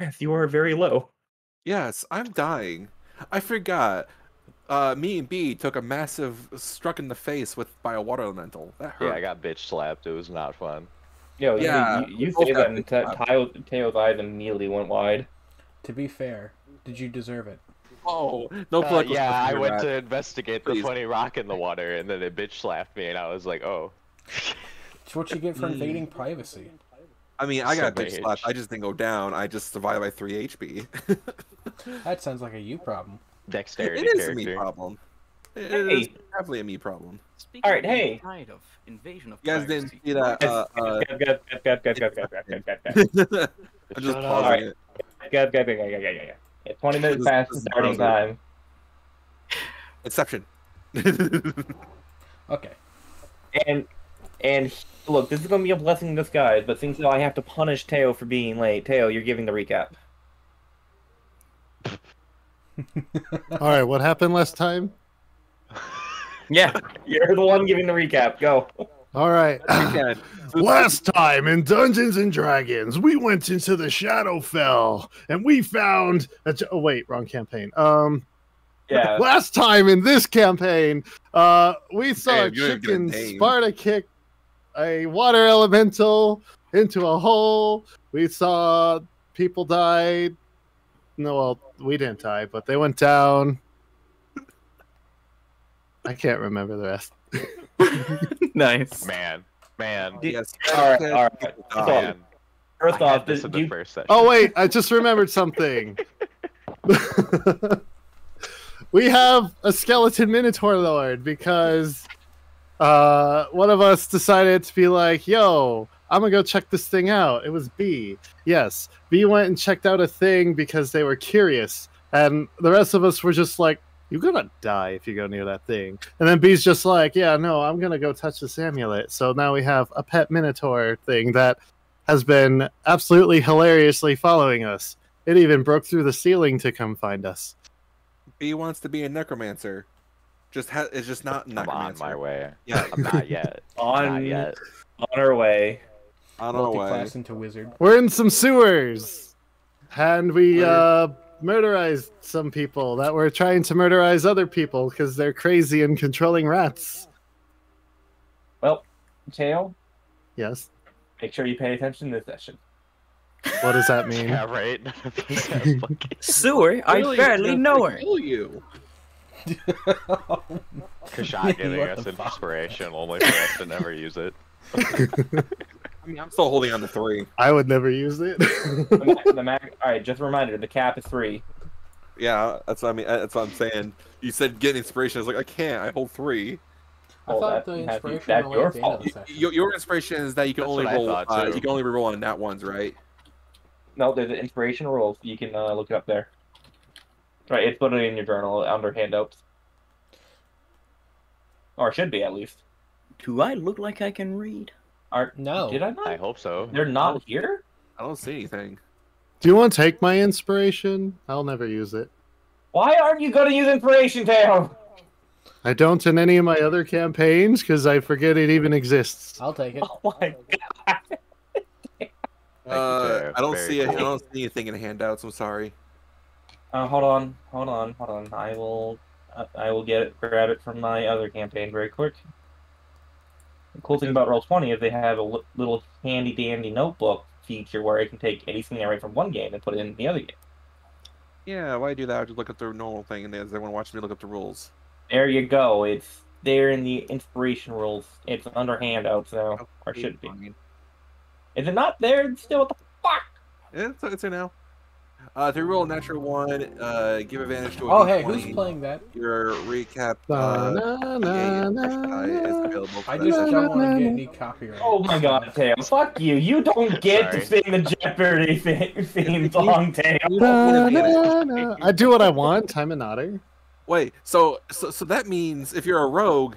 Yes, you are very low. Yes, I'm dying. I forgot. Uh, me and Bee took a massive struck in the face with by a water elemental. That hurt. Yeah, I got bitch slapped. It was not fun. Yo, Yeah, you, you, you say that, and big Ta- clap. Teo, Teo's eyes immediately went wide. To be fair, did you deserve it? Oh, no Uh, political yeah, I went Matt. to investigate the funny rock in the water, and then it bitch slapped me, and I was like, oh. It's what you get for Mm. invading privacy. I mean, I got big slash. I just didn't go down. I just survived by three HP. that sounds like a you problem. Dexterity. It is character. a me problem. It hey. is definitely a me problem. Speaking All right, hey. Of invasion of you guys didn't see that. I'm just pausing it. Go, go, go, go, go, go, go, 20 minutes past the starting time. Inception. okay. And and look, this is gonna be a blessing in disguise, but since I have to punish Teo for being late, Teo, you're giving the recap. All right, what happened last time? Yeah, you're the one giving the recap. Go. All right. Last time in Dungeons and Dragons, we went into the Shadowfell and we found a j- oh wait, wrong campaign. Um Yeah. last time in this campaign, uh we saw Hey, a you didn't chicken. Sparta kick a water elemental into a hole. We saw people die. No, well, we didn't die, but they went down. I can't remember the rest. nice. Man, man, Yes. All right, all right. Uh, man. First I off, this is in the you, first session. Oh wait, I just remembered something. we have a skeleton minotaur lord because uh one of us decided to be like, yo, I'm gonna go check this thing out. It was Bee. Yes. Bee went and checked out a thing because they were curious. And the rest of us were just like, You're gonna die if you go near that thing. And then Bee's just like, Yeah, no, I'm gonna go touch this amulet. So now we have a pet minotaur thing that has been absolutely hilariously following us. It even broke through the ceiling to come find us. Bee wants to be a necromancer. Just ha- it's just not I'm on necromancer. my way. Yeah, I'm not yet. not on yet. on our way. on our way. Into wizard. We're in some sewers, and we uh, murderized some people that were trying to murderize other people because they're crazy and controlling rats. Well, Tail. Yes. make sure you pay attention this session. What does that mean? Yeah, right. sewer. I barely know her. Kill you. Kashak giving us inspiration only for us to never use it. I mean, I'm still holding on to three. I would never use it. The, ma- the mag- all right, just a reminder: the cap is three. Yeah, that's what I mean. That's what I'm saying. You said get inspiration. I was like, I can't. I hold three. I Oh, thought that- the inspiration that's only your the fault. the. Your, your inspiration is that you can That's only roll. Uh, you can only roll on nat ones, right? No, there's an inspiration rules. You can uh, look it up there. Right, it's put it in your journal under handouts, or should be at least. Do I look like I can read? Are No. did I not? I hope so. They're not here. I don't see anything. Do you want to take my inspiration? I'll never use it. Why aren't you going to use inspiration, Teo? I don't in any of my other campaigns because I forget it even exists. I'll take it. Oh my god! Uh, I don't see it. I don't see anything in handouts. I'm sorry. Uh, hold on, hold on, hold on. I will, uh, I will get it, grab it from my other campaign very quick. The cool thing about Roll Twenty is they have a little handy dandy notebook feature where I can take anything I write from one game and put it in the other game. Yeah, why do that? I just look up the normal thing, and then everyone watch me look up the rules. There you go. It's there in the inspiration rules. It's under handouts now, or should be. Fine. Is it not there still? What the fuck? It's, it's in now. Uh, three roll natural one, uh, give advantage to a Oh, hey, D20. who's playing that? Your recap Na, uh, na, yeah, na, na, is na. available. I that just don't want to get any copyright. Oh my god, Teo! Fuck you! You don't get to Sorry. sing the Jeopardy theme, theme song, Teo. You Na, don't get na, advantage. na. I do what I want. I'm an otter. Wait, so so so that means if you're a rogue,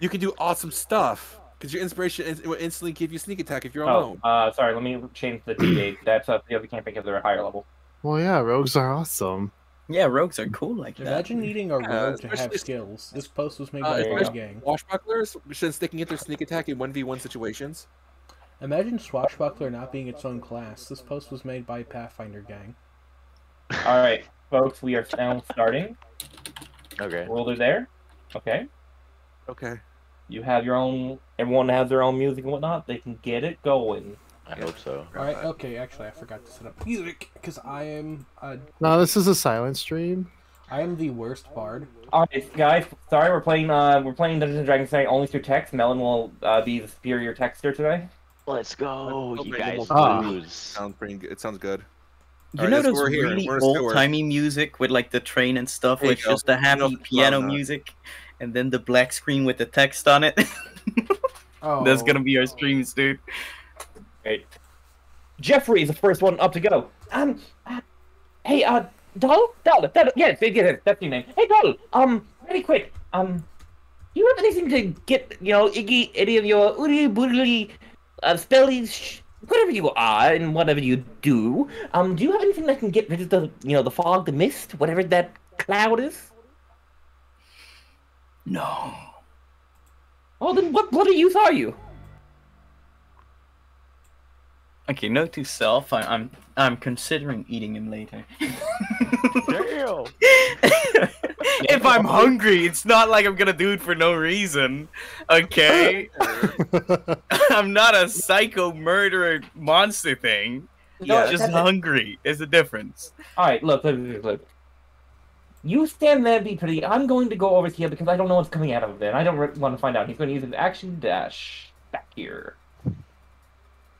you can do awesome stuff because your inspiration is, will instantly give you sneak attack if you're Oh, alone. uh, sorry. Let me change the D8. That's uh, the other campaign because they're a higher level. Well, yeah, rogues are awesome. Yeah, rogues are cool like that. Imagine needing a Yeah, rogue to have skills. This post was made Uh, by especially- Board Gang. Swashbucklers, since they can get their sneak attack in one v one situations. Imagine Swashbuckler not being its own class. This post was made by Pathfinder Gang. All right, folks, we are now starting. Okay. World are there. Okay. Okay. You have your own. Everyone has their own music and whatnot. They can get it going. I hope so. All right. Okay. Actually, I forgot to set up music because I am uh, No, this is a silent stream. I am the worst bard. All right, guys. Sorry, we're playing. Uh, we're playing Dungeons and Dragons tonight only through text. Melon will uh, be the superior texter today. Let's go. Let's You guys Rainbow Ah. Sounds pretty good. It sounds good. You Alright, know those we're here. really We're a sewer. old timey music with like the train and stuff, There you where it's go. just the happy it's piano loud music, and then the black screen with the text on it. Oh, That's gonna be our streams, dude. Right. Jeffrey is the first one up to go. Um, uh, hey, uh, Doll, Doll, Doll, yes, yes, that's your name. Hey, Doll, um, very quick, um, do you have anything to get, you know, Iggy, any of your oodly boodly, uh, spellies, sh- whatever you are and whatever you do, um, do you have anything that can get rid of the, you know, the fog, the mist, whatever that cloud is? No. Oh, then what bloody use are you? Okay, note to self. I, I'm I'm considering eating him later. Damn. if I'm hungry, it's not like I'm gonna do it for no reason. Okay, I'm not a psycho murderer monster thing. No, just hungry is the difference. All right, look, look, look, look. You stand there, and be pretty. I'm going to go over here because I don't know what's coming out of there, and I don't re- want to find out. He's going to use his action dash back here.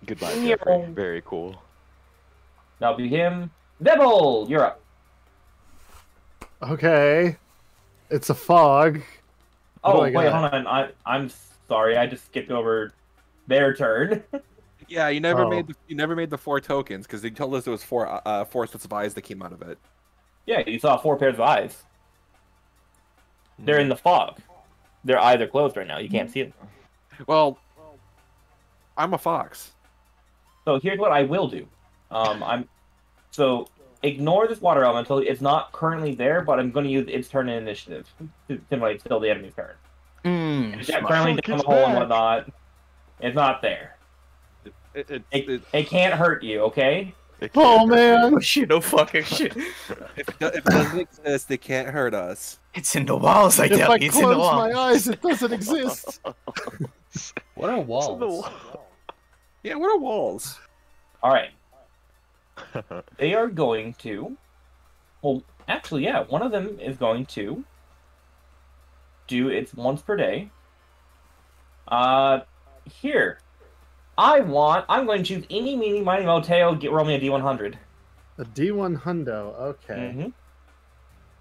Goodbye, Yeah. Very cool. That'll be him. Devil, you're up. Okay. It's a fog. What Oh, wait, got? hold on. I, I'm sorry. I just skipped over their turn. Yeah, you never Oh. made the you never made the four tokens because they told us it was four uh four sets of eyes that came out of it. yeah, you saw four pairs of eyes. They're in the fog. Their eyes are closed right now. You can't see them. Well, I'm a fox. So here's what I will do. Um, I'm so ignore this water elemental. It's not currently there, but I'm going to use its turn in initiative to simulate still the enemy's turn. Mm, It's currently down the hole and whatnot. It's not there. It, it, It, it, it can't hurt you, okay? Oh hurt man. Oh shit! Oh fucking shit! if, it, do- if it doesn't exist, it can't hurt us. It's in the walls. I If tell I you, it's in the close walls. my eyes, it doesn't exist. What are walls? Yeah, what are walls? All right. They are going to. Well, actually, yeah, one of them is going to do its once per day. Uh, here. I want. I'm going to choose any, meeny, miny, mo, Teo, get roll me a d100. A D1 hundo. Okay. Mm-hmm.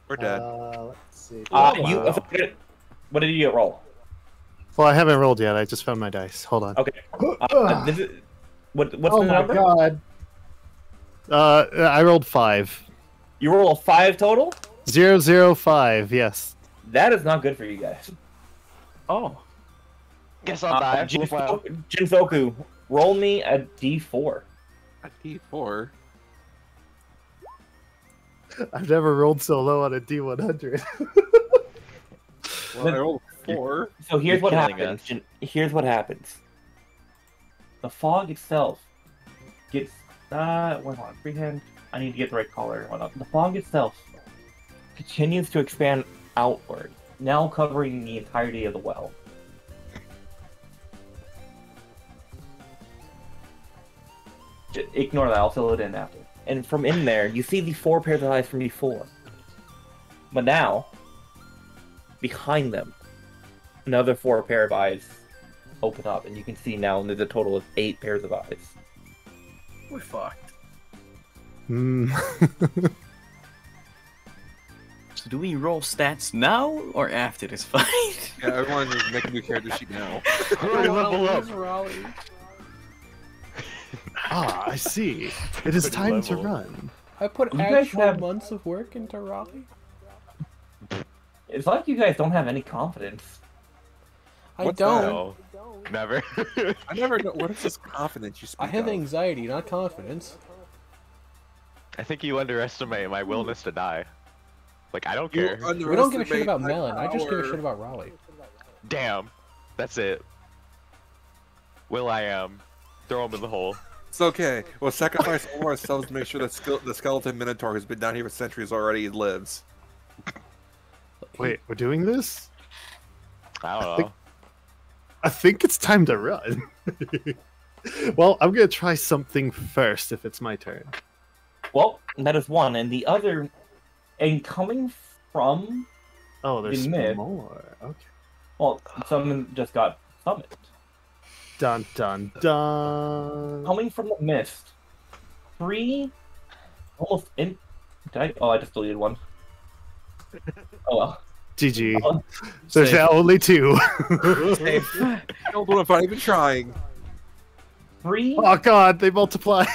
We're dead. Uh, let's see. Uh, Wow. you. What did you get roll? Well, I haven't rolled yet. I just found my dice. Hold on. Okay. Uh, this is, what, what's oh the my god. Uh, I rolled five. You roll a five total. Zero zero five. Yes. That is not good for you guys. Oh, Guess I'll Uh, die. Jinsoku, Jinsoku, roll me a d4. A D4. I've never rolled so low on a D100. Well, I rolled four. So here's You're what happens. us. Here's what happens. The fog itself gets uh hold on, freehand. I need to get the right color. Hold on. The fog itself continues to expand outward, now covering the entirety of the well. J- Ignore that. I'll fill it in after. And from in there, you see the four pairs of eyes from before. But now, behind them, another four pair of eyes open up, and you can see now there's a total of eight pairs of eyes. we're fucked. Hmm. So do we roll stats now or after this fight? Yeah, everyone is making new character sheet now. Hurry, level up. Raleigh. ah, I see. It is Good time to run. I put You guys actual have- months of work into Raleigh. It's like you guys don't have any confidence. I What's don't. No. Never. I never know what is this confidence you speak I have of? anxiety, not confidence. I think you underestimate my willingness to die. Like I don't You care. We don't give a shit about my Melon. I just give a shit about Raleigh. Damn. That's it. Will I am. Throw him in the hole. It's okay. We'll sacrifice all ourselves to make sure that ske- the skeleton minotaur who's been down here for centuries already lives. Wait, we're doing this? I don't think- know. I think it's time to run. well, I'm gonna try something first if it's my turn. Well, that is one, and the other, and coming from Oh, there's The myth. more. Okay. well, someone just got summoned. Dun dun dun. Coming from the mist, three, almost in. Did I? Oh, I just deleted one. Oh well. GG. Oh, There's Save. now only two. Don't do it if I'm even trying. Three, oh god, they multiply.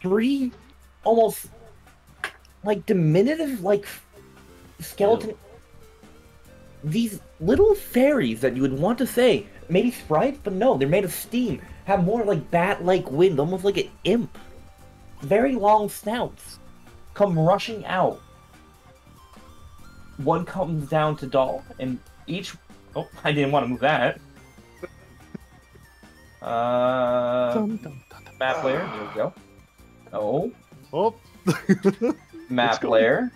three, almost like diminutive, like skeleton. These little fairies that you would want to say maybe sprites, but no, they're made of steam. Have more like bat-like wind, almost like an imp. Very long snouts come rushing out. One comes down to Doll, and each. Oh, I didn't want to move that. Uh, Dun, dun, dun, dun. map layer. Here we go. Oh, Oh. map layer.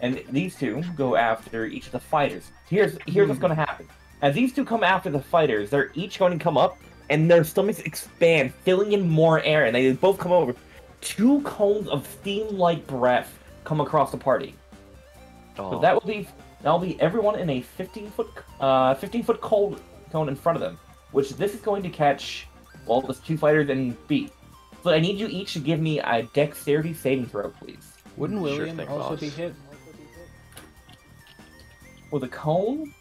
And these two go after each of the fighters. Here's here's what's going to happen. As these two come after the fighters, they're each going to come up, and their stomachs expand, filling in more air, and they both come over. Two cones of steam-like breath come across the party. So Oh, that will be that will be everyone in a 15 foot uh 15 foot cold cone in front of them, which this is going to catch well the two fighters and Bee. So I need you each to give me a dexterity saving throw, please. Wouldn't Sure William thing, also boss. be hit? With a cone,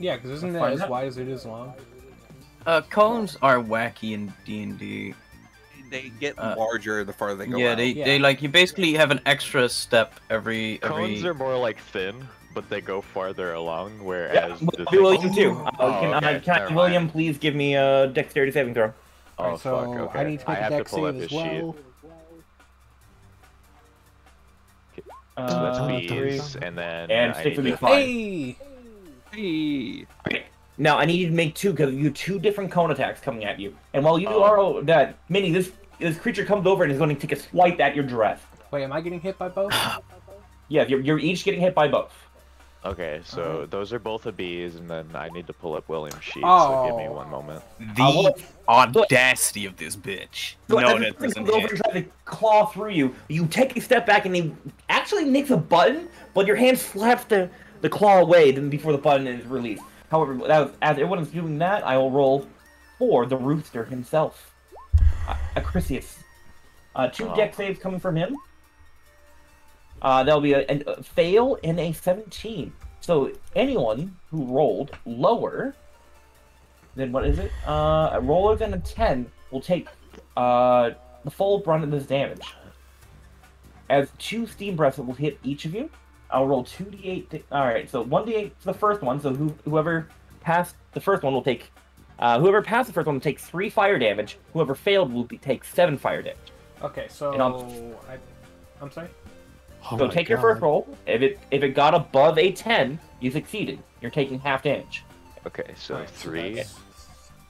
Yeah, because isn't that as wide as it is long? Uh, cones are wacky in D and D. They get Uh, larger the farther they go Yeah, out. they, Yeah. they like you basically have an extra step every every. cones are more like thin, but they go farther along. yeah, Whereas Will- the William things- too. Uh, Oh, can, okay, uh, can never William mind. please give me a dexterity saving throw? Oh Alright, so fuck. Okay. I need to make a have dex to pull up save his as sheet. well. Uh, So that's Uh, bees, and then And I stick with me to- Hey! Hey. Now I need you to make two because you have two different cone attacks coming at you. And while you Oh. are that Minnie, this this creature comes over and is going to take a swipe at your dress. Wait, am I getting hit by both? Yeah, you're, you're each getting hit by both. Okay, so Alright. those are both a bees, and then I need to pull up William's sheet. So give me Oh. one moment. the Uh, well, audacity of this bitch. So no, as that this doesn't thing comes over hit. and tries to claw through you, you take a step back and he actually nicks a button, but your hand slaps the, the claw away then before the button is released. However, that was, as everyone is doing that, I will roll for the rooster himself, uh, Acrisius. Uh, two Oh. deck saves coming from him. Uh, that'll be a, a, fail and a 17. So anyone who rolled lower than what is it? Uh, a roller than a 10 will take uh, the full brunt of this damage. As two steam breaths will hit each of you, I'll roll 2d8. Alright, so 1d8 for the first one, so who, whoever passed the first one will take. Uh, whoever passed the first one will take 3 fire damage. Whoever failed will be, take 7 fire damage. Okay, so And I'll- I, I'm sorry. Oh so my take your first roll. If it if it got above a 10, you succeeded. You're taking half damage. Okay, so Alright, so three. that's-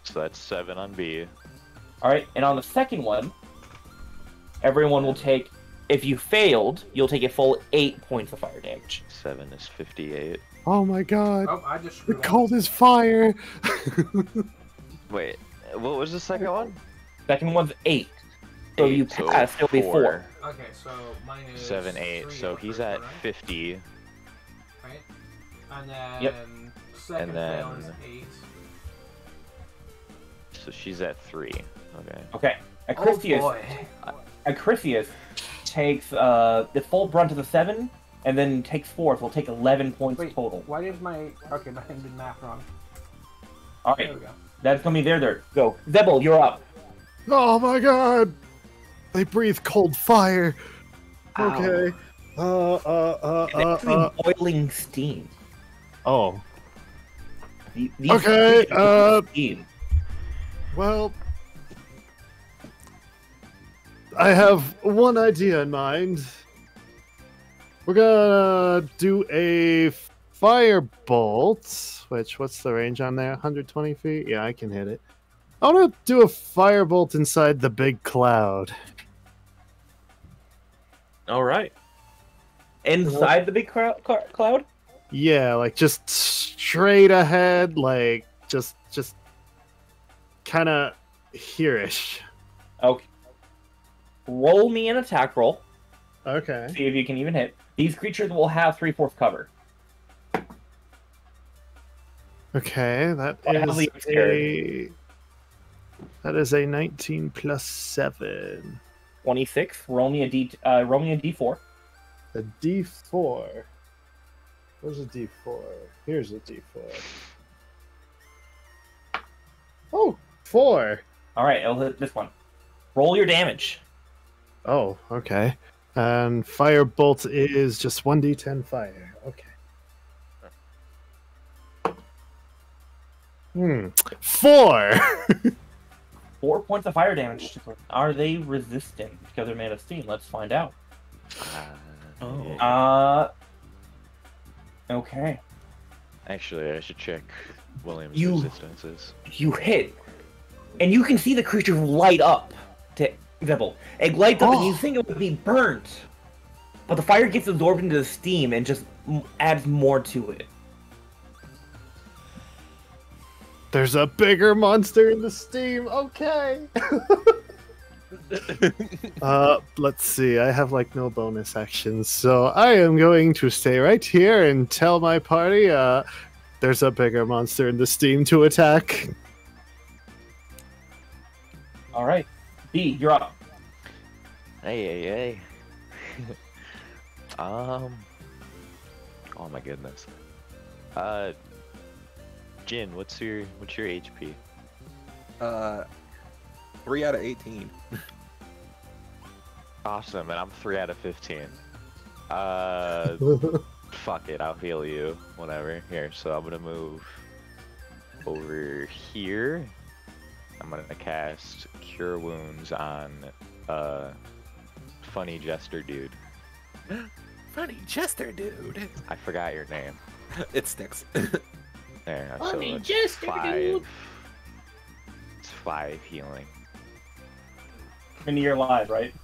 So that's seven on Bee. Alright, and on the second one, everyone will take. If you failed, you'll take a full 8 points of fire damage. Seven is fifty-eight. Oh my god. Oh, I just The up. cold is fire. Wait, what was the second one? Second one's 8. So you Eight, pass, it'll be 4. Okay, so mine is Seven, eight. So he's at one, right? fifty. Right? And then Yep. second And fail is then- eight. So she's at three. Okay. Okay. Oh Acrisius, boy. Acrisius takes uh, the full brunt of the 7, and then takes 4, so we'll take 11 points Wait, total. why did my okay my thing did math wrong? Alright, There we go. that's gonna be their turn. Go. Zeble, you're up. Oh my god. They breathe cold fire. Ow. Okay. Uh, uh, uh, It's uh, uh. boiling steam. Oh. The- These Okay, uh, steam. Well, I have one idea in mind. We're gonna do a firebolt. Which, what's the range on there? 120 feet? Yeah, I can hit it. I want to do a firebolt inside the big cloud. All right. Inside the big cl- cloud? Yeah, like just straight ahead, like just just kind of hereish. Okay. Roll me an attack roll. Okay. See if you can even hit. These creatures will have three fourths cover. Okay, that is a that is a 19 plus seven. 26. Roll me a D. Uh, roll me a D4. A D4. Where's a D4? Here's a D4. Oh, four. All right, I'll hit this one. Roll your damage. Oh, okay. And firebolt is just 1d10 fire. Okay. Hmm. Four. Four points of fire damage. Are they resistant because they're made of steam? Let's find out. Oh. yeah. Uh. Okay. Actually, I should check William's You- resistances. You hit, and you can see the creature light up. To Zeble, it lights up, and you Oh. think it would be burnt, but the fire gets absorbed into the steam and just adds more to it. There's a bigger monster in the steam. Okay. uh, let's see. I have like no bonus actions, so I am going to stay right here and tell my party. Uh, there's a bigger monster in the steam to attack. All right, Bee, you're up. Hey, hey, hey. um. Oh my goodness. Uh. Jin, what's your what's your HP? Uh, three out of eighteen. Awesome, and I'm three out of fifteen. Uh, fuck it, I'll heal you. Whatever. Here, so I'm gonna move over here. I'm gonna cast Cure Wounds on uh funny jester dude. Funny Jester dude. I forgot your name. It sticks. There, so Funny it's jester five. dude. It's five healing. And you're alive, right?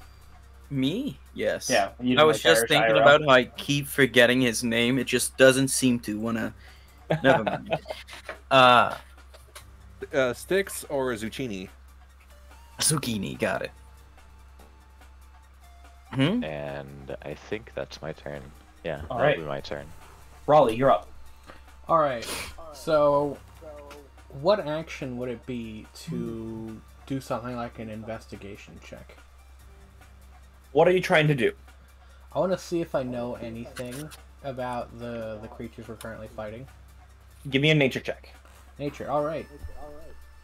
Me? Yes. Yeah. I was like, just thinking IRL. about how I keep forgetting his name. It just doesn't seem to wanna. Never mind. Uh, uh, Stix or a zucchini. zucchini. Got it. Hmm. And I think that's my turn. Yeah, All that'll right. be my turn. Raleigh, you're up. All right. So, what action would it be to do something like an investigation check? What are you trying to do? I want to see if I know anything about the the creatures we're currently fighting. Give me a nature check. Nature. All right.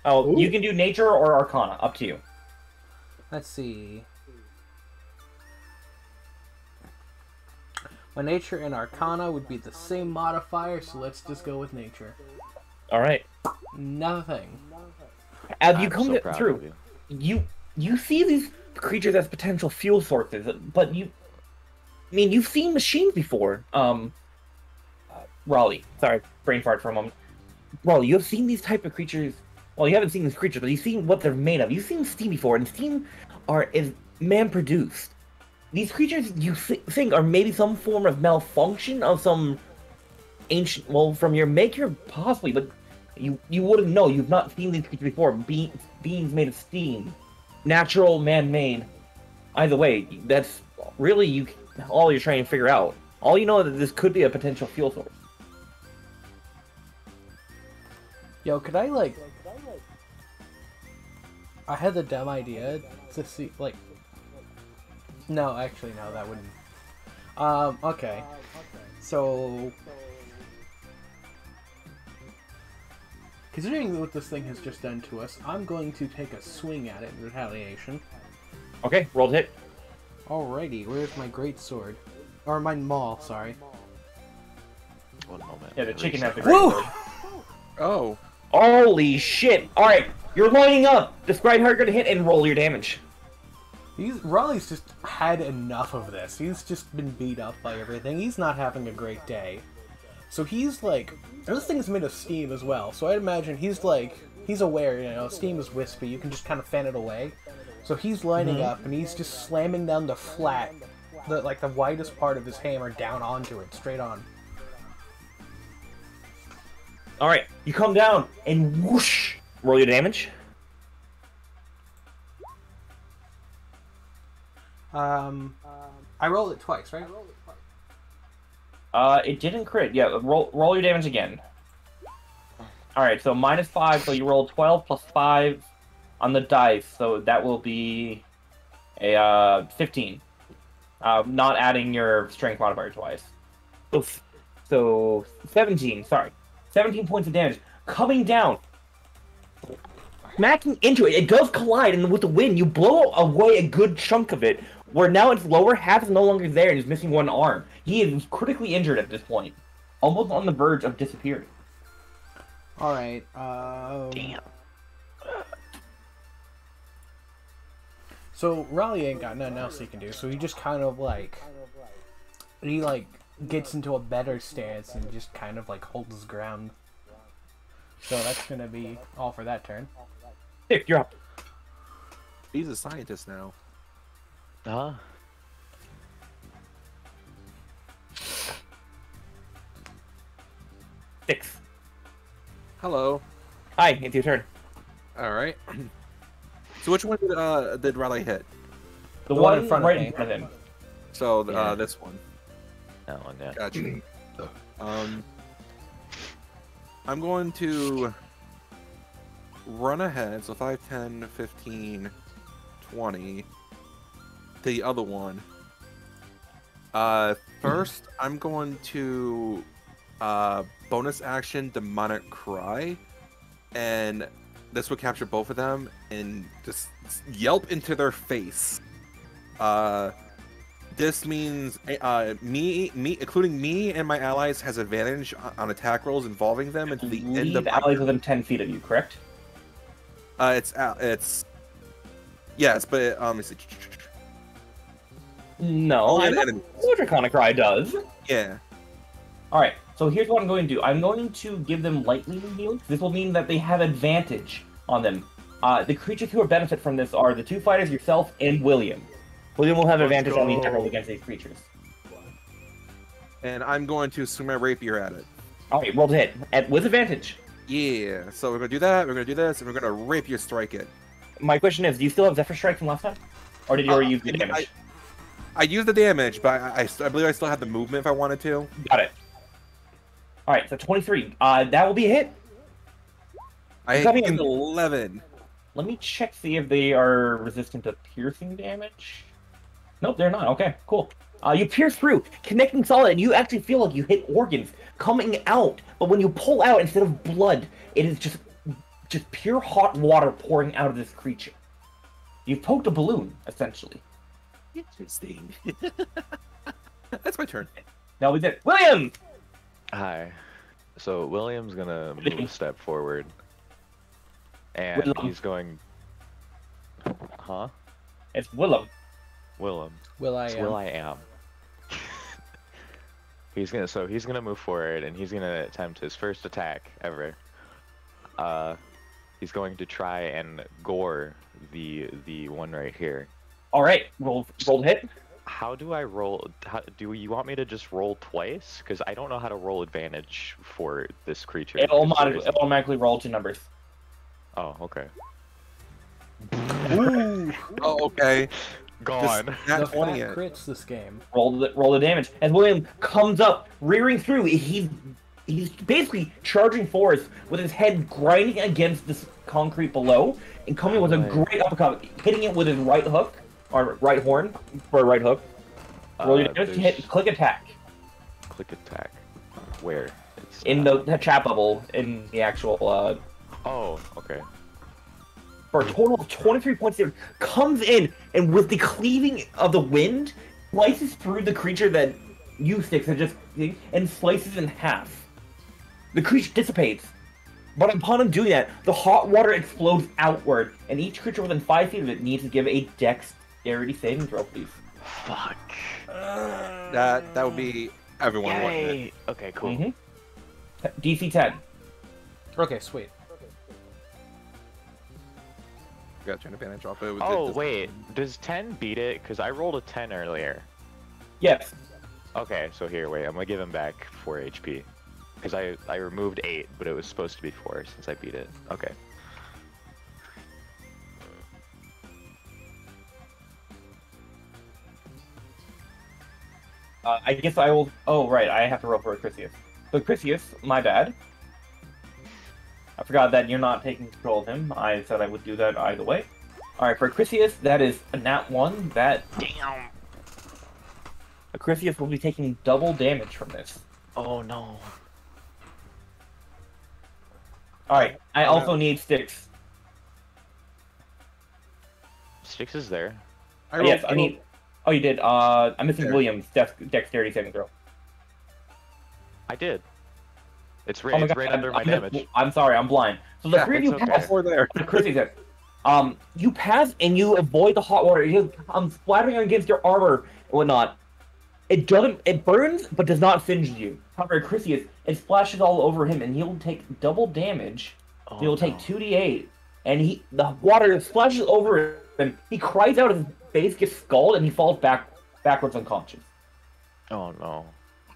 Oh, Ooh. you can do nature or arcana. Up to you. Let's see. My nature and arcana would be the same modifier, so let's just go with nature. All right. Nothing. As you I'm come so to- through, you. you you see these creatures as potential fuel sources, but you, I mean, you've seen machines before. Um, uh, Raleigh, sorry, brain fart for a moment. Raleigh, you have seen these type of creatures. Well, you haven't seen these creatures, but you've seen what they're made of. You've seen steam before, and steam are is man produced. These creatures you think are maybe some form of malfunction of some ancient, well, from your maker, possibly, but you you wouldn't know. You've not seen these creatures before. Be- beings made of steam, natural, man-made. Either way, that's really you. All you're trying to figure out. All you know is that this could be a potential fuel source. Yo, could I like? I had the dumb idea to see like. No, actually, no, that wouldn't. Um. Okay. So. Considering what this thing has just done to us, I'm going to take a swing at it in retaliation. Okay, roll to hit. Alrighty, where's my great sword? Or my maul, sorry. One moment. Yeah, the chicken has the great Woo! sword. Oh, Holy shit! All right, you're lining up. Describe how you're gonna hit and roll your damage. He's Raleigh's just had enough of this. He's just been beat up by everything. He's not having a great day. So he's like, this thing's made of steam as well. So I'd imagine he's like he's aware. You know, steam is wispy. You can just kind of fan it away. So he's lining mm-hmm. up and he's just slamming down the flat, the like the widest part of his hammer down onto it, straight on. All right, you come down and whoosh. Roll your damage. Um, I rolled it twice, right? Uh, it didn't crit. Yeah, roll roll your damage again. All right, so minus five. So you roll twelve plus five on the dice. So that will be a uh, fifteen. Uh, not adding your strength modifier twice. So, so seventeen. Sorry, seventeen points of damage coming down. Smacking into it, it does collide, and with the wind, you blow away a good chunk of it. Where now its lower half is no longer there and he's missing one arm. He is critically injured at this point, almost on the verge of disappearing. All right. Um, Damn. So Raleigh ain't got nothing else he can do, so he just kind of like he like gets into a better stance and just kind of like holds his ground. So that's gonna be all for that turn. Dick, you're up. He's a scientist now. Huh? Six. Hello. Hi, it's your turn. All right. So which one did uh did Raleigh hit? The, The one, one in front of right me. in front of him. So uh, Yeah. this one. That one, yeah. Gotcha. um, I'm going to run ahead. So 5, 10, 15, 20. The other one. Uh, first, I'm going to uh, bonus action demonic cry, and this will capture both of them and just yelp into their face. Uh, this means uh, me, me, including me and my allies, has advantage on- attack rolls involving them until the end Leave of allies within ten feet of you, correct? Uh, it's al- it's yes, but um, it's No, Only I know what Draconic Cry does. yeah. All right, so here's what I'm going to do. I'm going to give them lightly healing. This will mean that they have advantage on them. Uh, the creatures who will benefit from this are the two fighters, yourself, and William. William will have Let's advantage on the attack roll against these creatures. And I'm going to swing my rapier at it. All right, roll to hit at with advantage. Yeah. So we're gonna do that. We're gonna do this, and we're gonna rip rapier strike it. My question is, do you still have Zephyr Strike from last time, or did you Uh, use the I- damage? I used the damage, but I, I, I believe I still have the movement if I wanted to. Got it. All right, so 23. Uh, that will be a hit. I hit in. 11. Let me check see if they are resistant to piercing damage. Nope, they're not. Okay, cool. Uh, you pierce through, connecting solid, and you actually feel like you hit organs coming out. But when you pull out, instead of blood, it is just just pure hot water pouring out of this creature. You've poked a balloon, essentially. Interesting. That's my turn. Now we did. William! Hi. So William's gonna move a step forward, and Willem. he's going. Huh? It's Willem. Willem. Will I? It's Um, Will I am. he's gonna so he's gonna move forward and he's gonna attempt his first attack ever. Uh, he's going to try and gore the the one right here. All right, roll roll hit. How do I roll? How, do you want me to just roll twice? Because I don't know how to roll advantage for this creature. It'll, 'cause automatically, it'll automatically roll two numbers. Oh, okay. Oh, okay. Gone. Just the Not 20 yet. crits this game. roll the roll the damage. As William comes up, rearing through, he's he's basically charging forth with his head grinding against this concrete below, and coming with a great uppercut, hitting it with his right hook or right horn for a right hook. Roll your Uh, damage hit, click attack Click attack. Where? It's in not- the, the chat bubble in the actual uh, Oh, okay. For a total of 23 points there, comes in and with the cleaving of the wind, slices through the creature that you sticks and just and slices in half. The creature dissipates, but upon him doing that, the hot water explodes outward, and each creature within five feet of it needs to give a dexterity saving throw, please. Fuck. That that would be everyone wanting. Yay. Okay, cool. Mm-hmm. DC 10. Okay, sweet. Got chain advantage off it. with Oh this- wait, does 10 beat it? Because I rolled a 10 earlier. Yes. Okay, so here, wait, I'm gonna give him back 4 HP. Because I, I removed 8, but it was supposed to be 4 since I beat it. Okay. Uh, I guess I will. Oh, right. I have to roll for Acrisius. So, Acrisius, my bad. I forgot that you're not taking control of him. I said I would do that either way. Alright, for Acrisius, that is a nat 1. That. Damn! Acrisius will be taking double damage from this. Oh no. Alright, I also need Stix. Six is there. I rolled, yes, I need. Oh, you did. Uh, I'm missing There. Williams' dex- dexterity saving throw. I did. It's Oh right, my it's god, right I'm, under my I'm, miss- damage. I'm sorry, I'm blind. So the Yeah, three of you it's okay. pass. four there. Chrissy says, um, you pass and you avoid the hot water. It just comes splattering against your armor and whatnot. It doesn't. It burns, but does not singe you. However, Chrysius, it splashes all over him, and he'll take double damage. Oh, he'll take two d8, and he the water splashes over him. He cries out, his face gets scalded, and he falls back backwards unconscious. Oh no.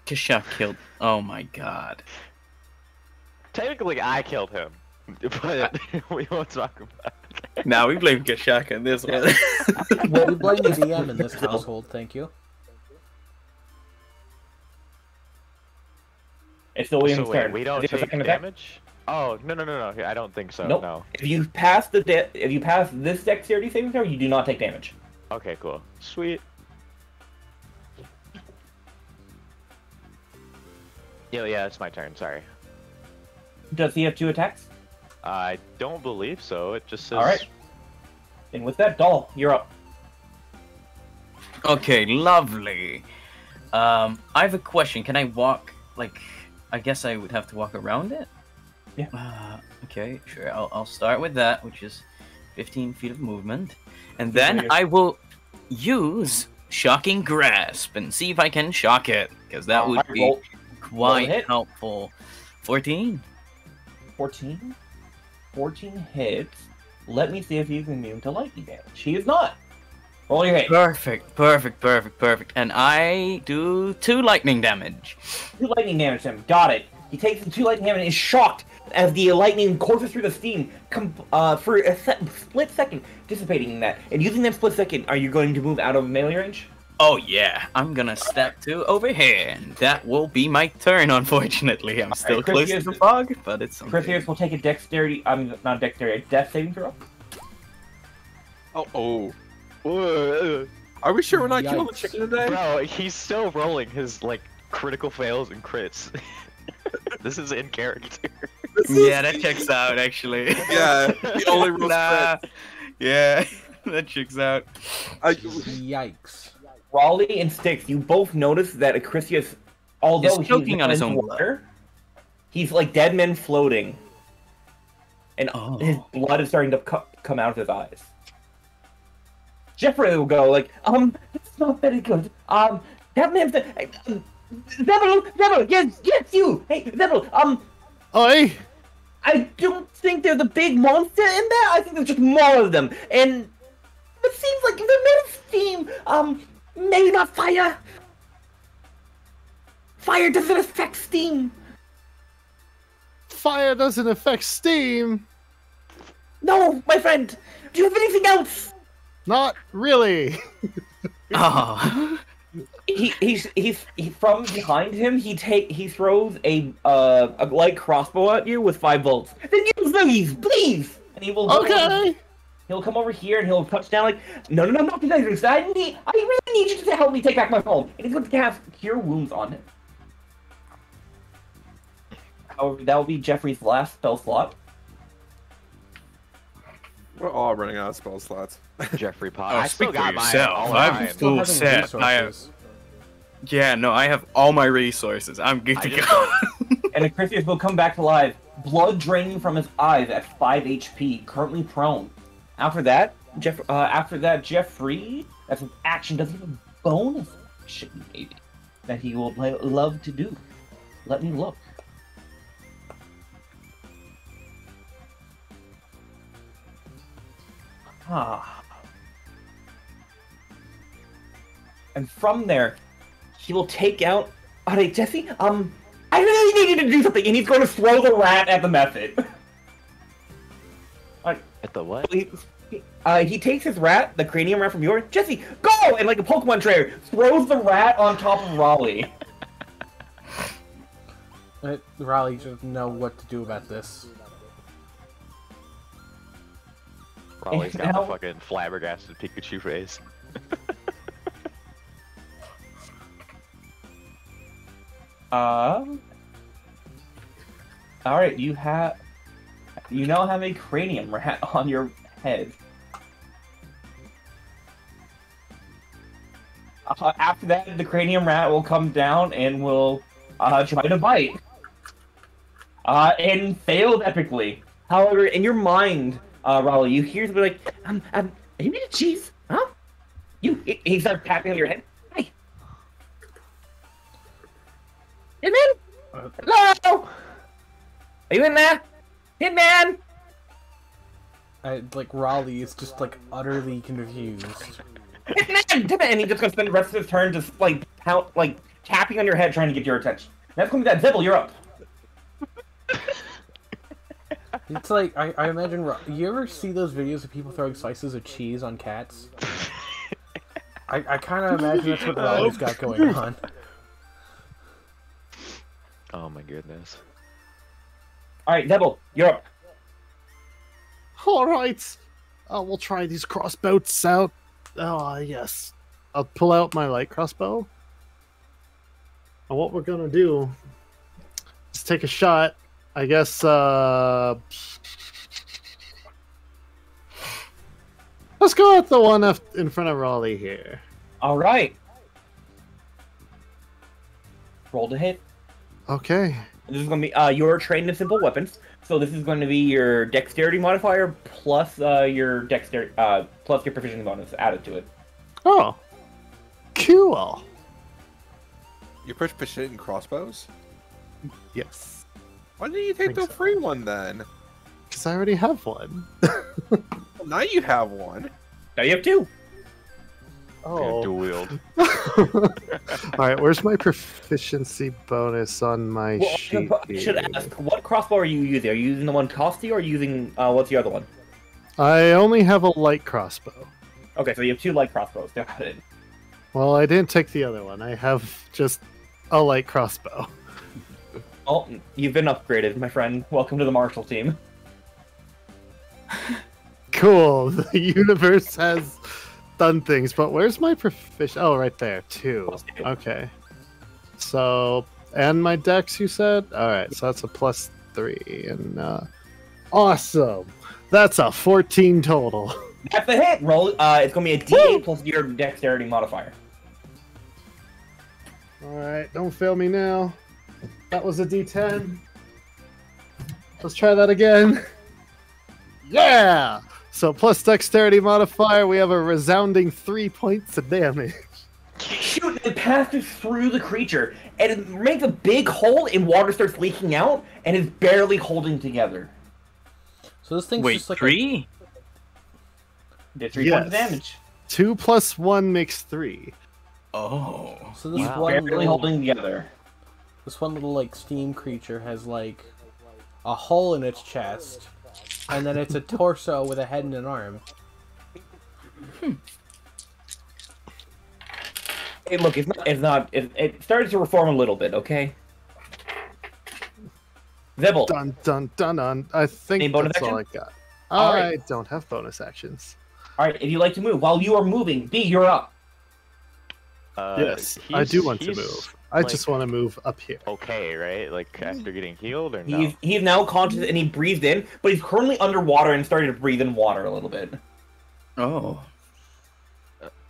Kashak killed. Oh my god. Technically, I killed him, but we won't talk about it. Now we blame Kashak in this one. Well, we blame the DM in this household, thank you. It's the William's so wait, turn. we don't Is it a take second attack? damage? Oh no no no no! I don't think so. Nope. No. If you pass the de- if you pass this dexterity saving throw, you do not take damage. Okay, cool. Sweet. Yeah, yeah, it's my turn. Sorry. Does he have two attacks? I don't believe so. It just says. All right. And with that, doll, you're up. okay, lovely. Um, I have a question. Can I walk? Like, I guess I would have to walk around it. Yeah. Uh, okay, sure. I'll, I'll start with that, which is 15 feet of movement, and then. I will use shocking grasp and see if I can shock it, because that would be roll quite hit. helpful. 14. 14. 14 hits. Let me see if he's immune to lightning damage. He is not. Roll your hit. Perfect, perfect, perfect, perfect. And I do two lightning damage. Two lightning damage to him. Got it. He takes the two lightning damage and is shocked as the lightning courses through the steam com- uh, for a se- split second, dissipating that. And using that split second, are you going to move out of melee range? Oh yeah, I'm gonna step to over here, and that will be my turn. Unfortunately, I'm still Chris, close here's- to the fog, but it's Chris something. Harris will take a dexterity, I'm um, not dexterity, a death saving throw. Oh, oh. Whoa. Are we sure we're not killing the chicken today? Bro, he's still rolling his like critical fails and crits. this is in character. This is- Yeah, that checks out actually. Yeah, he only rolls nah. crit. Yeah, that checks out. I, Yikes. Raleigh and Stix, you both notice that Acrisius, although He's choking not on his into own blood. he's like dead men floating, and Oh. his blood is starting to co- come out of his eyes. Jeffrey will go like, um, it's not very good. Um, that man's the. Um, Zeble, Zeble, yes, yes, you. Hey, Zeble, um, Oi! I don't think there's a big monster in there. I think there's just more of them, and it seems like they're made of steam. Um, maybe not fire. Fire doesn't affect steam. Fire doesn't affect steam. No, my friend. Do you have anything else? Not really. Oh, He he's he's he, from behind him. He take he throws a uh a light crossbow at you with five bolts. Then use these, please. And he will go over- Okay. He'll come over here and he'll touch down like, no, no, no, not this. I need, I really need you to help me take back my phone. And he's going to cast Cure Wounds on him. However, that will be Jeffrey's last spell slot. we're all running out of spell slots. Jeffrey Potter. Oh, I still speak for got yourself. all I'm mine. full Still having set. I have, yeah, no, I have all my resources. I'm good I to go. And Acrisius will come back to life, blood draining from his eyes at 5 HP, currently prone. After that, Jeff. Uh, after that, Jeffrey. That's an action. Doesn't a bonus action maybe that he will li- love to do. Let me look. Ah. And from there, he will take out. Alright, Jesse, um, I really need you to do something, and he's going to throw the rat at the mephit. At the what? He, he- uh, he takes his rat, the cranium rat from yours. Jesse, go! And like a Pokemon trainer, throws the rat on top of Raleigh. Uh, Raleigh doesn't know what to do about this. Raleigh's got Now- the fucking flabbergasted Pikachu face. Um. All right, you have. You now have a cranium rat on your head. Uh, after that, the cranium rat will come down and will uh, try to bite. Uh, and failed epically. However, in your mind, uh, Raleigh, you hear something like, um, um, are you made of cheese? Huh? You, he, starts tapping on your head. Hi. Hitman? Uh, Hello? Are you in there? Hitman? I, like Raleigh is just like utterly confused. Hitman! Hitman! And he just gonna spend the rest of his turn just like pout, like tapping on your head trying to get your attention. That's gonna be that Zibble, you're up. It's like I, I imagine. You ever see those videos of people throwing slices of cheese on cats? I, I kind of imagine that's what Raleigh's got going on. Oh my goodness. Alright, Zibble, you're up. All right. Uh, we'll try these crossbows out. Oh, yes. I'll pull out my light crossbow. And what we're gonna do is take a shot. I guess. uh... Let's go at the one in front of Raleigh here. Alright. Roll to hit. Okay. This is gonna be uh you're trained in simple weapons, so this is going to be your dexterity modifier plus uh your dexterity uh plus your proficiency bonus added to it. Oh. Cool. You're proficient in crossbows? Yes. Why didn't you take the so. free one then? Because I already have one. Well, now you have one. Now you have two. Oh. Dual wield. All right, where's my proficiency bonus on my Well, sheet? should- should ask, what crossbow are you using? Are you using the one Tosti or are you using uh what's the other one? I only have a light crossbow. Okay, so you have two light crossbows. Got it. Well, I didn't take the other one. I have just a light crossbow. Oh, you've been upgraded, my friend. Welcome to the martial team. Cool. The universe has done things, but where's my proficiency? Oh, right there, two. Okay. So, and my dex, you said? All right, so that's a plus three, and uh, awesome. That's a fourteen total. That's a hit. Roll. Uh, it's gonna be a D8 plus your dexterity modifier. All right, don't fail me now. That was a D10. Let's try that again. Yeah. So plus dexterity modifier, we have a resounding three points of damage. Shoot! It passes through the creature, and it makes a big hole, and water starts leaking out, and is barely holding together. So this thing's Wait, just like a- three? Did three points of Yes. damage. Two plus one makes three. Oh. so this Wow. one Barely little, holding together. this one little like steam creature has like a hole in its chest, and then it's a torso with a head and an arm. Hey, look, it's not. It's not. It, it started to reform a little bit. Okay. Zibble. Dun dun dun dun. I think Any that's all I got. All I right. don't have bonus actions. All right. If you like to move while you are moving, Bee, you're up. Uh, yes, I do want to move. I just want to move up here. Okay, right? Like after getting healed or no? He's he's now conscious and he breathed in, but he's currently underwater and starting to breathe in water a little bit. Oh.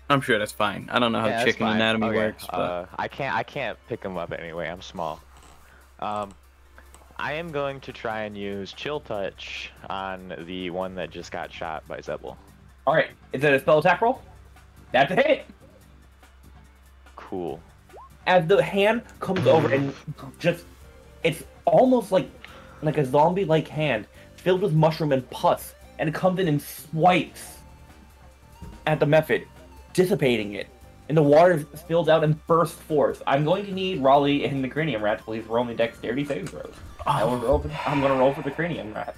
I'm sure that's fine. I don't know how Yeah, that's chicken fine. anatomy Okay, works, but Uh, I can't. I can't pick him up anyway. I'm small. Um, I am going to try and use Chill Touch on the one that just got shot by Zeble. All right. Is it a spell attack roll? That's a hit. Cool. As the hand comes over and just, it's almost like like a zombie-like hand filled with mushroom and pus, and it comes in and swipes at the mephit, dissipating it, and the water spills out and bursts forth. I'm going to need Raleigh and the Cranium Rat to please roll me dexterity saving throws. I will roll. For, I'm going to roll for the Cranium Rat.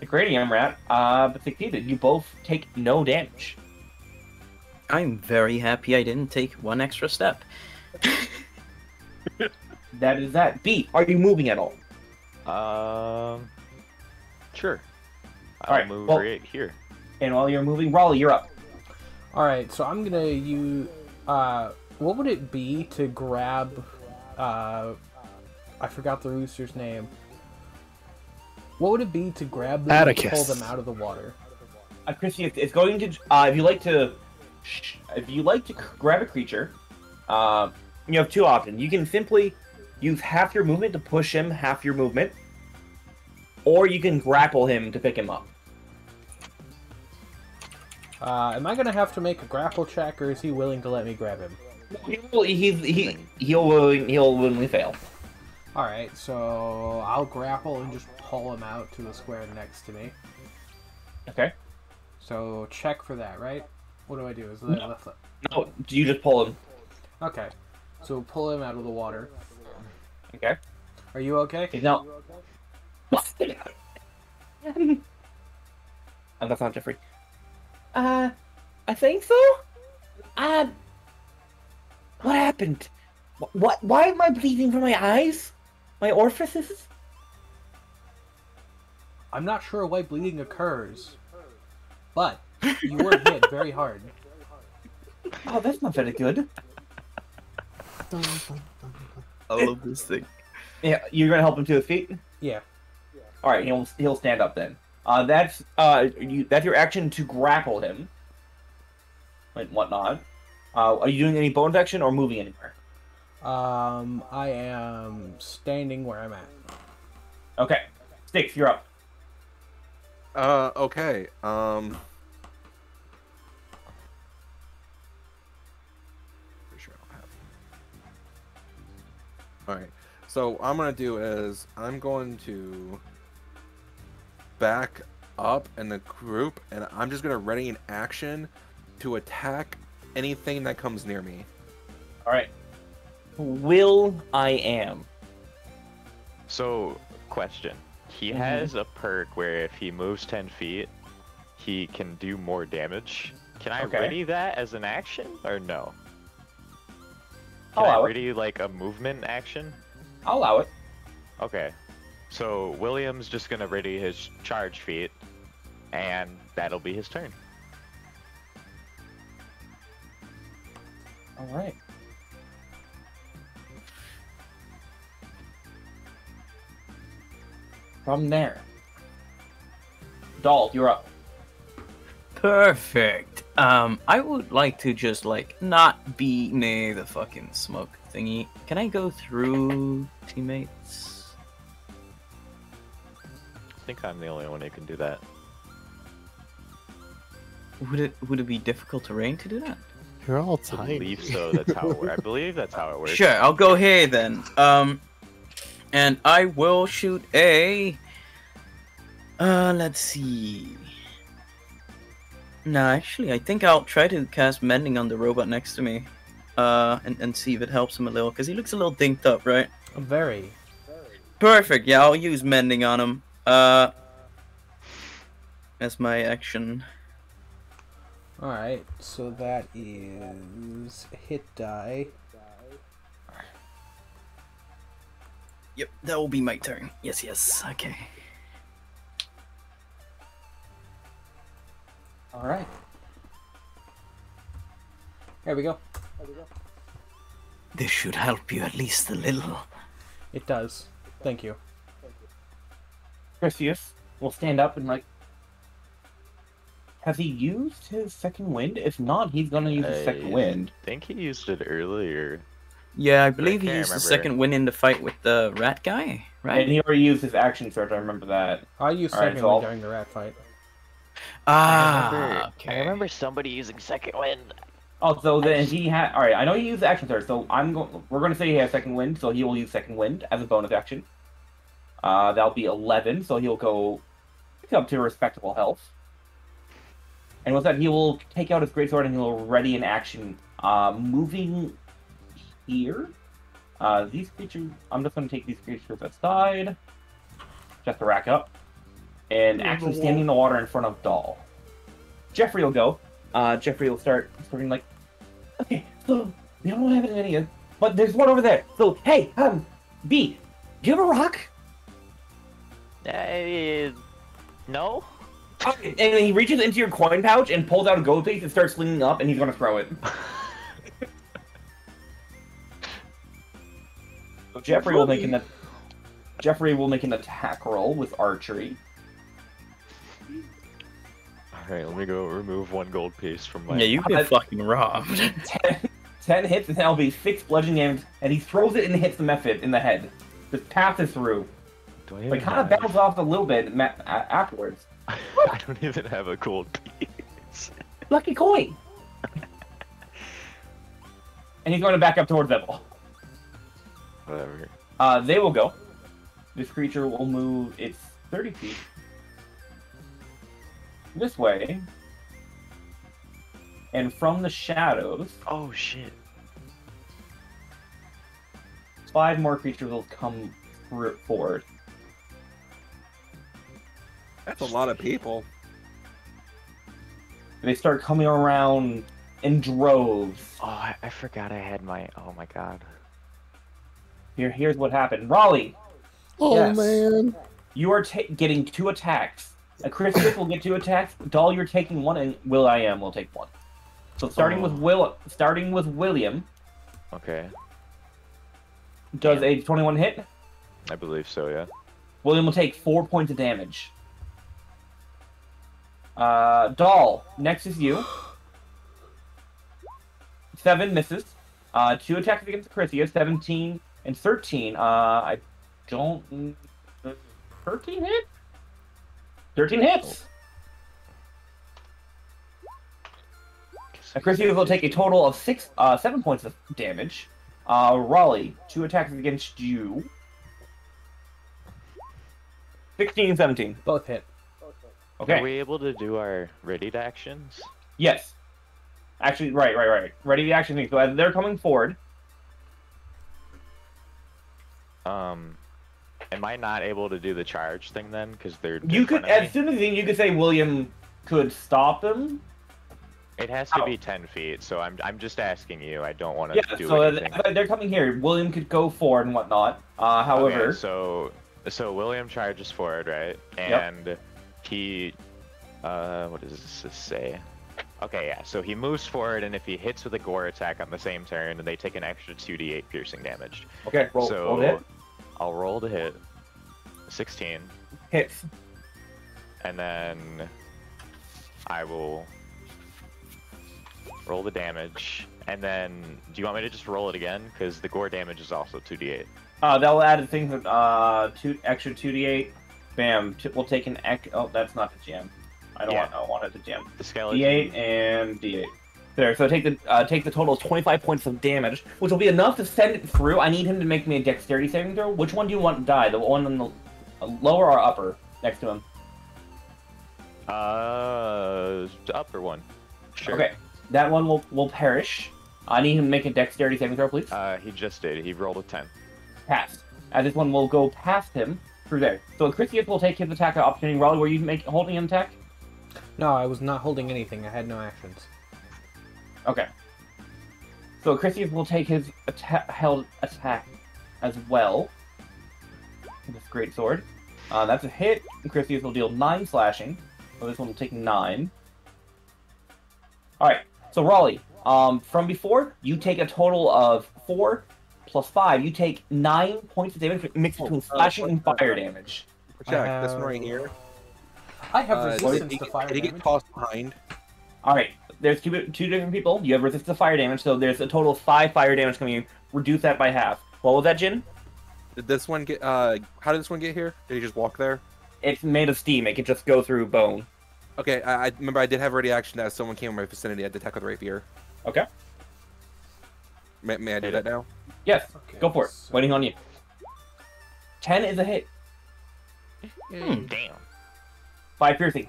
The Cranium Rat uh, succeeded. You both take no damage. I'm very happy I didn't take one extra step. That is that. Bee, are you moving at all? Um, sure. I'll Alright, move well- right here. And while you're moving, Raleigh, you're up. All right, so I'm gonna you. Uh, what would it be to grab? Uh, I forgot the rooster's name. What would it be to grab them and pull them out of the water? Uh, Chrissy, it's, it's going to. Uh, if you like to, sh- if you like to grab a creature, uh, you have two options. You can simply use half your movement to push him, half your movement, or you can grapple him to pick him up. Uh, am I gonna have to make a grapple check, or is he willing to let me grab him? He will, he's, he he'll willing, he'll willingly fail. All right, so I'll grapple and just pull him out to the square next to me. Okay. So check for that, right? What do I do? Is that left? No, you just pull him. Okay. So pull him out of the water. Okay. Are you okay? He's now. and that's not Jeffrey. Uh, I think so. Uh, what happened? What? Why am I bleeding from my eyes? My orifices? I'm not sure why bleeding occurs, but you were hit very hard. Oh, that's not very good. I love this thing. Yeah, you're gonna help him to his feet. Yeah. All right, he'll he'll stand up then. Uh, that's uh, you, that's your action to grapple him, and whatnot. Uh, are you doing any bone action or moving anywhere? Um, I am standing where I'm at. Okay, Stix, you're up. Uh, okay. Um. All right. So what I'm gonna do is I'm going to back up in the group, and I'm just gonna ready an action to attack anything that comes near me. All right. Will I am. So, question. He Mhm. has a perk where if he moves 10 feet, he can do more damage. Can I Okay. ready that as an action or no? I'll Can I allow it. ready like a movement action? I'll allow it. Okay. So William's just gonna ready his charge feat, and that'll be his turn. All right. From there, Doll, you're up. Perfect. Um, I would like to just like not be near the fucking smoke thingy. Can I go through teammates? I think I'm the only one who can do that. Would it would it be difficult terrain to do that? You're all I tiny. believe so. That's how it works. I believe that's how it works. Sure, I'll go here then. Um, and I will shoot a. Uh, let's see. No, actually, I think I'll try to cast mending on the robot next to me. Uh, and, and see if it helps him a little, because he looks a little dinked up, right? Very. Perfect. Yeah, I'll use mending on him. Uh, as my action. All right. So that is hit die. Yep, that will be my turn. Yes, yes. Okay. All right. There we go. This should help you at least a little. It does. Thank you. Perseus will stand up and like. Has he used his second wind? If not, he's gonna use his second wind. I think he used it earlier. Yeah, I believe he can't used the second wind in the fight with the rat guy, right? And he already used his action surge. I remember that. I used All right, second so one I'll- during the rat fight. Ah, I remember, okay. I remember somebody using second wind. Oh, so then he had. All right, I know he used action third, so I'm going. We're going to say he has second wind, so he will use second wind as a bonus action. Uh, that'll be eleven, so he'll go up to respectable health. And with that, he will take out his greatsword and he will ready in action. Uh, moving here. Uh, these creatures. I'm just going to take these creatures aside, just to rack up, and actually standing in the water in front of Doll. Jeffrey will go. Uh, Jeffrey will start starting like, okay, so we don't have any, of, but there's one over there. So hey, um, Bee, do you have a rock? Uh, no. And then he reaches into your coin pouch and pulls out a gold piece and starts slinging up, and he's gonna throw it. So Jeffrey will make an Jeffrey will make an attack roll with archery. Alright, let me go remove one gold piece from my. Yeah, you've been fucking robbed. 10, 10 hits and that'll be six bludgeoning damage, and he throws it and hits the mephit in the head. Just passes through. Do I But kind of have- bounces off a little bit ma- afterwards. I don't even have a gold piece. Lucky coin. and he's going to back up towards them. Whatever. Uh, they will go. This creature will move its 30 feet this way. And from the shadows, Oh shit. five more creatures will come through- forward. That's a lot of people. They start coming around in droves. Oh, I, I forgot I had my. Oh my god. Here, here's what happened. Raleigh, Oh Yes. man. you are ta- getting two attacks. A Christmas will get two attacks. Doll, you're taking one, and William will take one. So starting with Oh. Will, starting with William, Okay. does a 21 hit. I believe so. Yeah. William will take four points of damage. Uh, Doll, next is you. Seven misses. Uh, two attacks against Chrisia, 17 and 13. Uh, I don't. 13 hit? 13 hits! Uh, Chrisia will take a total of six, uh, seven points of damage. Uh, Raleigh, two attacks against you. 16 and 17. Both hit. Okay. Are we able to do our ready to actions? Yes. Actually, right, right, right. Ready the action thing. So as they're coming forward, Um, am I not able to do the charge thing then? Because they're you could, as soon as you, you could say William could stop them. It has to Oh. be ten feet, so I'm I'm just asking you. I don't want to Yeah, do so anything. they're coming here. William could go forward and whatnot. Uh, however, Okay, so so William charges forward, right? Yep. And he, uh, what does this say? Okay, yeah. So he moves forward, and if he hits with a gore attack on the same turn, they take an extra two d8 piercing damage. okay, roll, so roll. I'll roll to hit. 16, Hits. and then I will roll the damage. And then, do you want me to just roll it again? Because the gore damage is also 2d8. Uh, that will add a thing things. Uh, two extra two d eight. Bam. T- we'll take an ec. Oh, that's not the jam. I don't Yeah. want. I want it to gem. The skeleton. D8 and D8. There, so take the uh, take the total of 25 points of damage, which will be enough to send it through. I need him to make me a dexterity saving throw. Which one do you want to die? The one on the uh, lower or upper next to him? Uh, the upper one. Sure. Okay, that one will will perish. I need him to make a dexterity saving throw, please. Uh, he just did. He rolled a 10. Passed. And this one will go past him through there. So Christius will take his attack opportunity. Raleigh, were you make, holding an attack? No, I was not holding anything. I had no actions. Okay. So Christius will take his atta- held attack as well. With This great sword. Uh, that's a hit. Christius will deal nine slashing. So this one will take nine. All right. So Raleigh, um, from before you take a total of four plus five. You take nine points of damage mixed between Oh, uh, slashing and fire damage. Check this one right here. I have Uh, resistance did to fire did he get damage. tossed behind? All right. There's two two different people. You have resistance to fire damage, so there's a total of five fire damage coming in. Reduce that by half. What was that, Jin? Did this one get? Uh, how did this one get here? Did he just walk there? It's made of steam. It can just go through bone. Okay, I, I remember I did have ready action that someone came in my vicinity. I had to attack with rapier. Okay. May, may I do that now? Yes. Okay, Go for it. so- Waiting on you. Ten is a hit. Hmm, damn. Five piercing.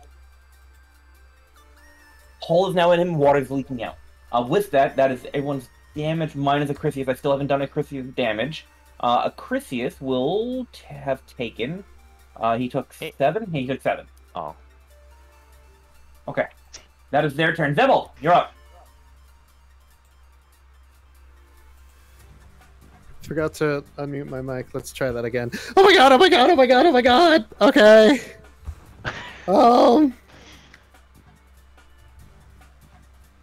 Hole is now in him. Water is leaking out. Uh, with that, that is everyone's damage minus Acrisius. I still haven't done Acrisius damage. Uh, Acrisius will t- have taken. Uh, he took Hey. seven. He took seven. Oh, Okay, that is their turn. Zeble, you're up. Forgot to unmute my mic. Let's try that again. Oh my god! Oh my god! Oh my god! Oh my god! Okay. Um.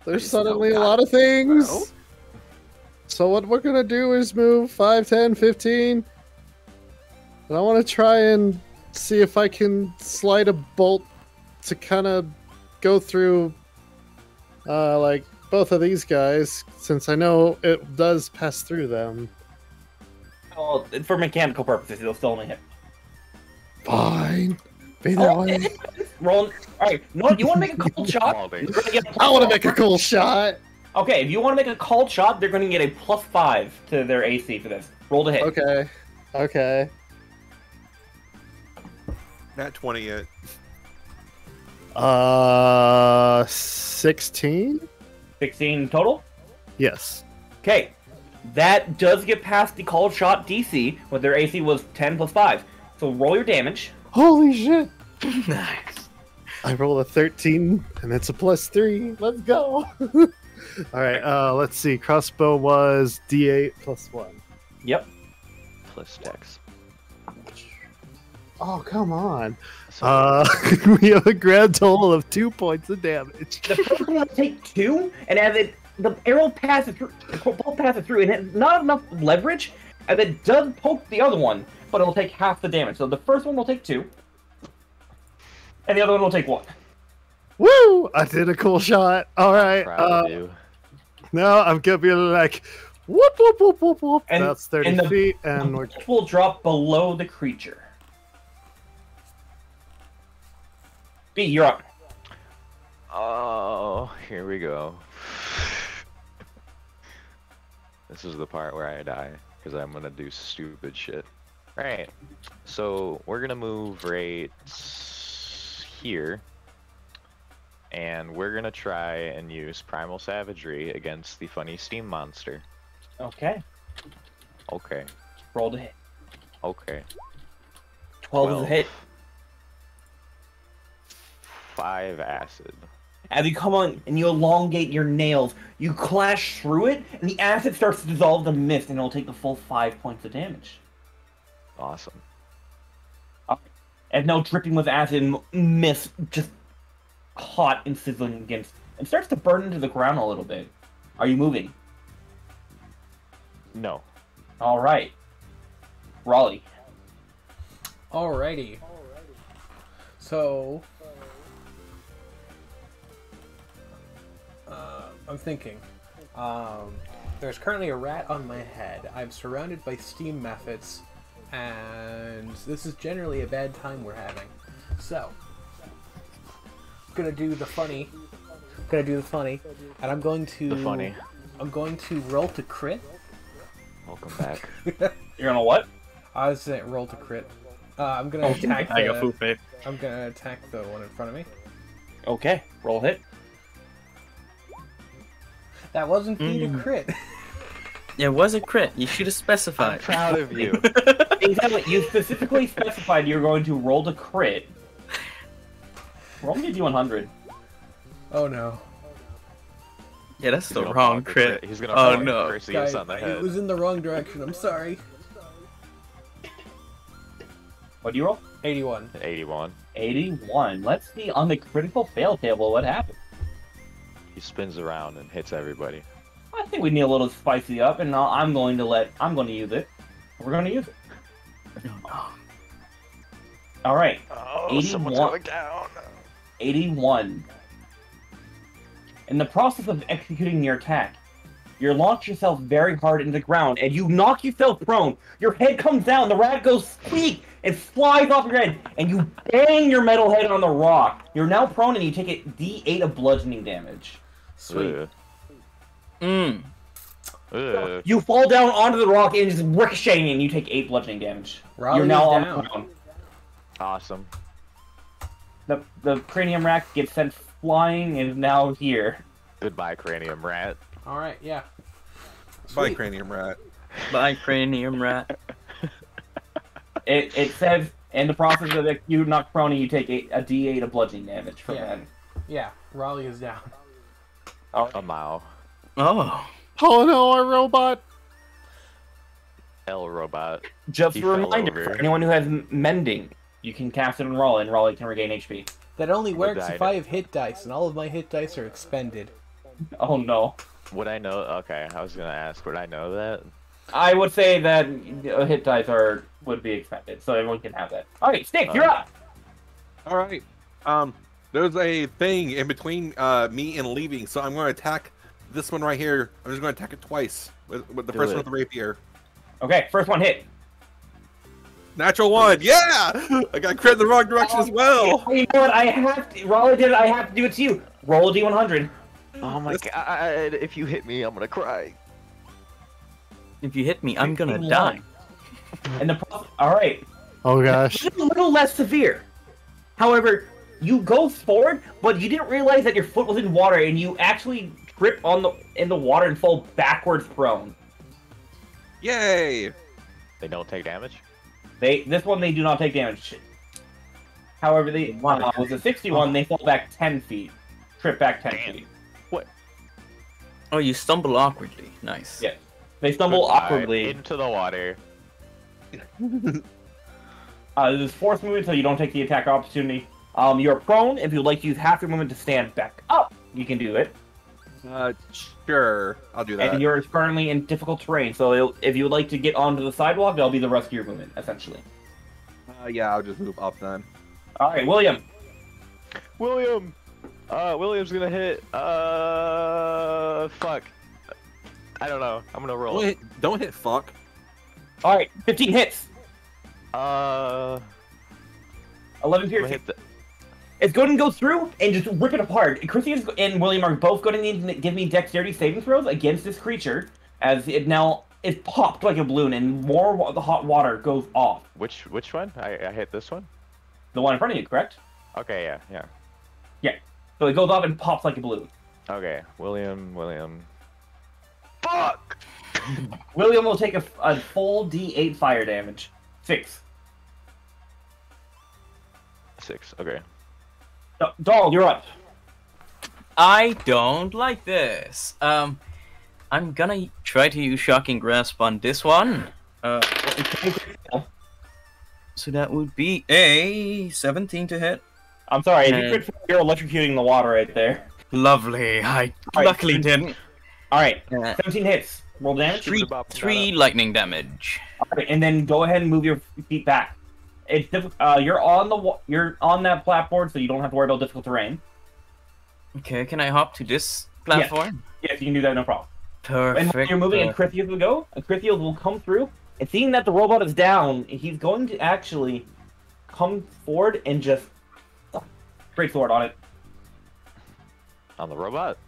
There's suddenly a lot of things. So what we're gonna do is move 5, 10, 15. And I want to try and see if I can slide a bolt to kind of go through, uh, like both of these guys, since I know it does pass through them. Oh, for mechanical purposes, he'll still only hit. Fine. Be that Oh, way. Roll. All right. No, you want to make a cold shot? Baldy. You're gonna get a I want to make a cool shot. Okay, if you want to make a cold shot, they're going to get a plus five to their AC for this. Roll to hit. Okay. Okay. Nat 20 it. Uh, 16? 16 total. Yes. Okay, that does get past the cold shot DC, but their AC was 10 plus 5. So roll your damage. Holy shit. nice. I roll a 13 and that's a plus 3. Let's go. All right, uh, let's see. Crossbow was d8 plus 1. Yep. plus dex. Oh, come on. So, Uh, we have a grand total of 2 points of damage. The first one will take two, and as it the arrow passes through, the bolt passes through, and it's not enough leverage, and it does poke the other one, but it'll take half the damage. So the first one will take two, and the other one will take one. Woo! I did a cool shot. All right. proud Uh, of you. now I'm gonna be like, whoop, whoop, whoop, whoop, whoop. And- That's 30 and the- feet, and we're will drop below the creature. Bee, you're up. Oh, here we go. This is the part where I die because I'm gonna do stupid shit. Right. So we're gonna move right here, and we're gonna try and use primal savagery against the funny steam monster. Okay. Okay. Roll to hit. Okay. 12 is a hit. Five acid. As you come on and you elongate your nails, you clash through it, and the acid starts to dissolve the mist, and it'll take the full five points of damage. Awesome. And now dripping with acid mist, just hot and sizzling against, and starts to burn into the ground a little bit. Are you moving? No. All right. Raleigh. Alrighty. Alrighty. So, uh, I'm thinking. Um, there's currently a rat on my head. I'm surrounded by steam mephits, and this is generally a bad time we're having. So, I'm gonna do the funny. I'm gonna do the funny, and I'm going to. The funny. I'm going to roll to crit. Welcome back. You're gonna what? I was saying roll to crit. Uh, I'm gonna Okay. attack. I got The, food faith. I'm gonna attack the one in front of me. Okay. Roll hit. That was indeed a Mm. crit. It was a crit. You should have specified. I'm specified. proud of you. Exactly. You specifically specified you're going to roll to crit. Roll me a d100. Oh no, Yeah, that's He's the gonna wong bonk the crit. He's gonna Oh bonk no. Perseus guys, on the it was in the wrong direction. I'm sorry. What do you roll? 81. 81. 81. Let's see on the critical fail table what happened. He spins around and hits everybody. I think we need a little spicy up, and I'll- I'm going to let I'm going to use it. We're going to use it. Oh, All right, Oh, someone's going down. 81. In the process of executing your attack, you launch yourself very hard into the ground, and you knock yourself prone. Your head comes down, the rat goes squeak, and flies off your head, and you bang your metal head on the rock. You're now prone, and you take a D8 of bludgeoning damage. Sweet. Ugh. Mm. Ugh. You fall down onto the rock and just ricocheting, and you take eight bludgeoning damage. Raleigh You're now on down. the ground. Awesome. The, the cranium rat gets sent flying and is now here. Goodbye, cranium rat. All right, yeah. Bye, cranium rat. Bye, cranium rat. It it says in the process of it, you knock prone, you take a, a D8 of bludgeoning damage from Yeah. that. Yeah, Raleigh is down. A mile. Oh. Oh no, our robot. L robot. Just He a reminder for anyone who has mending, you can cast it on Raleigh, and Raleigh can regain HP. That only works if I have hit dice, and all of my hit dice are expended. Oh no. Would I know? Okay, I was gonna ask. Would I know that? I would say that uh, hit dice are would be expected, so everyone can have that. Okay, Stix, you're up. All right. Um, there's a thing in between uh, me and leaving, so I'm going to attack this one right here. I'm just going to attack it twice with, with the Do first it. one with the rapier. Okay, first one hit. Natural one, yeah! I got crit in the wrong direction as oh, well. You know what? I have to. Raleigh did it. I have to do it to you. Roll a d100. Oh my This- god! If you hit me, I'm gonna cry. If you hit me, I'm gonna Fifteen die. And the pro- all right, Oh gosh. it's a little less severe. However, you go forward, but you didn't realize that your foot was in water, and you actually trip on the in the water and fall backwards prone. Yay! They don't take damage. They this one they do not take damage. However, they uh, with the 61 they fall back 10 feet, trip back 10 Damn. feet. Oh, you stumble awkwardly. Nice. Yeah. They stumble Goodbye. awkwardly. into the water. Uh, this is fourth movement, so you don't take the attack opportunity. Um, you're prone. If you'd like to use half your movement to stand back up, you can do it. Uh, sure, I'll do that. And you're currently in difficult terrain, so if you would like to get onto the sidewalk, that'll be the rest of your movement, essentially. Uh, yeah, I'll just move up then. All right, William. William. Uh, William's gonna hit. Uh, fuck. I don't know. I'm gonna roll. Don't hit, don't hit fuck. All right, 15 hits, Uh, 11 I'm gonna piercing. hit the. It's going to go through and just rip it apart. Chrissy is- and William are both going to need to give me dexterity saving throws against this creature, as it now is popped like a balloon, and more wa- the hot water goes off. Which which one? I I hit this one. The one in front of you, correct? Okay, yeah, yeah, yeah. So it goes off and pops like a balloon. Okay, William, William. Fuck. William will take a, a full D8 fire damage. Six. Six. Okay. D- Doll, you're up. I don't like this. Um, I'm gonna try to use shocking grasp on this one. Uh, so that would be a 17 to hit. I'm sorry, if you crit fail, you're electrocuting the water right there. Lovely. I Alright, luckily then- didn't. All right, Uh, 17 hits. Roll damage. three, three lightning damage. All right, and then go ahead and move your feet back. It's diff- uh, you're on the wa- you're on that platform, so you don't have to worry about difficult terrain. Okay, can I hop to this platform? Yes, you can do that, no problem. Perfect. And you're moving, and Crithios will go. And Crithios will come through. And seeing that the robot is down, he's going to actually come forward and just great sword on it. On the robot.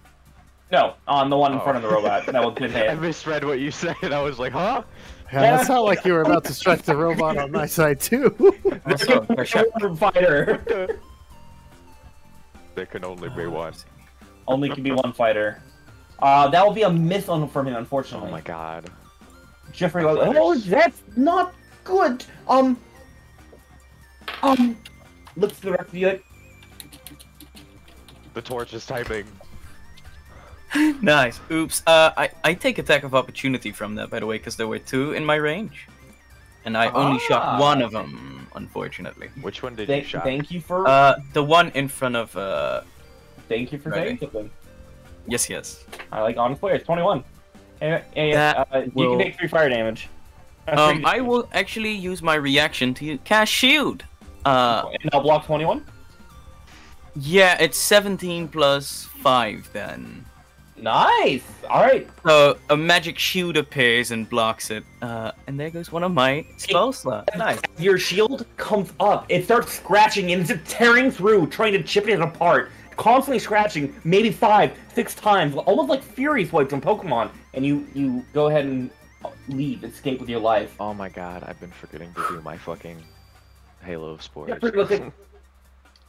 No, on the one in Oh. front of the robot. That was good I misread what you said. I was like, huh? Yeah, it sounded like you were about to strike the robot on my side too. Also, a fighter. There can only be one. Only can be one fighter. Uh, that will be a miss on from him, unfortunately. Oh my god. Jeffrey goes, oh, that's not good. Um, um, looks to the rest of you The torch is typing. nice. Oops. Uh, I, I take attack of opportunity from that, by the way, because there were two in my range. And I only Ah. shot one of them, unfortunately. Which one did thank, you shot? thank you for, Uh, the one in front of, uh, thank you for Ready. saying something. yes, yes. I like honest players. Twenty-one. And, and, That uh, you can take three fire damage. Um, three- I will actually use my reaction to cast shield. Uh, and I'll block twenty-one. yeah, it's 17 plus 5 then. Nice. All right. So a magic shield appears and blocks it. Uh, and there goes one of my spell slots. Nice. Your shield comes up. It starts scratching and it's tearing through, trying to chip it apart. Constantly scratching, maybe five, six times, almost like Fury swipes on Pokemon. And you you go ahead and leave, escape with your life. Oh my god, I've been forgetting to do my fucking Halo of Spores. Jeffrey looks at-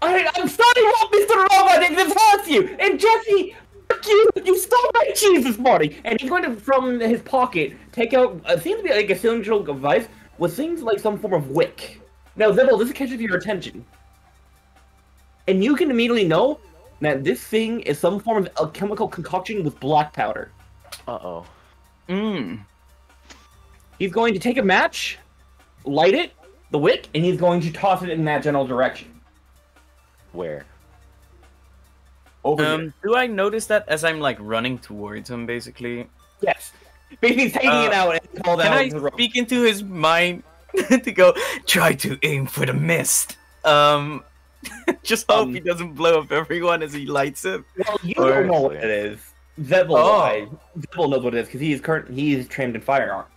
I, I'm sorry, Rob, Mr. Rob. I think this hurts. You! And Jesse, fuck you! You stole my cheese this morning! And he's going to, from his pocket, take out, uh, seems to be like a cylindrical device with things like some form of wick. Now, Zeble, this catches your attention. And you can immediately know that this thing is some form of a chemical concoction with black powder. Uh oh. Mmm. He's going to take a match, light it, the wick, and he's going to toss it in that general direction. Where? Over Um, here. do I notice that as I'm like running towards him, basically? Yes. Basically, he's taking it Uh, out and called Can out. I the ro- speak into his mind to go try to aim for the mist? Um, just hope Um, he doesn't blow up everyone as he lights it. Well, you Or- don't know what it is. Zeble, Oh. I- Zeble knows what it is because he is current. He is trained in firearms.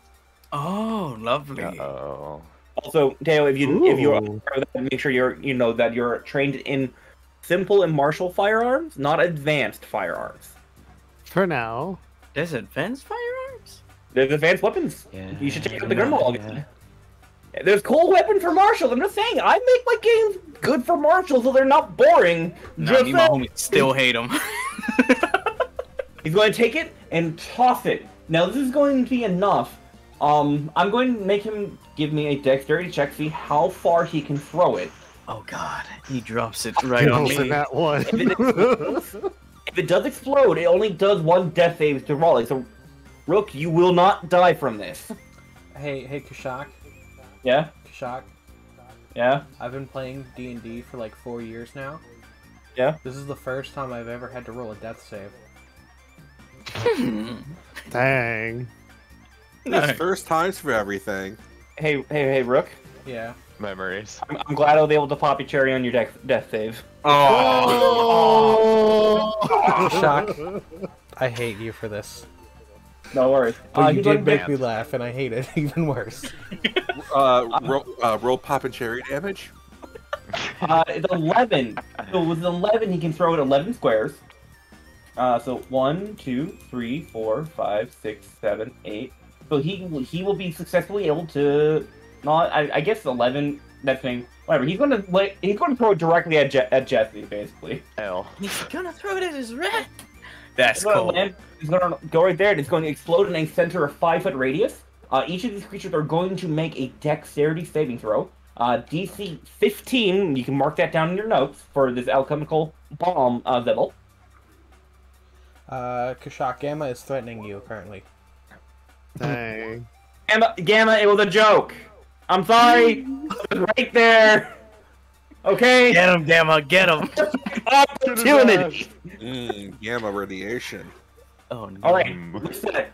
Oh, lovely. Uh oh. Also, Tayo, if you if you're Ooh. aware of that, make sure you're you know that you're trained in simple and martial firearms, not advanced firearms. For now. There's advanced firearms. There's advanced weapons. Yeah. You should check out the yeah, Grimm Hollow yeah. again. There's cool weapon for martial. I'm just saying, I make my games good for martial so they're not boring. Nah, Just me, my saying. homies still hate him. He's going to take it and toss it. Now this is going to be enough. Um, I'm going to make him give me a dexterity check, see how far he can throw it. Oh God, he drops it right on Rolls in me. that one. If it, explodes, if it does explode, it only does one death save to Raleigh. So, Rook, you will not die from this. Hey, hey, Kashak, Yeah, Kashak. yeah. I've been playing D and D for like four years now. Yeah? This is the first time I've ever had to roll a death save. Hmm. Dang. It's first times for everything. Hey, hey, hey, Rook. Yeah. Memories. I'm, I'm glad I was able to pop a cherry on your death death save. Oh, Kashak, I hate you for this. No worries. But Uh, you he's did going to make me laugh, and I hate it even worse. Uh, roll, uh, roll pop and cherry damage. Uh, it's 11. So with 11, he can throw it 11 squares. Uh, so 1, 2, 3, 4, 5, 6, 7, 8. So he he will be successfully able to not I, I guess 11 that thing whatever he's going to like he's going to throw it directly at, Je- at Jesse basically. L. he's gonna throw it at his rat. That's It's going to cool. land. It's going to go right there and it's going to explode in a center of five foot radius. Uh, each of these creatures are going to make a dexterity saving throw. Uh, DC 15. You can mark that down in your notes for this alchemical bomb uh, Zeble. Uh, Kashak, Gamma is threatening you currently. Dang. Gamma, Gamma, it was a joke. I'm sorry. it was right there. Okay. Get him, Gamma, get him. Opportunity. Mm, gamma radiation. Oh no. All right.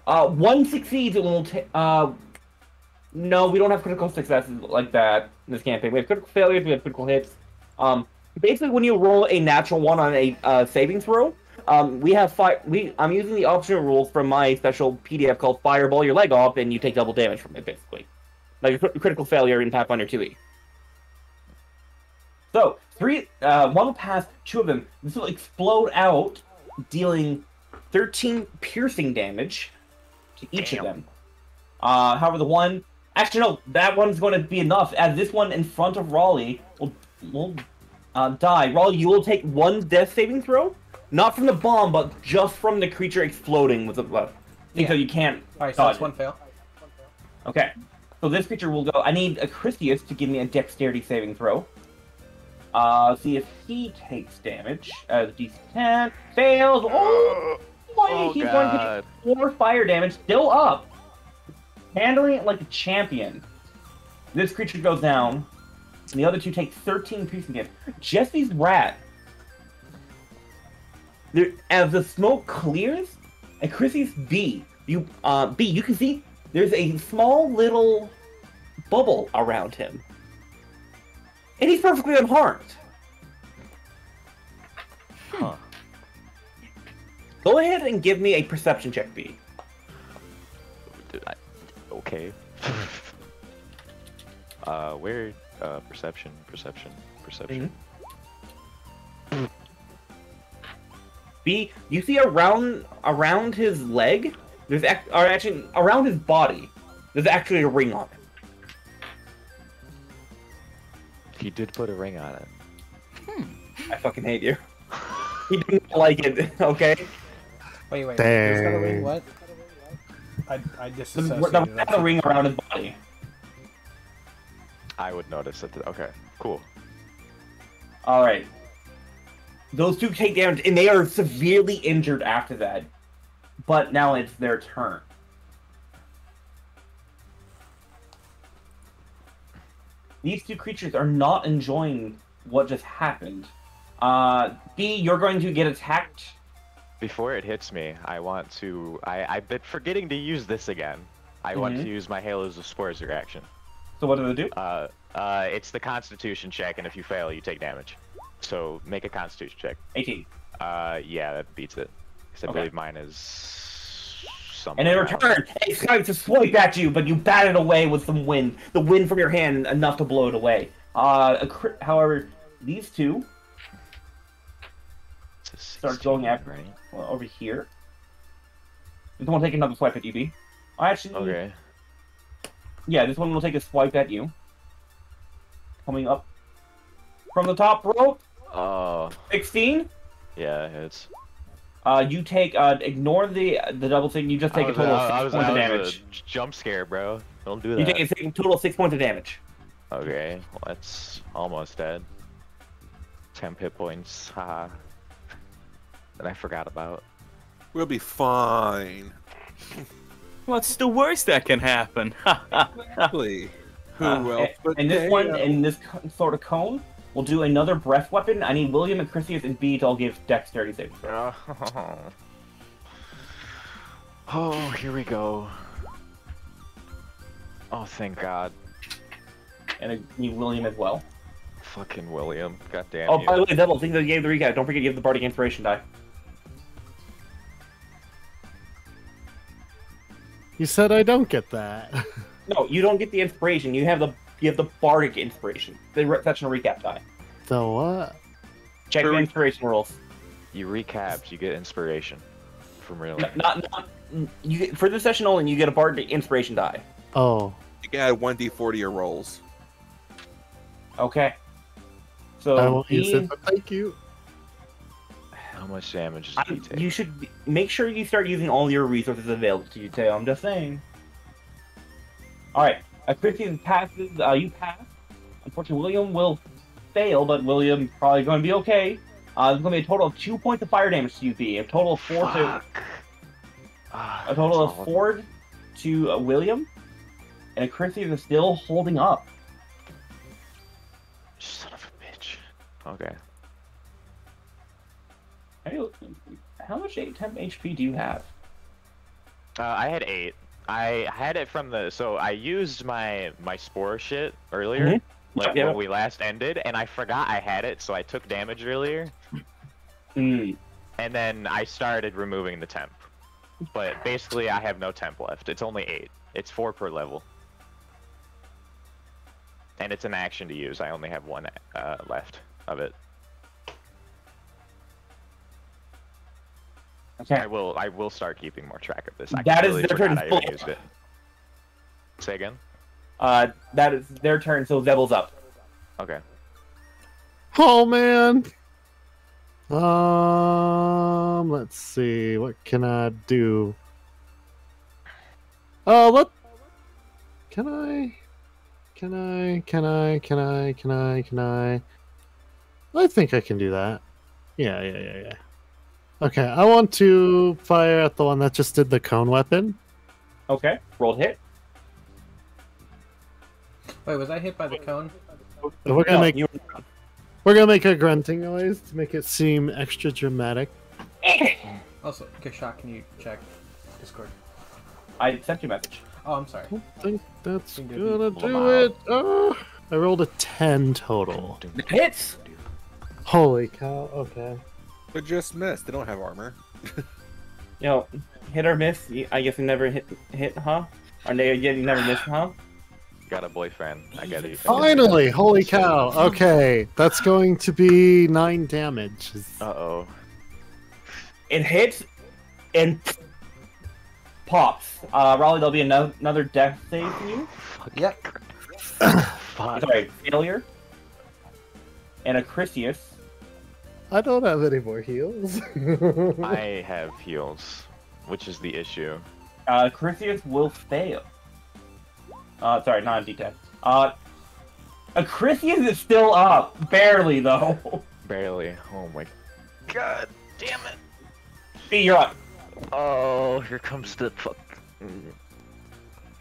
Uh, one succeeds, it will take. Uh, no, we don't have critical successes like that in this campaign. We have critical failures. We have critical hits. Um, basically, when you roll a natural one on a uh, saving throw, um, we have fi- We I'm using the optional rules from my special PDF called Fireball Your Leg Off, and you take double damage from it, basically. Like a critical failure in Pathfinder 2e. So three, uh, one will pass. Two of them. This will explode out, dealing 13 piercing damage to each Damn. of them. Uh, however, the one. Actually, no, that one's going to be enough, as this one in front of Raleigh will, will uh, die. Raleigh, you will take one death saving throw, not from the bomb, but just from the creature exploding with the. Uh, Yeah. So you can't. All right, so dodge that's one fail. Okay. So this creature will go. I need a Chrysius to give me a dexterity saving throw. Uh, see if he takes damage. Uh, DC 10 fails. Oh, boy, Oh he's going to god. take four fire damage, still up. Handling it like a champion. This creature goes down. And the other two take 13 piercing damage. Jesse's rat. There, as the smoke clears, and Chrissy's Bee, you uh Bee, you can see there's a small little bubble around him. And he's perfectly unharmed. Huh. Go ahead and give me a perception check, Bee. Okay. uh, where? Uh, perception, perception, perception. Bee, you see around around his leg, there's act, or actually around his body, there's actually a ring on it. He did put a ring on it. Hmm. I fucking hate you. he didn't like it. Okay. Wait, wait. There's got a ring. What? I I The, disassociated. the, I'm the ring around his body. I would notice it. Okay, cool. All right. Those two take damage, and they are severely injured after that. But now it's their turn. These two creatures are not enjoying what just happened. Uh, Bee, you're going to get attacked. Before it hits me, I want to. I I've been forgetting to use this again. I want Mhm. to use my Halos of Spores reaction. So what do they do? Uh, uh, it's the Constitution check, and if you fail, you take damage. So make a Constitution check. 18. Uh, yeah, that beats it. 'Cause I Okay. believe mine is. Something. And in return, it tries to swipe at you, but you bat it away with some wind. The wind from your hand enough to blow it away. Uh, however, these two start going 16, after- right? well, over here. This one will take another swipe at you, Bee. Actually, Okay. yeah, this one will take a swipe at you. Coming up from the top rope, Oh, 16. yeah, it's. Uh, you take, uh, ignore the the double thing. You just take I a was, total I, of I six was, points I of damage. a j- jump scare, bro. Don't do that. You take a total of six points of damage. Okay, well, that's almost dead. Ten hit points, haha. That I forgot about. We'll be fine. What's the worst that can happen? Really? Who Uh, else? and, but and this one, Deo? and this sort of cone, will do another breath weapon. I need William and Chrysius and Bee to all give dexterity saves. Oh, here we go. Oh, thank God. And I need William as well. Fucking William. God damn Oh, you. by the way, Devil, think that you gave the recap. Don't forget to give the Bardic Inspiration die. You said I don't get that. No, you don't get the inspiration. You have the you have the Bardic Inspiration. The re- section recap die. the what? Check the Very- inspiration rolls. You recapped, you get inspiration from real life. Not, not you get, for this session only. You get a Bardic Inspiration die. Oh, you can add one d4 to your rolls. Okay. So I won't use it, but thank you. How much damage does I- he take? you should be- make sure you start using all your resources available to you, Tayo. I'm just saying. All right, uh, Christian passes. Uh, you pass. Unfortunately, William will fail, but William probably going to be okay. Uh, there's going to be a total of two points of fire damage to you, Bee. A total of four to Fuck. Ah, a total of four to uh, William, and Christian is still holding up. Son of a bitch. Okay. Hey, How much temp HP do you have? Uh, I had eight. I had it from the so I used my my spore shit earlier, Mhm. like Yeah. when we last ended, and I forgot I had it, so I took damage earlier, Hmm. and then I started removing the temp. But basically, I have no temp left. It's only eight. It's four per level, and it's an action to use. I only have one uh, left of it. Okay. I will I will start keeping more track of this. I That is completely their turn forgot I even used it. Say again. Uh, that is their turn, so Zeble's up. Okay. Oh man. Um, let's see. What can I do? Oh, what? Can I? Can I? Can I? Can I? Can I? Can I? I think I can do that. Yeah, yeah, yeah, yeah. Okay, I want to fire at the one that just did the cone weapon. Okay. Rolled hit. Wait, was I hit by the cone? We're gonna No, make you- we're gonna make a grunting noise to make it seem extra dramatic. Also, Kashak, can you check Discord? I sent you a message. Oh, I'm sorry. I don't think that's Think gonna do it. Oh, I rolled a 10 total. Hits. Holy cow, okay. But just miss. They don't have armor. You know, hit or miss. I guess you never hit, hit, huh? Or they, you you never miss, huh? Got a boyfriend. I got it. Finally, holy cow. Okay, that's going to be 9 damage. Uh oh. It hits and pops. Uh, Raleigh, there'll be another, another death save for you. Yep. Fuck. Sorry, failure. And a Chrysius. I don't have any more heals. I have heals, which is the issue. Uh, Chrysius will fail. Uh, sorry, not a D10. Uh, Acrisius is still up, barely though. Barely. Oh my god damn it. Bee, you're up. Oh, here comes the fuck.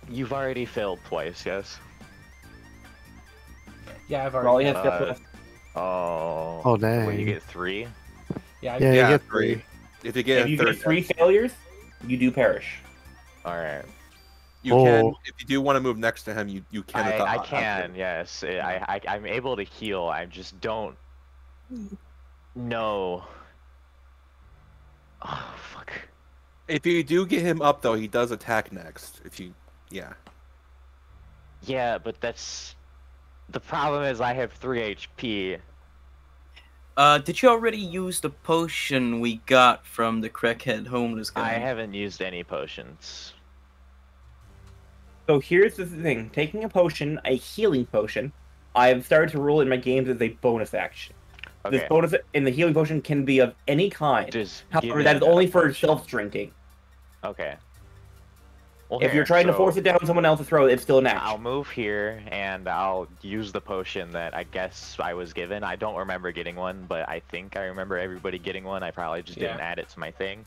You've already failed twice, yes? Yeah, I've Raleigh already. has Uh, failed. Oh. Oh, Wait, dang. you get three? Yeah, yeah, you Yeah, get three. three. If you get If a you third, get three failures, you do perish. Alright. you oh. can. Oh. If you do want to move next to him, you you can. at the- I, I after. can, yes. I, I, I'm able to heal. I just don't know. Oh, fuck. If you do get him up though, he does attack next. If you, yeah. Yeah, but that's. The problem is I have 3 HP. Uh, did you already use the potion we got from the crackhead homeless guy? I haven't used any potions. So here's the thing: taking a potion, a healing potion, I have started to rule in my games as a bonus action. Okay. This bonus in the healing potion can be of any kind. Just However, that is another only for self drinking. Okay. If you're trying to force it down someone else's throat, it's still an I'll move here and I'll use the potion that I guess I was given. I don't remember getting one, but I think I remember everybody getting one. I probably just didn't add it to my thing.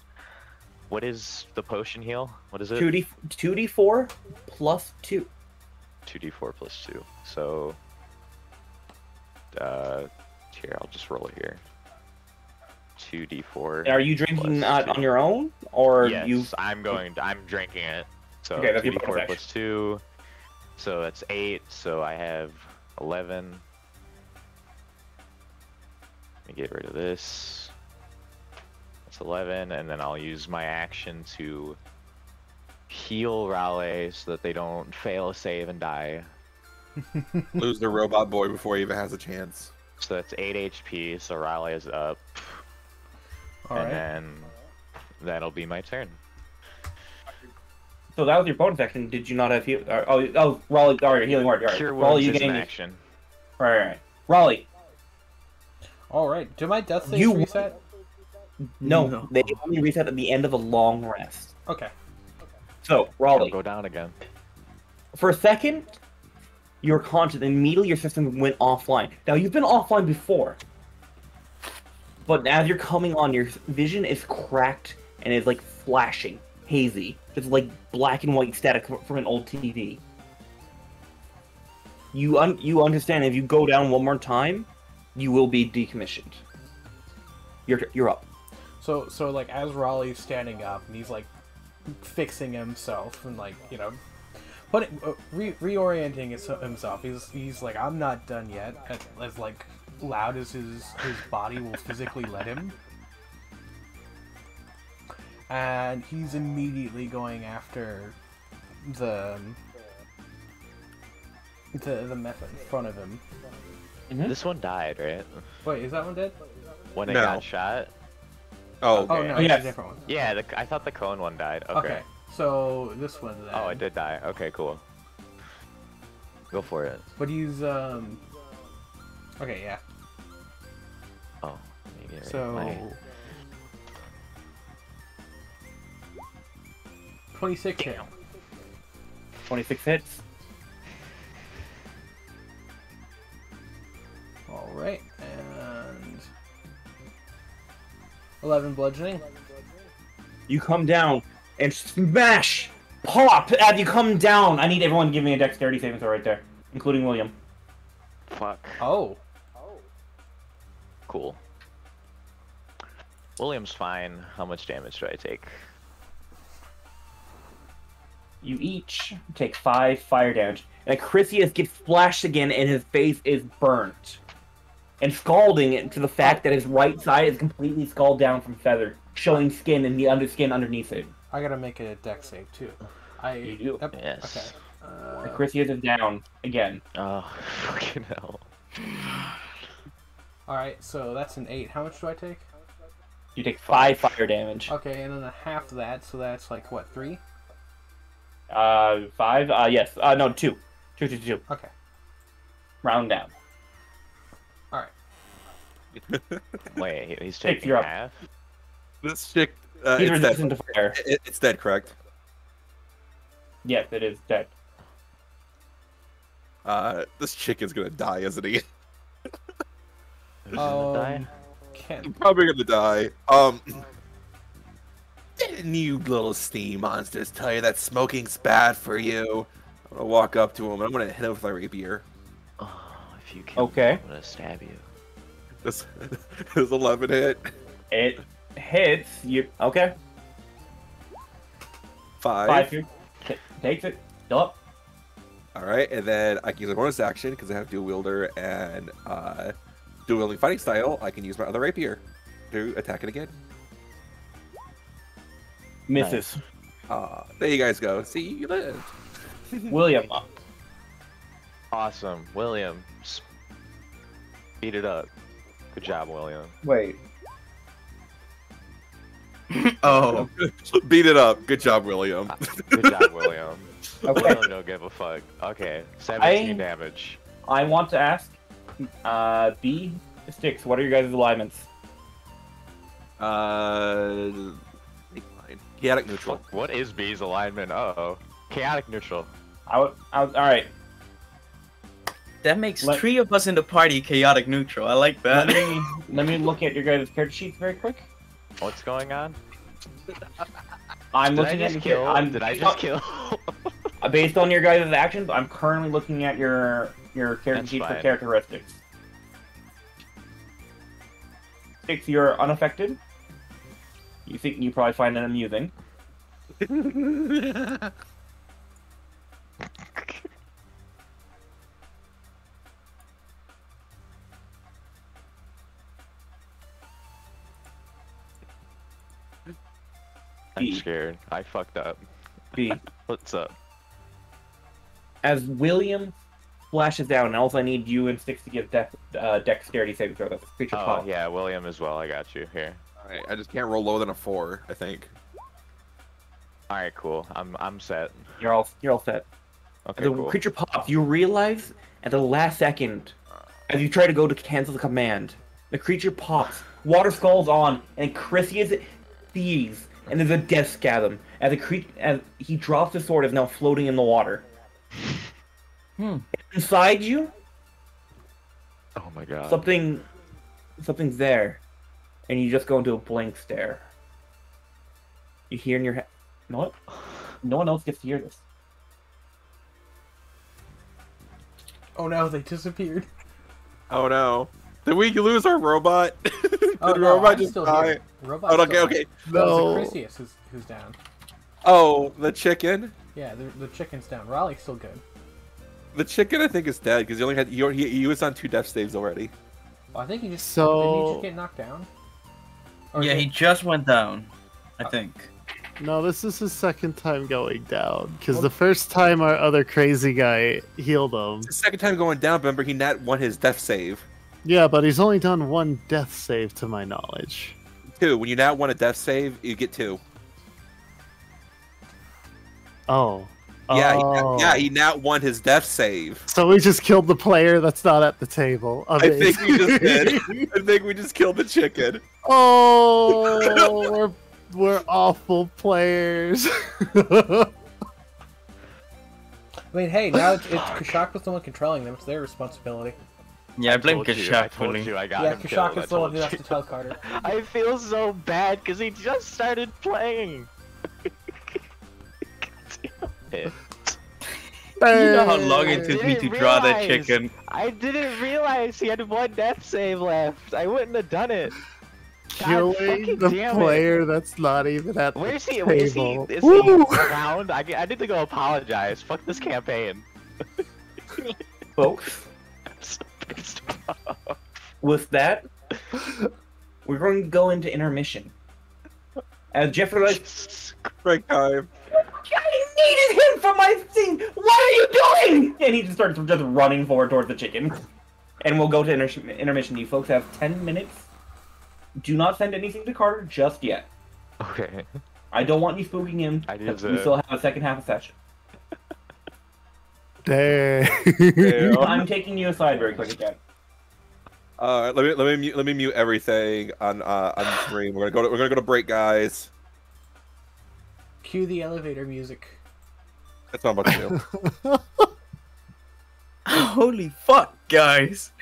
What is the potion heal? What is it? Two D two D four plus two. 2d4 plus 2. So, uh, here, I'll just roll it here. 2d4. Are you drinking uh, on your own, or yes, you? I'm going. I'm drinking it. So Okay, that's your 2d4 plus 2. So that's 8. So I have 11. Let me get rid of this. That's 11, and then I'll use my action to heal Raleigh so that they don't fail a save and die. Lose the robot boy before he even has a chance. So that's 8 HP, so Raleigh is up. All and right. then that'll be my turn. So that was your bonus action. Did you not have heal? uh, Oh, oh, Raleigh. All right, healing word. All right, Cure Raleigh, you is an getting action. right, right, right. Raleigh. All right. Do my death saves You- reset? No, No. they only reset at the end of a long rest. Okay. So It'll Raleigh, go down again. for a second, you're conscious. and Immediately, your system went offline. Now you've been offline before, but as you're coming on, your vision is cracked and is like flashing, hazy, just like black and white static from an old TV. You un- you understand if you go down one more time, you will be decommissioned. You're you're up. So so like as Raleigh's standing up and he's like fixing himself and like you know putting uh, re- reorienting himself. He's he's like I'm not done yet. As, as like loud as his his body will physically let him. And he's immediately going after the the the meth in front of him. Hmm? This one died, right? Wait, is that one dead? When it No. got shot? Oh, Oh Okay. no, Oh, it's yes. a different one. Yeah, the, I thought the cone one died. Okay. Okay. So this one. Then. Oh, it did die. Okay, cool. Go for it. But he's um. Okay, yeah. Oh, let me get rid of So. my- Twenty-six hit. Twenty six hits. All right, and eleven bludgeoning. You come down and smash, pop as you come down. I need everyone to give me a dexterity saving throw right there, including William. Fuck. Oh, Cool. William's fine. How much damage do I take? You each take five fire damage, and Acrisius gets splashed again, and his face is burnt, and scalding it to the fact that his right side is completely scalded down from feather, showing skin and the underskin underneath it. I gotta make a dex save too. I You do. Yep. Yes. Okay. Uh, Acrisius is down again. Oh, fucking hell. all right, so that's an eight. How much do I take? You take five fire damage. Okay, and then a half of that, so that's like what three? Uh, five. Uh, yes. Uh, no, two. Two, two, two. Okay. Round down. All right. Wait, he's Take taking you're up. half. This chick, uh, He's it's dead. to fire. It, it's dead, correct? Yes, it is dead. Uh, this chick is gonna die, isn't he? Who's gonna die? Um, Ken. Probably gonna die. Um, didn't you little steam monsters tell you that smoking's bad for you? I'm gonna walk up to him and I'm gonna hit him with my rapier. Oh, if you kill Okay. me, I'm gonna stab you. This is 11 hit. It hits you. Okay. Five. Five. T- takes it. Still up. All right, and then I can use a bonus action because I have dual wielder and uh, dual wielding fighting style. I can use my other rapier to attack it again. Misses. Uh, there you guys go. See, you lived. William. Awesome, William. s- Beat it up. Good job, William. Wait. Oh, Beat it up. Good job, William. Good job, William. Okay. William don't give a fuck. Okay, 17 I- damage. I want to ask, uh, Bee Stix. What are your guys' alignments? Uh, fine. Chaotic neutral. What is Bee's alignment? Uh oh. Chaotic neutral. I would. I would all right. that makes Let- three of us in the party chaotic neutral. I like that. Let that. me let me look at your guys' character sheets very quick. What's going on? I'm Did I looking at just your. kill? I'm Did I just kill? based on your guys' actions. I'm currently looking at your your character That's sheet for characteristics. Stix, you're unaffected. You think you probably find it amusing. I'm scared. I fucked up. Bee. What's up? As William flashes down, and also I need you and Stix to give dex, uh, dexterity saving throw. That's a creature Oh yeah, William as well. I got you here. Alright, I just can't roll lower than a four, I think. All right, cool. I'm I'm set. You're all you're all set. Okay, the cool. creature pops. You realize at the last second, as you try to go to cancel the command, the creature pops. Water skulls on, and Chrysius sees, and there's a death scasm as the cre- as he drops the sword is now floating in the water. Hmm. Inside you, Oh my god. something, something's there, and you just go into a blank stare. You hear in your head, you know what? No one else gets to hear this. Oh no, they disappeared. Oh no. Did we lose our robot? Did Oh no, robot I'm just still die? here. Robot's Oh, okay, still okay. here. No. It's Chrysius who's, who's down. Oh, the chicken? Yeah, the, the chicken's down. Raleigh's still good. The chicken, I think, is dead because he only had he, he, he was on two death saves already. Oh, I think he just So- did he just get knocked down? Oh, or yeah, he just went down. I uh, think. No, this is his second time going down. Because the first time our other crazy guy healed him. It's the second time going down. Remember, he nat one his death save. Yeah, but he's only done one death save to my knowledge. Two. When you nat one a death save, you get two. Oh. Yeah, Oh. he, yeah, he nat one his death save. So we just killed the player that's not at the table. I think we just did. I think we just killed the chicken. oh, we're we're awful players. I mean, hey, now it's, it's Kashak was the one controlling them. It's their responsibility. Yeah, I blame told you, I Kashak told you I got yeah, him Kashak killed. Is the one told who has to tell Carter. I feel so bad because he just started playing. Damn it. You know how long it took me Didn't to draw that chicken. I didn't realize he had one death save left. I wouldn't have done it. God Killing fucking the damn it. player that's not even at the Where's he? table. Is he? Is Woo! he around? I, I need to go apologize. Fuck this campaign. Folks, I'm so pissed off. with that, we're going to go into intermission. As Jeffrey like, Break time. I needed him for my thing. What are you doing? And he just starts just running forward towards the chicken. And we'll go to inter- intermission. You folks have ten minutes. Do not send anything to Carter just yet. Okay. I don't want you spooking him. I need 'cause to- We still have a second half of session. Dang. Yeah. I'm taking you aside very quick again. Uh, let me let me mute, let me mute everything on uh, on the stream. We're gonna go to, we're gonna go to break, guys. Cue the elevator music. That's what I'm about to do. Holy fuck, guys!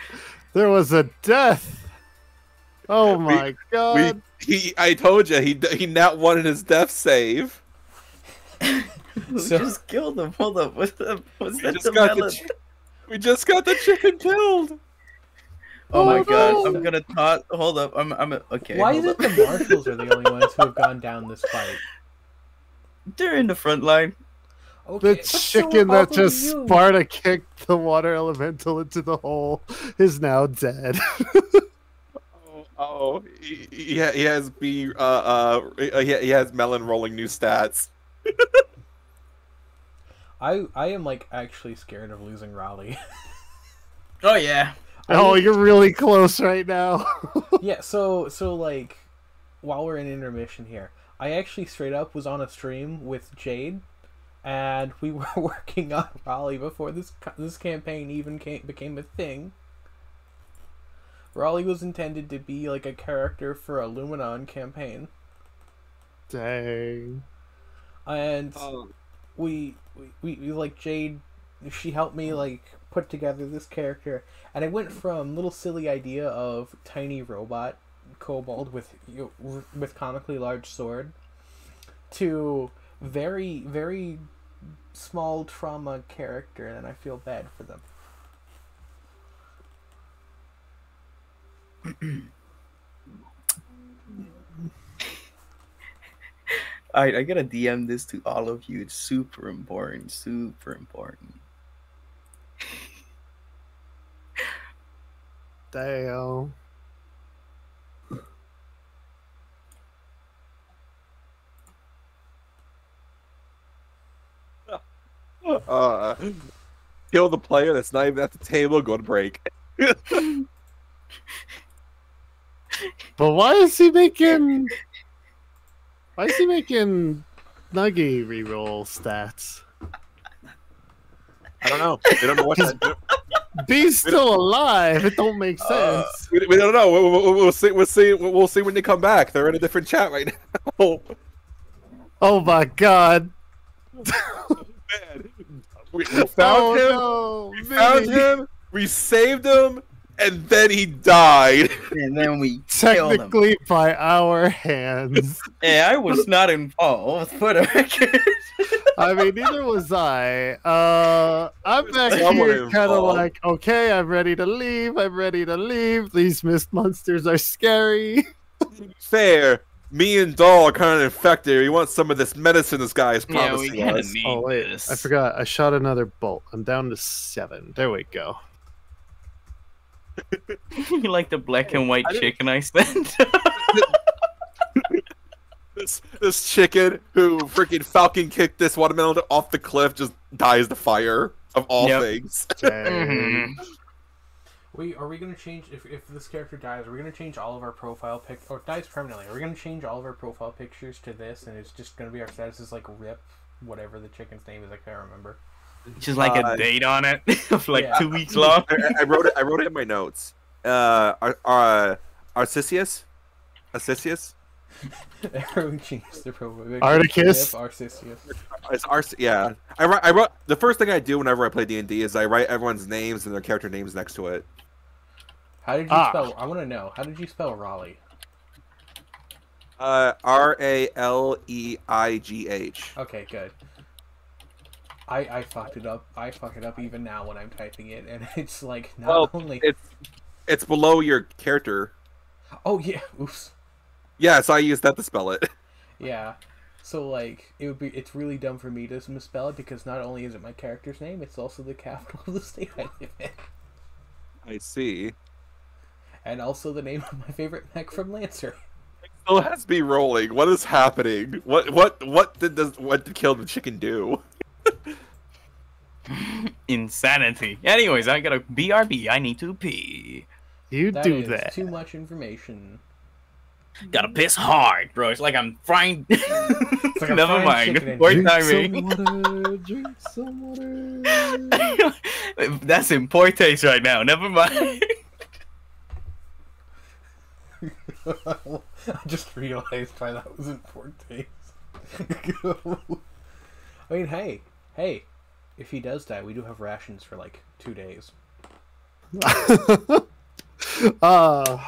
There was a death. Oh We- my god. he, I told you, he he not won in his death save. Who So- just killed him? Hold up, what's the what's that? just The got the melon? chi- we just got the chicken killed. Oh, oh my Oh, god! I'm gonna toss. Hold up, I'm I'm okay. Why is up. it the martials are the only ones who have gone down this fight? They're in the front line. Okay, The but so chicken that just you. Sparta kicked the water elemental into the hole is now dead. Oh, oh he, he, he has B uh uh he, he has melon rolling new stats. I I am like actually scared of losing Raleigh. Oh yeah. oh, you're really close right now. yeah, so so like while we're in intermission here, I actually straight up was on a stream with Jade, and we were working on Raleigh before this this campaign even came, became a thing. Raleigh was intended to be like a character for a Luminon campaign, Dang. and Oh, we, we, we, we like Jade, she helped me like put together this character, and I went from little silly idea of tiny robot kobold with you know, with comically large sword to very very small trauma character, and I feel bad for them. Alright, I gotta DM this to all of you. It's super important. Super important. Damn. Uh, kill the player that's not even at the table. Go to break. But why is he making? Why is he making Nuggy reroll stats? I don't know. They don't know what. To, Bee's still alive. It don't make Uh, sense. we, we don't know. We'll, we'll, we'll see. We'll see. We'll see when they come back. They're in a different chat right now. oh my god. Man, we, we found oh, him. No. We found him. We saved him, and then he died. And then we killed him. Technically by our hands. Yeah, I was not involved for the record. I mean, neither was I. Uh, I'm back Someone here kind of like, okay, I'm ready to leave. I'm ready to leave. These mist monsters are scary. Fair. Me and Doll are kind of infected. We want some of this medicine this guy is yeah, we promising kind us. need Oh wait, this. I forgot. I shot another bolt. I'm down to seven. There we go. you like the black and white I didn't- chicken I sent? This this chicken who freaking falcon kicked this watermelon off the cliff just dies the fire of all Yep. things. Dang. Mhm. We are we gonna change if, if this character dies? Are we gonna change all of our profile pic or dies permanently? Are we gonna change all of our profile pictures to this, and it's just gonna be our status is like Rip, whatever the chicken's name is. I can't remember. Just like Uh, a date on it of like yeah. two weeks long. I, I- I wrote it. I wrote it in my notes. Uh, Ar- Ar- Arcisius, Arcisius. Everyone changed their profile picture. Articus? Arcisius. It's Arc. Yeah, I write. I wrote the first thing I do whenever I play D and D is I write everyone's names and their character names next to it. How did you Ah. spell? I want to know. How did you spell Raleigh? Uh, R A L E I G H. Okay, good. I I fucked it up. I fuck it up even now when I'm typing it, and it's like not Well, only. It's it's below your character. Oh yeah. Oops. Yeah, so I used that to spell it. Yeah. So like it would be it's really dumb for me to misspell it because not only is it my character's name, it's also the capital of the state I live in. I see. And also the name of my favorite mech from Lancer. Still has to be rolling. What is happening? What what what did this what did kill the chicken do? Insanity. Anyways, I got a BRB. I need to pee. You That do is that. too much information. Gotta piss hard, bro. It's like I'm frying. like I'm Never frying mind. chicken in Drink timing. some water. Drink some water. That's in poor taste right now. Never mind. I just realized why that was in four days. I mean, hey, hey, if he does die, we do have rations for like two days. uh,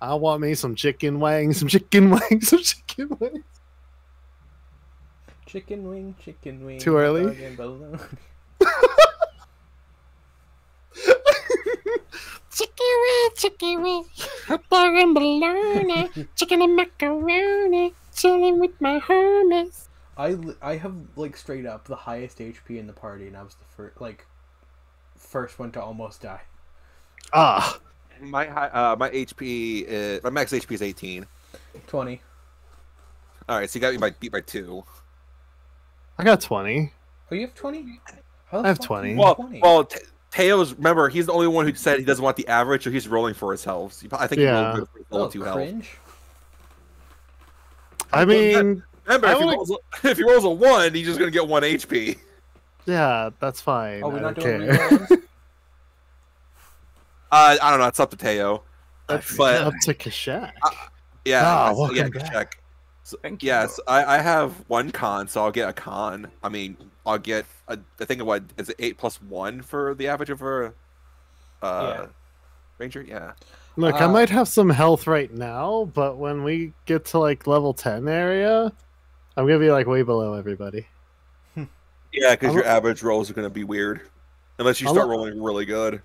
I want me some chicken wings, some chicken wings, some chicken wings. Chicken wing, chicken wing. Too early? dog and balloon. Chicken wing, chicken wing, hot dog and bologna, chicken and macaroni, chilling with my homies. I I have like straight up the highest HP in the party, and I was the first like first one to almost die. Ah, My hi- uh, my HP is my max HP is 18. Twenty. All right, so you got me by beat by two. I got 20. Oh, you have twenty. I have fuck 20. Well, 20? well, Te- Tayo's remember he's the only one who said he doesn't want the average, so he's rolling for his health. He- I think he Yeah. rolled good for his oh, level two health. I mean, Remember, I if he, rolls a, if he rolls a one, he's just gonna get one HP. yeah, that's fine. Oh, we're I not don't doing Uh, I don't know. It's up to Tayo. That's But- up to Kashak. Yeah, that's- yeah, welcome good back. check. So, Thank you. yes, I, I have one con, so I'll get a con. I mean, I'll get a, I think what is it eight plus one for the average of a uh Yeah. ranger? Yeah. Look, I Uh, might have some health right now, but when we get to like level 10 area, I'm gonna be like way below everybody. Yeah, because your average rolls are gonna be weird, unless you I'm start rolling really good.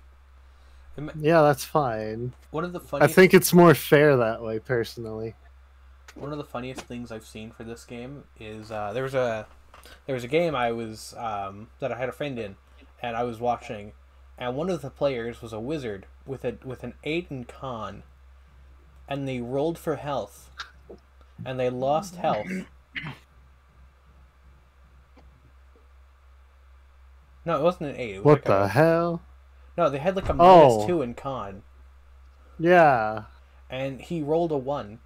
Yeah, that's fine. One of the I think it's more fair that way, personally. One of the funniest things I've seen for this game is uh, there was a there was a game I was um, that I had a friend in, and I was watching, and one of the players was a wizard with a with an eight in con, and they rolled for health, and they lost health. No, it wasn't an eight. Was What like the a, hell? No, they had like a minus Oh. two in con, Yeah. and he rolled a one.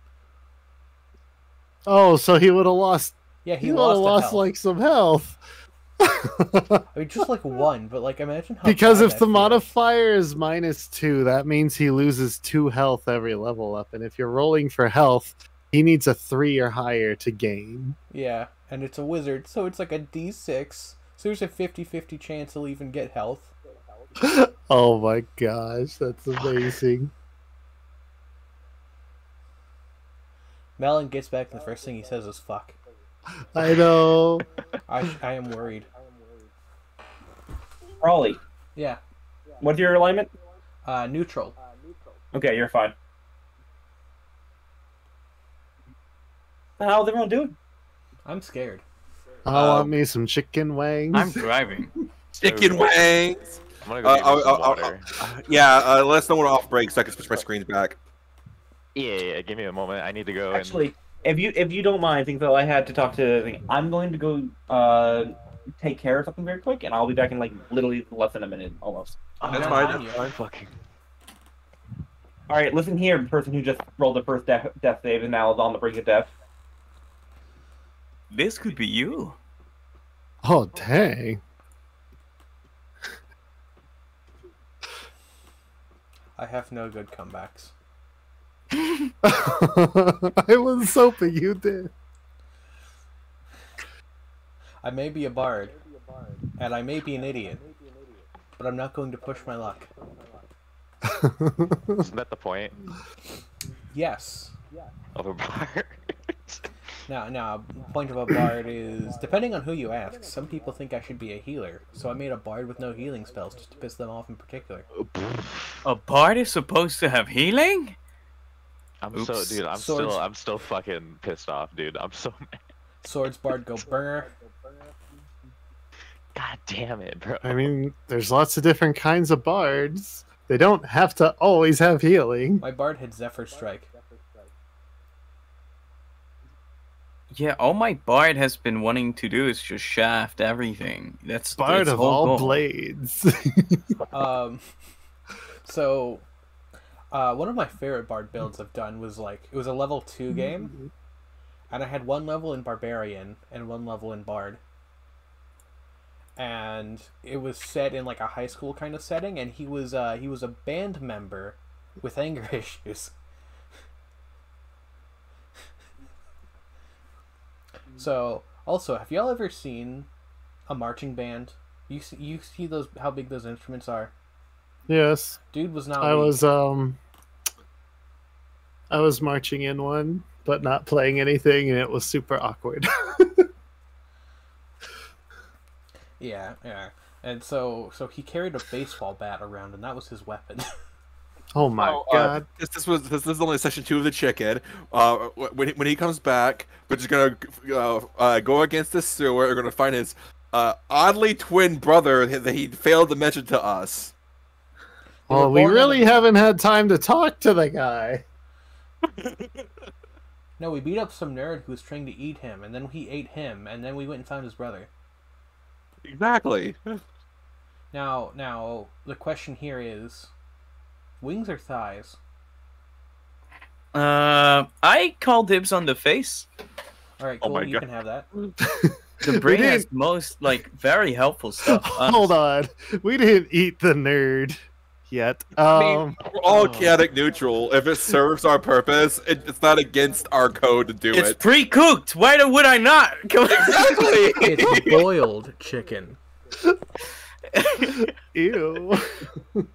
Oh, so he would have lost. Yeah, he, He, would have lost, like some health. I mean, just like one, but like imagine how. because if the feels. modifier is minus two, that means he loses two health every level up. And if you're rolling for health, he needs a three or higher to gain. Yeah, and it's a wizard, so it's like a d6. So there's a 50-50 chance he'll even get health. Oh my gosh, that's amazing. Melon gets back, and the first thing he says is "fuck." I know. I I am worried. Raleigh, Yeah, what's your alignment? uh, neutral. Okay, you're fine. How's everyone doing? I'm scared. I Um, want me some chicken wings. I'm driving. Chicken wings. I'm gonna go Uh, get me some I'll- I'll- water. Yeah, uh, let us know when off break so I can switch my screens back. Yeah, yeah, yeah, give me a moment. I need to go. and- Actually, if you if you don't mind, I think though I had to talk to. I'm going to go uh take care of something very quick, and I'll be back in like literally less than a minute, almost. I'm That's fine. behind That's fine. fucking. All right, listen here, person who just rolled the first death, death save and now is on the brink of death. This could be you. Oh dang! I have no good comebacks. I was hoping you did. I may be a bard, and I may be an idiot, but I'm not going to push my luck. Isn't that the point Yes. of a bard. Now, now, point of a bard is depending on who you ask. Some people think I should be a healer, so I made a bard with no healing spells just to piss them off in particular. A bard is supposed to have healing? I'm so, dude. I'm Swords. still, I'm still fucking pissed off, dude. I'm so mad. Swords bard go burner. God damn it, bro. I mean, there's lots of different kinds of bards. They don't have to always have healing. My bard had Zephyr Strike. Yeah, all my bard has been wanting to do is just shaft everything. That's Bard its of all goal. blades. Um, so, uh, one of my favorite bard hmm. builds I've done was like it was a level two hmm, game, hmm, and I had one level in barbarian and one level in bard, and it was set in like a high school kind of setting, and he was uh, he was a band member with anger issues. so also, have y'all ever seen a marching band? You see, you see those how big those instruments are. Yes. Dude was not. I weak. was um I was marching in one, but not playing anything, and it was super awkward. Yeah, yeah. And so, so he carried a baseball bat around, and that was his weapon. oh my Oh, uh, god! this, this was this, is only session two of the chicken. Uh, when he, when he comes back, we're just gonna uh, uh, go against the sewer. We're gonna find his uh, oddly twin brother that he failed to mention to us. They oh, were we really haven't had time to talk to the guy. No, we beat up some nerd who was trying to eat him, and then he ate him, and then we went and found his brother. Exactly. Now, now the question here is, wings or thighs? Uh, I call dibs on the face. All right, Oh cool. my you God. can have that. The brain didn't- has most like very helpful stuff. Hold on, we didn't eat the nerd yet. I mean, Um, we're all oh. chaotic neutral. If it serves our purpose, it, it's not against our code to do It's it. It's pre-cooked. Why would I not? Come on. It's boiled chicken. ew.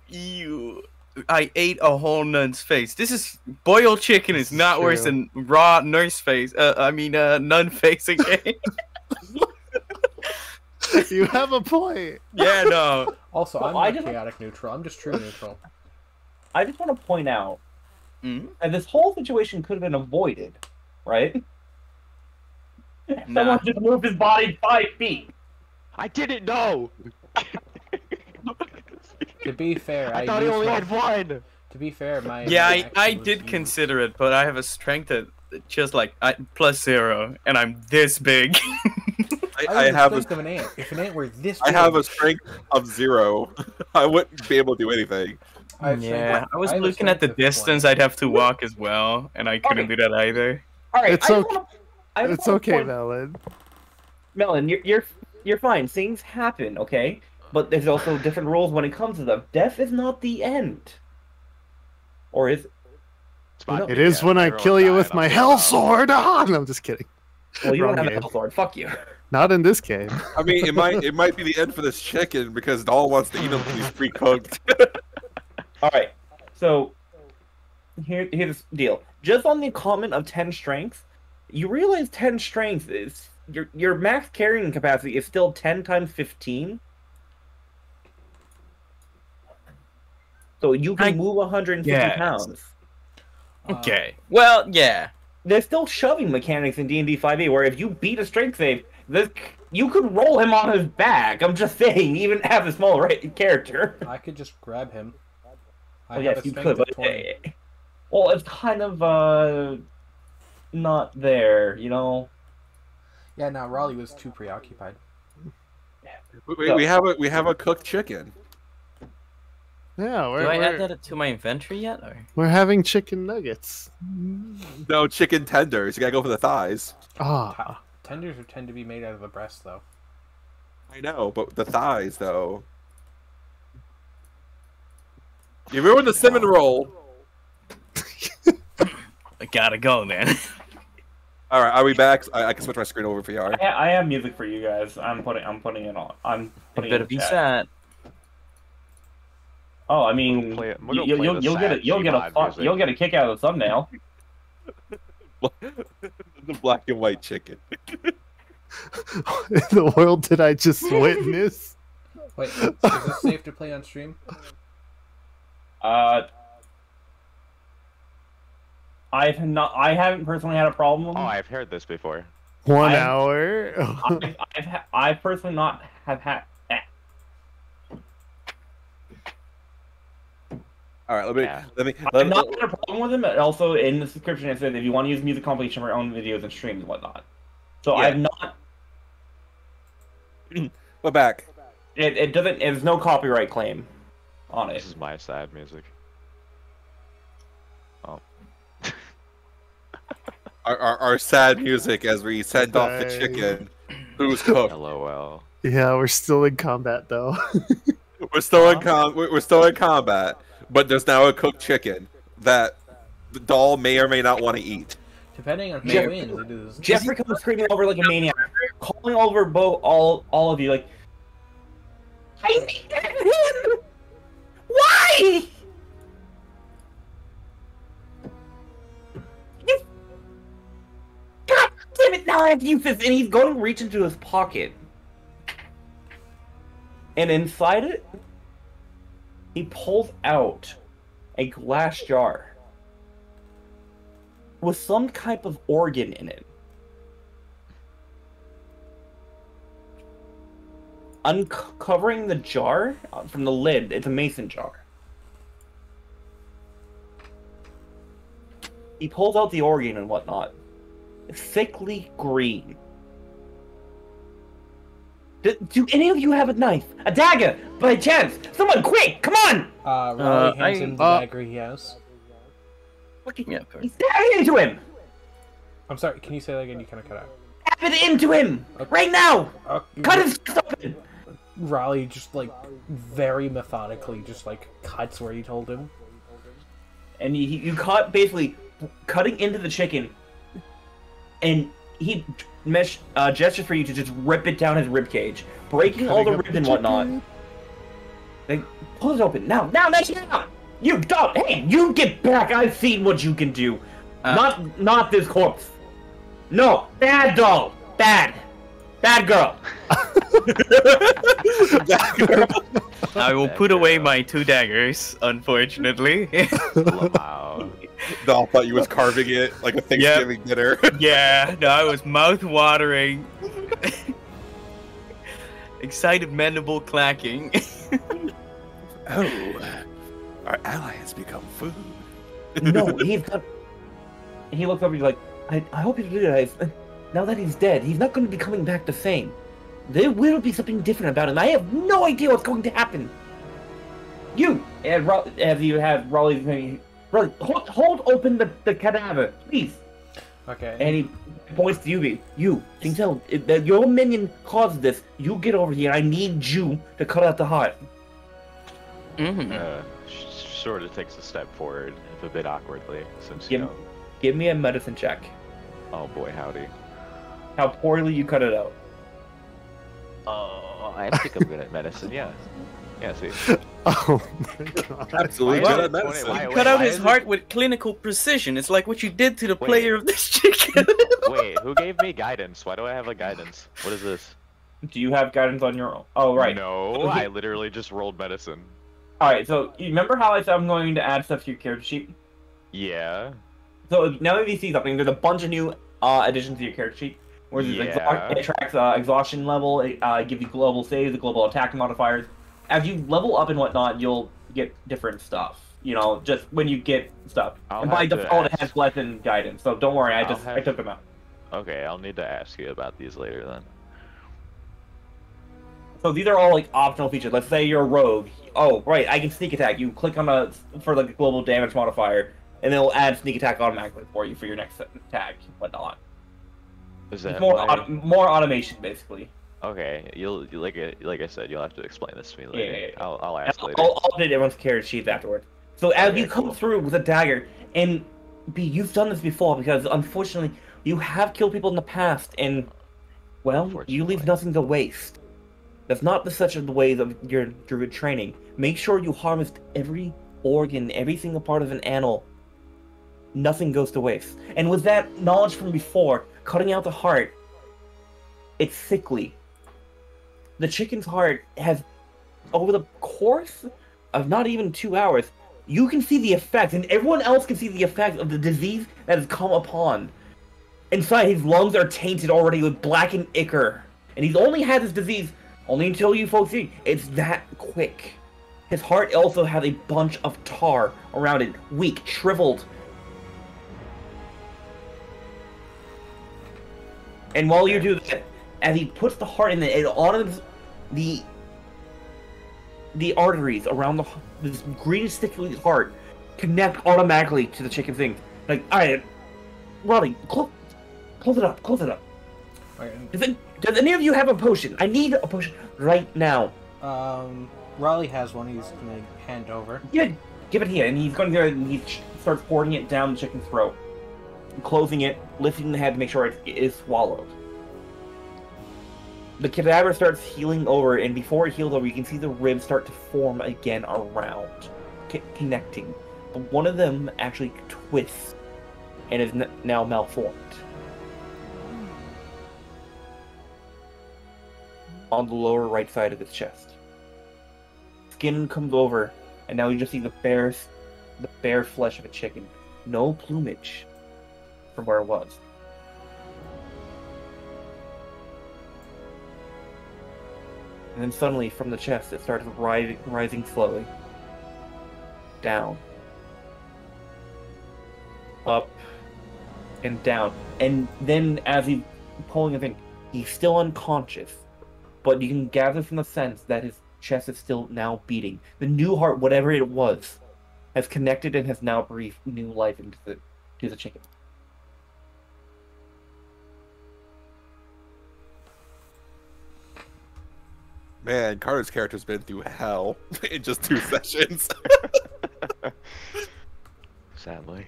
Ew. I ate a whole nun's face. This is boiled chicken is This is not worse than raw nurse face. Uh, I mean, uh, nun face again. you have a point. yeah, no. Also, Well, I'm I not just- chaotic neutral. I'm just true neutral. I just want to point out Mhm. that this whole situation could have been avoided, right? Nah. Someone just moved his body five feet. I didn't know. To be fair, I, I thought he only my- had one. To be fair, my Yeah, I, I did used. consider it, but I have a strength that just like I, plus zero, and I'm this big. I, I, I have have a strength of an ant. If an ant were this, I have a strength of zero. I wouldn't be able to do anything. I have strength yeah, I was have a looking at the strength of 20. distance I'd have to walk as well, and I couldn't Okay. do that either. All right, It's I okay. wanna- It's okay, point- Melon. Melon, you're you're you're fine. Things happen, okay? But there's also different rules when it comes to them. Death is not the end. Or is It's fine. It is Yeah, when I kill you with my hell sword. Ah, no, I'm just kidding. well, you Wrong don't have game. a hell sword. Fuck you. Not in this game. I mean, it might it might be the end for this chicken because Doll wants to eat him when he's pre-cooked. All right. So here here's the deal. Just on the comment of ten strength, you realize ten strength is your your max carrying capacity is still ten times fifteen. So you can I move 150 guess. pounds. Uh, Okay. Well, yeah. There's still shoving mechanics in D&D 5e where if you beat a strength save, this, you could roll him on his back. I'm just saying, even have a small ra- character. I could just grab him. I Oh, yes, you could, of but 20. uh, well, it's kind of uh not there, you know. Yeah, now Raleigh was too preoccupied. we, we- we have a we have a cooked chicken. Yeah, we're, Do I we're, add that to my inventory yet? Or? we're having chicken nuggets. No chicken tenders. You gotta go for the thighs. Ah, Tenders are tend to be made out of the breast, though. I know, but the thighs though. You ruined the cinnamon roll. I gotta go, man. All right, are we back? I, I can switch my screen over for you. I, I have music for you guys. I'm putting I'm putting it on. I'm it putting better it be in sad. Oh, I We'll mean, play we'll go you, play you'll, you'll get sad it. You'll get a Gmod fu- you'll get a kick out of the thumbnail. the black and white chicken. in the world did I just witness? Wait, is this safe to play on stream? Uh, I've not. I haven't personally had a problem. Oh, I've heard this before. One I- hour. I've, I've, ha- I personally not have had. All right, let me Yeah. let me. I've Let, not had a problem with them. But also in the description it says if you want to use music compilation for your own videos and streams and whatnot. So Yeah. I've not. we're back. It, it doesn't. There's no copyright claim on it. This is my sad music. Oh. Our, our, our sad music as we send off the chicken who's cooked. LOL. yeah, we're still in combat though. We're still in com- we're we're still in combat, but there's now a cooked chicken that the doll may or may not want to eat. Depending on who Jeff- wins, it is. Jeffrey comes screaming over like a maniac, calling over Bo, all all of you like, I need him. Why? You- God damn it! Now I have to use this, and he's going to reach into his pocket, and inside it, he pulls out a glass jar with some type of organ in it. Uncovering the jar uh, from the lid, it's a mason jar. He pulls out the organ and whatnot. Thickly green. Do, do any of you have a knife? A dagger? By chance? Someone quick! Come on! Uh, Raleigh Uh, hands I- him the uh, dagger he has. Yeah, He's stabbing into him! I'm sorry, can you say that again? You kind of cut out. Stab it into him! Right now! Uh, Cut his chest open! Raleigh just like very methodically just like cuts where you told him. and you, you caught basically cutting into the chicken, and he mesh uh, gestures for you to just rip it down his rib cage, breaking all the ribs and whatnot. chicken. Then pull it open now, now, now, now! You don't! Hey, you get back! I've seen what you can do. Uh. not, not this corpse. No, bad doll, bad, bad girl. I will put away my two daggers, unfortunately. Wow. Doll thought you was carving it like a Thanksgiving dinner. yeah, no, I was mouth watering. Excited mandible clacking. oh, our ally has become food. no, he's not. He looks over. He's like, I, I hope you realize, uh, now that he's dead, he's not going to be coming back the same. There will be something different about him. I have no idea what's going to happen. You, and Ro- as you have Raleigh's name, Raleigh, hold, hold open the, the cadaver, please. Okay. And he points to you. be- You, Tintel, if that your minion caused this. You get over here. I need you to cut out the heart. Mhm. Uh, sh- sort of takes a step forward, a bit awkwardly, since Give- you know. Give me a medicine check. Oh boy, howdy. How poorly you cut it out. Oh, I think I'm good at medicine. Yeah. Yeah. See. Oh my god. Absolutely Why- good why- at why- Cut out his is it- heart with clinical precision. It's like what you did to the Wait. player of this chicken. Wait, who gave me guidance? Why do I have a guidance? What is this? Do you have guidance on your own? Oh, right. No, I literally just rolled medicine. All right. So you remember how I said I'm going to add stuff to your character sheet? Yeah. So now that you see something, there's a bunch of new uh, additions to your character sheet. Where Yeah. exha- it tracks uh, exhaustion level, it uh, gives you global saves, the global attack modifiers. As you level up and whatnot, you'll get different stuff. You know, just when you get stuff. I'll and by default, it has lesson guidance. So don't worry, I just I have- took them out. Okay, I'll need to ask you about these later then. So these are all like optional features. Let's say you're a rogue. Oh, right, I can sneak attack. You click on a for like a global damage modifier, and it'll add sneak attack automatically for you for your next attack, whatnot. Is It's that more why- auto- more automation basically. Okay, you'll you- like I- like I said, you'll have to explain this to me later. yeah, yeah. I'll I'll I'll, ask later. I'll update everyone's character sheets afterwards. So as Okay, you come cool. through with a dagger, and Bee, you've done this before because unfortunately you have killed people in the past, and well, you leave nothing to waste. That's not the such of the ways of your druid training. Make sure you harvest every organ, every single part of an animal. Nothing goes to waste. And with that knowledge from before, cutting out the heart, it's sickly. The chicken's heart has, over the course of not even two hours, you can see the effects, and everyone else can see the effects of the disease that has come upon. Inside, his lungs are tainted already with blackened ichor, and he's only had this disease only until you folks see. It's that quick. His heart also has a bunch of tar around it, weak, shriveled. And while you do that, as he puts the heart in it, it automates the the arteries around the this green sticky heart connect automatically to the chicken thing. Like, all right, Roddy, close, close it up, close it up. Okay, Does, it, does any of you have a potion? I need a potion right now. Um, Raleigh has one. He's gonna hand over. Yeah, give it here, and he's going to go and he starts pouring it down the chicken's throat. closing it, lifting the head to make sure it is swallowed. The cadaver starts healing over, and before it heals over, you can see the ribs start to form again around, connecting. But one of them actually twists and is now malformed. On the lower right side of its chest. Skin comes over, and now you just see the bare, the bare flesh of a chicken. No plumage from where it was. And then suddenly, from the chest, it starts rising, rising slowly. Down. Up. And down. And then, as he's pulling the thing, he's still unconscious. But you can gather from the sense that his chest is still now beating. The new heart, whatever it was, has connected and has now breathed new life into the to the chicken. Man, Carter's character's been through hell in just two sessions. Sadly.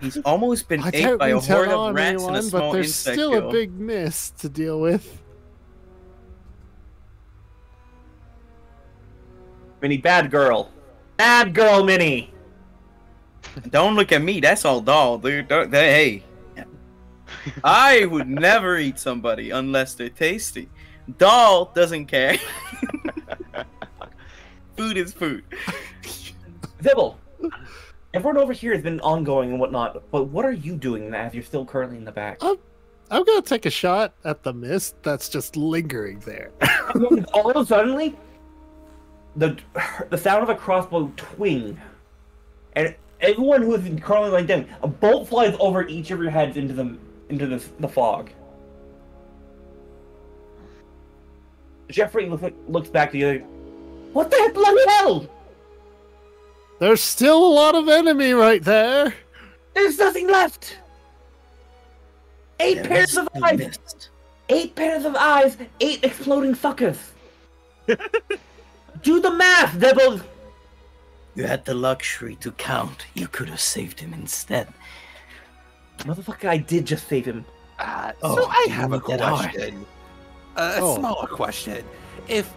He's almost been I ate can't by a mean tell horde of on rats and a small but there's insect still kill. a big miss to deal with. Minnie, bad girl. Bad girl, Minnie! Don't look at me. That's all doll, dude. Don't, they, hey, I would never eat somebody unless they're tasty. Doll doesn't care. food is food. Zeble! Everyone over here has been ongoing and whatnot, but what are you doing as you're still currently in the back? I'm gonna take a shot at the mist that's just lingering there. All of a suddenly, the the sound of a crossbow twing, and everyone who is currently like down, a bolt flies over each of your heads into the into the the fog. Jeffrey looks, looks back to you. What the bloody hell? There's still a lot of enemy right there. There's nothing left. Eight pairs of eyes. Eight pairs of eyes. Eight exploding fuckers. Do the math, Devil. You had the luxury to count. You could have saved him instead. Motherfucker, I did just save him. Uh, Oh, so I have a want that question. A Oh. smaller question. If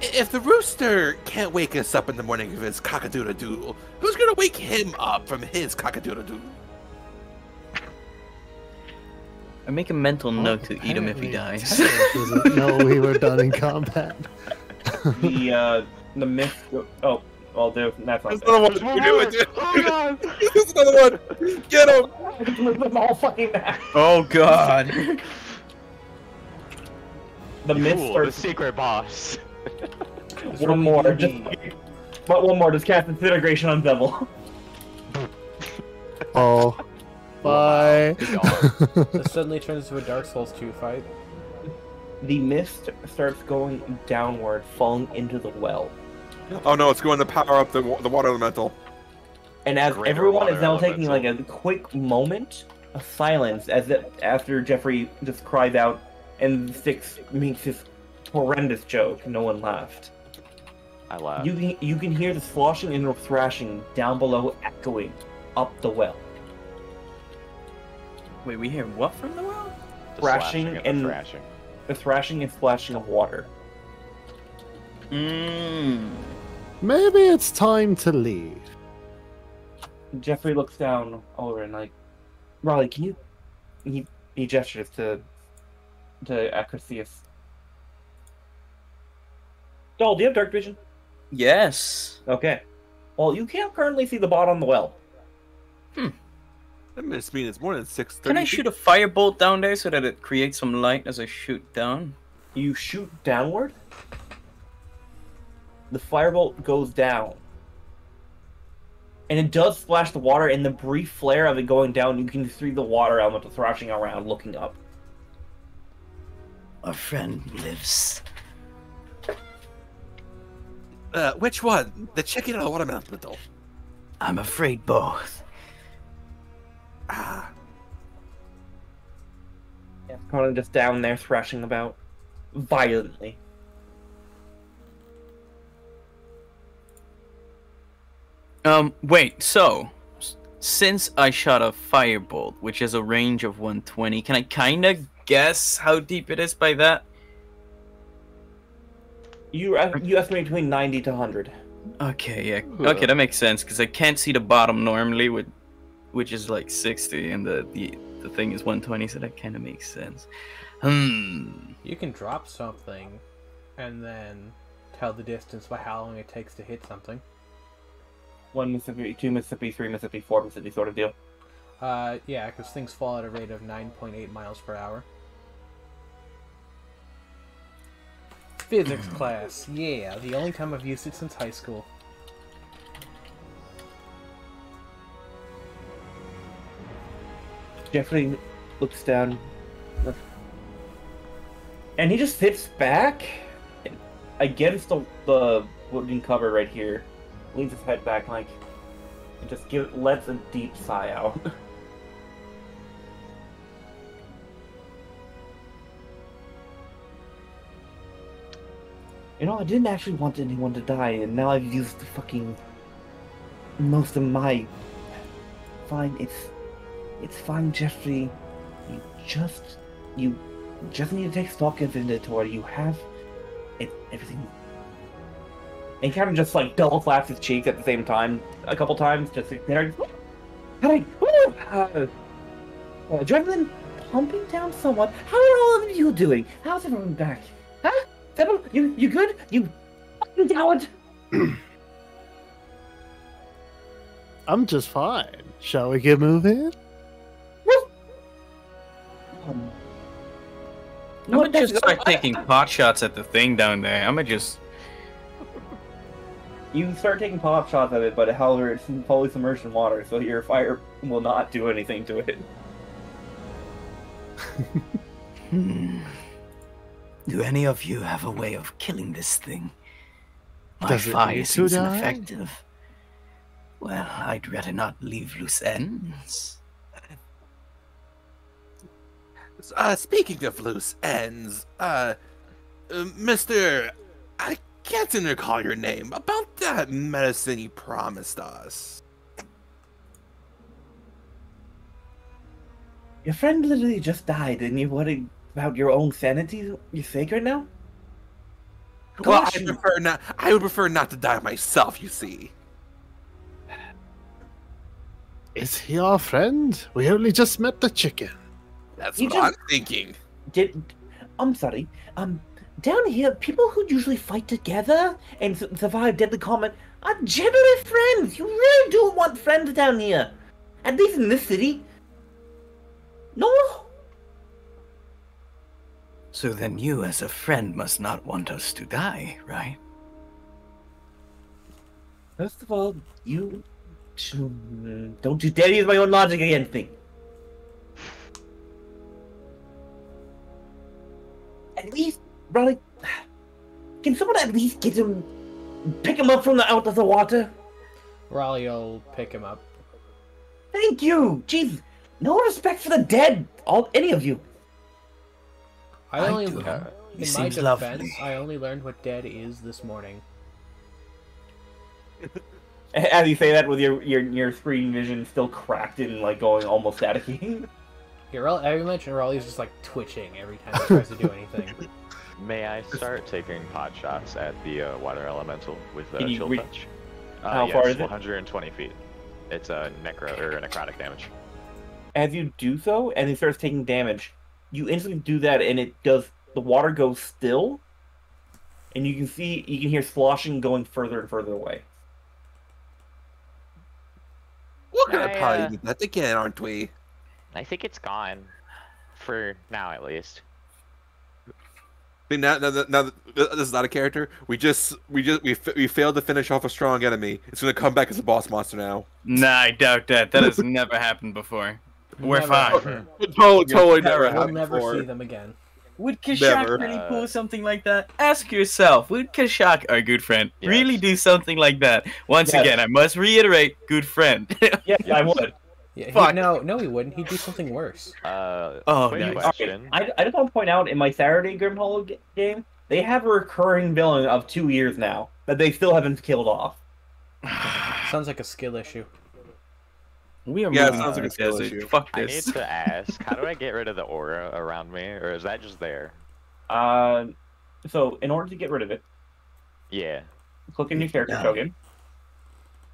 if the rooster can't wake us up in the morning of his cockadoodle doodle, who's gonna wake him up from his cockadoodle doodle? I make a mental note to eat him if he dies. Thanos doesn't know we were done in combat. The uh, the myth. Oh, well, there, that's not. Another one. We're doing it. There's another one. Get him. them all fucking back. oh god. The myth Cool, the secret boss. One more, just. But one more. Just cast disintegration on Devil. Oh, bye. Be gone. This suddenly turns into a Dark Souls 2 fight. The mist starts going downward, falling into the well. Oh no, it's going to power up the the water elemental. And as Greater everyone is water now taking like a quick moment of silence, as if after Jeffrey just cries out, and Stix makes this horrendous joke, no one laughed. I laughed. You can you can hear the sloshing and thrashing down below, echoing up the well. Wait, we hear what from the well? The thrashing slashing and- the thrashing. The thrashing and splashing of water. Mmm. Maybe it's time to leave. Jeffrey looks down over and like, Raleigh, can you? He he gestures to to Acrisius. Doll, do you have dark vision? Yes. Okay. Well, you can't currently see the bottom of the well. Hmm. That must mean it's more than six thirty. Can I shoot a firebolt down there so that it creates some light as I shoot down? You shoot downward. The firebolt goes down. And it does splash the water, in the brief flare of it going down, you can see the water element thrashing around, looking up. Our friend lives. Uh, which one? The chicken or the water elemental? I'm afraid both. Ah, Yeah, kind of just down there thrashing about violently. Um, wait, so since I shot a firebolt, which has a range of 120, can I kind of guess how deep it is by that? You you estimate between ninety to hundred. Okay, yeah. Okay, that makes sense because I can't see the bottom normally, with which is like 60, and the the, the thing is 120, so that kind of makes sense. Hmm. You can drop something, and then tell the distance by how long it takes to hit something. One Mississippi, two Mississippi, three Mississippi, four Mississippi, sort of deal. Uh, yeah, because things fall at a rate of 9.8 miles per hour. Physics class, yeah, the only time I've used it since high school. Jeffrey looks down, and he just sits back against the the wooden cover right here, leans his head back like, and just give lets a deep sigh out. You know, I didn't actually want anyone to die, and now I've used the fucking most of my. Fine, it's it's fine, Jeffrey. You just you just need to take stock of inventory. You have it everything. And of just like double slaps his cheek at the same time a couple times, just like, there. Hey, woo, uh, adrenaline pumping down somewhat. How are all of you doing? How's everyone back? Huh? You you good? You fucking coward! I'm just fine. Shall we get moving? Um, I'm gonna just start taking pot shots at the thing down there. I'm gonna just. You start taking pop shots of it, but however, it's fully submerged in water, so your fire will not do anything to it. Do any of you have a way of killing this thing? My Does it fire need to seems ineffective. Well, I'd rather not leave loose ends. Uh, speaking of loose ends, uh, uh, Mister, I can't seem to recall your name. About that medicine you promised us. Your friend literally just died, and you're worried about your own sanity? you think right now? Well, I prefer not. I would prefer not to die myself. You see. Is he our friend? We only just met the chicken. That's You what just- I'm thinking. Did I'm sorry. Um, down here, people who usually fight together and su- survive deadly combat are generally friends. You really do want friends down here, at least in this city. No, So then you, as a friend, must not want us to die, right? First of all, you should- uh, don't you dare use my own logic again me. At least, Riley, can someone at least get him, pick him up from the out of the water? Raleigh will pick him up. Thank you. Jeez, no respect for the dead. All any of you. I I only, do. in He my seems defense, lovely. I only learned what dead is this morning. As you say that, with your your your screen vision still cracked and like going almost staticky. Yeah, Raleigh, I mentioned Raleigh's just like twitching every time he tries to do anything. May I start taking pot shots at the uh, water elemental with uh, Can you chill re- touch? Uh, How yes, far is it? 120 feet. It's a necro or necrotic damage. As you do so, and he starts taking damage, you instantly do that, and it does. The water goes still, and you can see you can hear sloshing going further and further away. We're gonna I, probably uh, do that again, aren't we? I think it's gone. For now, at least. I mean, now, now, that- now this is not a character. We just, we just, we, fa- we failed to finish off a strong enemy. It's gonna come back as a boss monster now. Nah, I doubt that. That has never happened before. We're Never. fine. Totally, totally never never We'll never before. see them again. Would Kashak Never. really Uh, pull something like that? Ask yourself. Would Kashak, our good friend, Yes. really do something like that? Once Yes. again, I must reiterate, good friend. Yes, I would. Yeah, he, no, no, he wouldn't. He'd do something worse. Uh, Oh, quick nice. I, I just want to point out in my Saturday Grimm Hollow g- game, they have a recurring villain of two years now that they still haven't killed off. Sounds like a skill issue. We are Yeah, it sounds like a the skill desert. issue. Fuck I need to ask, how do I get rid of the aura around me, or is that just there? Uh, so in order to get rid of it, Yeah. click on your character No. token,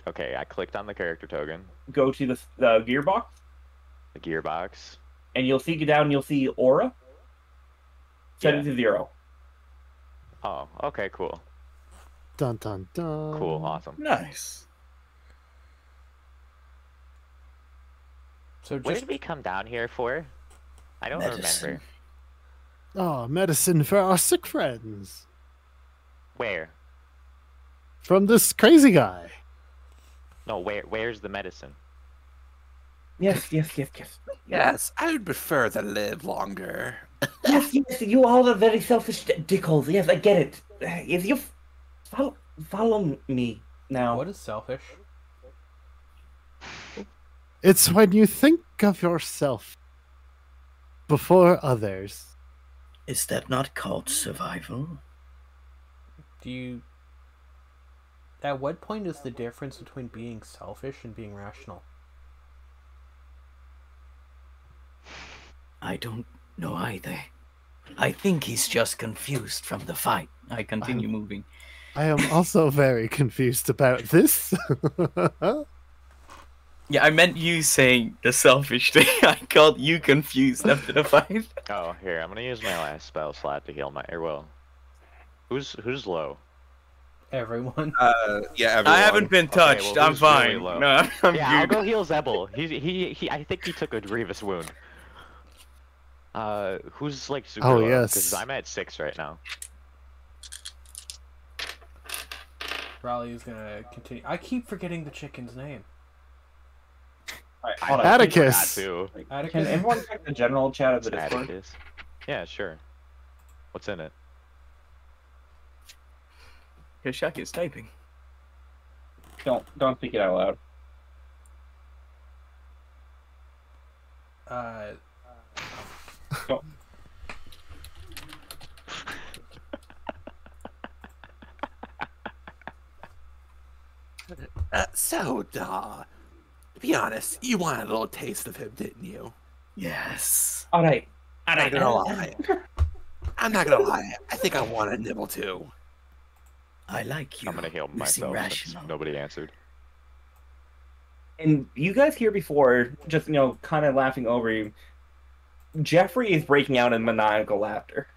Okay, I clicked on the character token, go to the the gearbox, the gearbox. and you'll see down. You'll see aura. Set Yeah. it to zero. Oh, okay, cool, Dun dun dun. cool, awesome. Nice. So What did we come down here for? I don't Medicine. remember. Oh, medicine for our sick friends. Where? From this crazy guy. No, where? Where's the medicine? Yes, yes, yes, yes. Yes, I would prefer to live longer. Yes, yes, you all are very selfish d- dickholes. Yes, I get it. If you follow, follow me now. what is selfish? It's when you think of yourself before others. Is that not called survival? Do you? At what point is the difference between being selfish and being rational? I don't know either. I think he's just confused from the fight. I continue moving. I am also very confused about this. Yeah, I meant you saying the selfish thing. I called you confused after the fight. Oh, here, I'm gonna use my last spell slot to heal my. Or well, who's who's low? Everyone. Uh, yeah, everyone. I haven't been Okay, touched. well, I'm who's really fine. low? No, I'm, I'm yeah, I'll go heal Zeble. He, he he I think he took a grievous wound. Uh, who's like super Oh, low? yes. Because I'm at six right now. Raleigh is gonna continue. I keep forgetting the chicken's name. All right, I hold on. Atticus. Can everyone check the general chat of the Discord? Atticus. Yeah, sure. What's in it? Kashak is typing. Don't don't speak it out loud. Uh, Uh, so, Doll, be honest, you wanted a little taste of him, didn't you? Yes. All right. I'm not gonna lie. I'm not gonna lie. I think I want a nibble too. I like you. I'm gonna heal You seem myself since rational. nobody answered. And you guys here before, just you know, kind of laughing over you. Jeffrey is breaking out in maniacal laughter.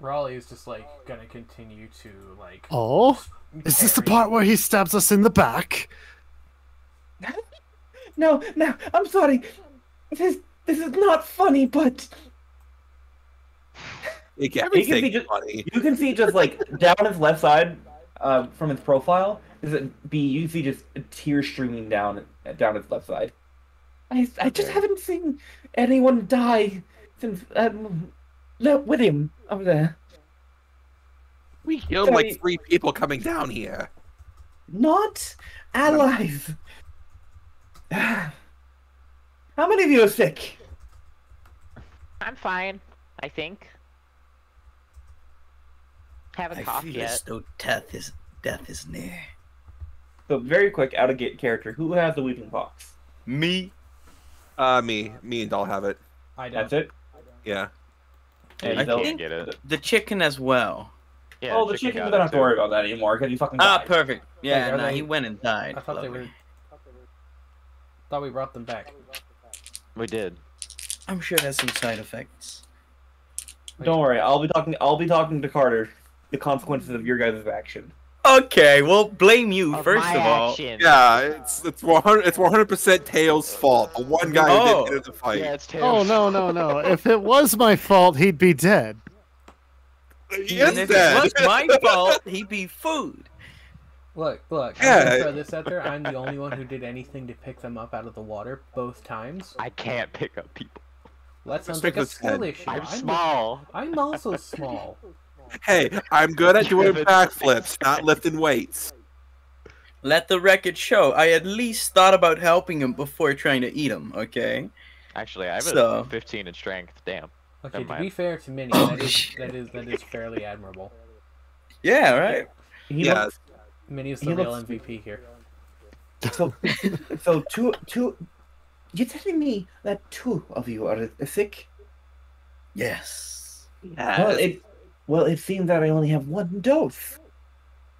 Raleigh is just like gonna continue to like. oh, is this the part where he stabs us in the back? No, no, I'm sorry. This this is not funny, but You get You can see everything just- funny. You can see just like down his left side, uh, from his profile, is it be you see just tears streaming down down his left side. I I just haven't seen anyone die since um Le- William over there. We killed Sorry. like three people coming down here. Not allies. How many of you are sick? I'm fine. I think. Haven't I coughed feel as though death is death is near. So very quick, out of get character, who has the weeping pox? Me. Uh, me, me and Doll have it. I don't. That's it. Yeah. And I they'll- can't get it. The chicken as well. Yeah, oh, the chicken, got we don't it have to worry about that anymore because you fucking Ah, perfect. Yeah, are no, they- he went and died. I thought they were. Thought we brought them back. We did. I'm sure there's some side effects. Don't worry, I'll be talking. I'll be talking to Carter. The consequences of your guys' action. Okay, well, blame you Of first of all. action. Yeah, it's it's one hundred it's one hundred percent Tails' fault. The one guy who Oh. didn't get in the fight. Yeah, it's Oh no no no! if it was my fault, he'd be dead. He and is if dead. it was my fault, he'd be food. Look, look. I'm gonna throw this out there. I'm the only one who did anything to pick them up out of the water both times. I can't pick up people. That sounds Stick like a skill issue. I'm I'm, small. I'm also small. Hey, I'm good at doing backflips, not lifting weights. Let the record show. I at least thought about helping him before trying to eat him. Okay. Actually, I have So- a 15 in strength. Damn. Okay, to be fair to Minnie, Oh, that is shit. that is that is fairly admirable. Yeah. Right. He Yeah. looks, Minnie is He the real looks- MVP here. So, so two, two. You're telling me that two of you are sick? Yes. Well, it, well, it seems that I only have one dose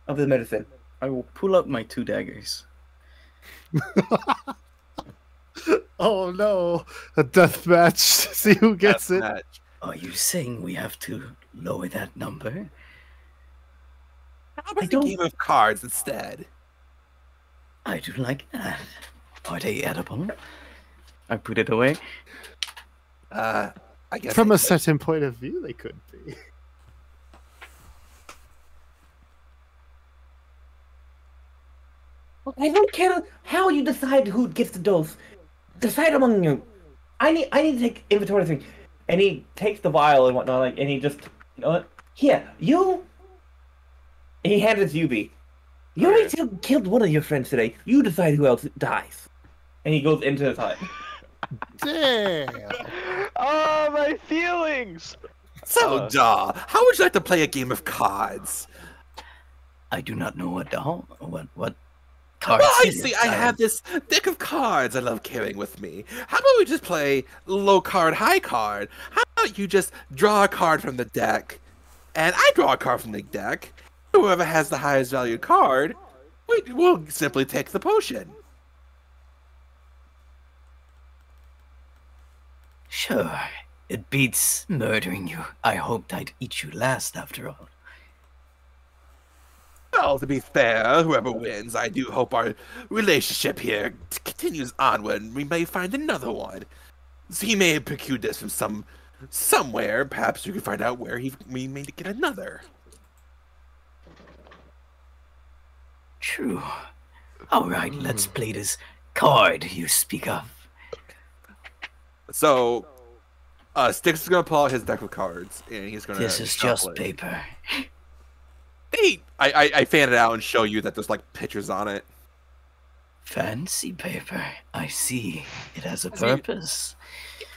of the medicine. I will pull out my two daggers. Oh no, a death match. See who gets it. Match. Are you saying we have to lower that number? How about I a don't- game of cards instead? I do like that. Are they edible? I put it away. Uh, I guess From a could. certain point of view, they could be. I don't care how you decide who gets the dose. Decide among you. I need I need to take inventory of things. And he takes the vial and whatnot, like, and he just, you know what? Here, you. And he hands it to Yubi. You already killed- killed one of your friends today. You decide who else dies. And he goes into his hut. Damn. Oh, my feelings! So, Uh. Doll, how would you like to play a game of cards? I do not know what doll what what cards. Well, I see. I have this deck of cards I love carrying with me. How about we just play low card, high card? How about you just draw a card from the deck, and I draw a card from the deck. Whoever has the highest value card, we will simply take the potion. Sure. It beats murdering you. I hoped I'd eat you last after all. Well, to be fair, whoever wins, I do hope our relationship here continues onward. and We may find another one. So he may have procured this from some somewhere. Perhaps you can find out where he we may get another. True. All right, let's play this card you speak of. So, uh, Stix is gonna pull out his deck of cards, and he's gonna. This is just it. paper. Hey, I, I I fan it out and show you that there's like pictures on it. Fancy paper. I see. It has a see. purpose.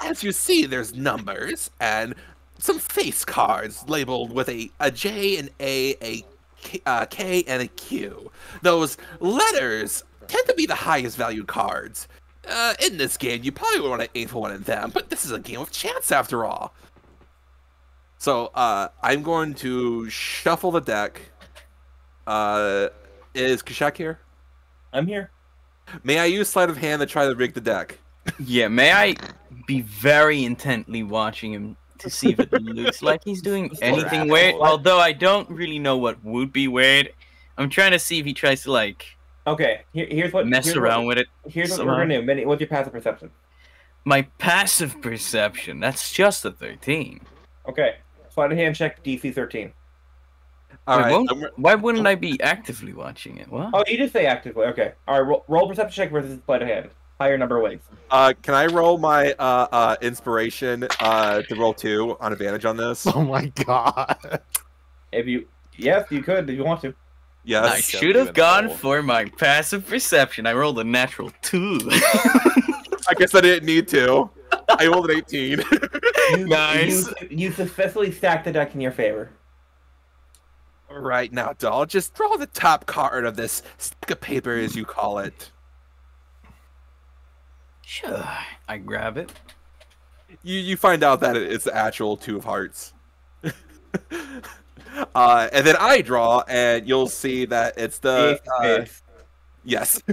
As you see, there's numbers and some face cards labeled with a, a J, an A, a K, uh, K, and a Q. Those letters tend to be the highest value cards. Uh, in this game, you probably would want to aim for one of them, but this is a game of chance after all. So, uh, I'm going to shuffle the deck. Uh, is Kashak here? I'm here. May I use sleight of hand to try to rig the deck? Yeah, may I be very intently watching him to see if it looks like he's doing anything weird? Although I don't really know what would be weird. I'm trying to see if he tries to like Okay, here, here's what mess here's around what, with it. Here's what we're gonna do. Minnie, What's your passive perception? My passive perception, that's just a 13. Okay, sleight of hand check DC 13. All Wait, won't- Why wouldn't I be actively watching it? What? Oh, you just say actively. Okay. All right. Roll, roll perception check versus sleight of hand. Higher number of wigs. Uh, can I roll my uh, uh, inspiration uh, to roll two on advantage on this? Oh my god. If you, yes, you could if you want to. Yes. I should have gone for my passive perception. I rolled a natural two. I guess I didn't need to. I rolled an 18. You, Nice. You, you successfully stacked the deck in your favor. All right, now, doll, just draw the top card of this stack of paper, as you call it. Sure. I grab it. You you find out that it's the actual two of hearts. uh, and then I draw, and you'll see that it's the Ace, uh, ace. yes.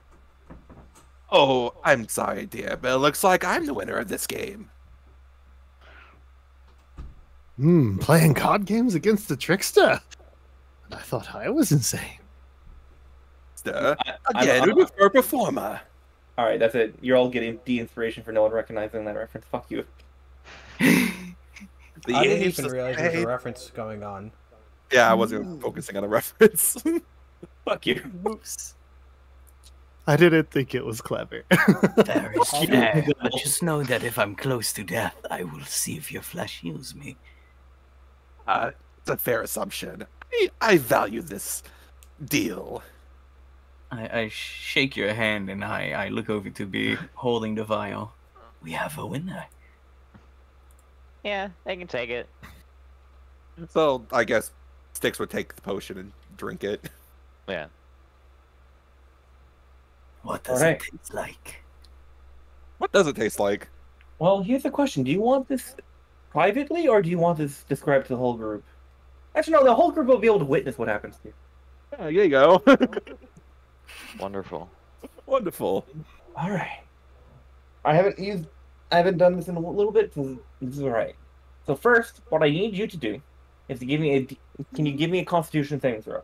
oh, I'm sorry, dear, but it looks like I'm the winner of this game. Hmm, playing card games against the trickster. I thought I was insane. Sir. I- I'm- Again, I'm- we prefer performer. All right, that's it. You're all getting de-inspiration for no one recognizing that reference. Fuck you. The I didn't even of realize there was a reference going on. Yeah, I wasn't focusing on the reference. Fuck you. Oops. I didn't think it was clever. Very fair. But just know that if I'm close to death, I will see if your flesh heals me. uh, it's a fair assumption. I, I value this deal. I, I shake your hand and I, I look over to be holding the vial. We have a winner. Yeah, they can take it. So I guess Stix would take the potion and drink it. Yeah. What does Alright. it taste like? What does it taste like? Well, here's the question: Do you want this privately, or do you want this described to the whole group? Actually, no. The whole group will be able to witness what happens to you. Oh, yeah, there you go. Wonderful. Wonderful. All right. I haven't used. I haven't done this in a little bit. So this is all right. So first, what I need you to do is to give me a. Can you give me a Constitution saving throw?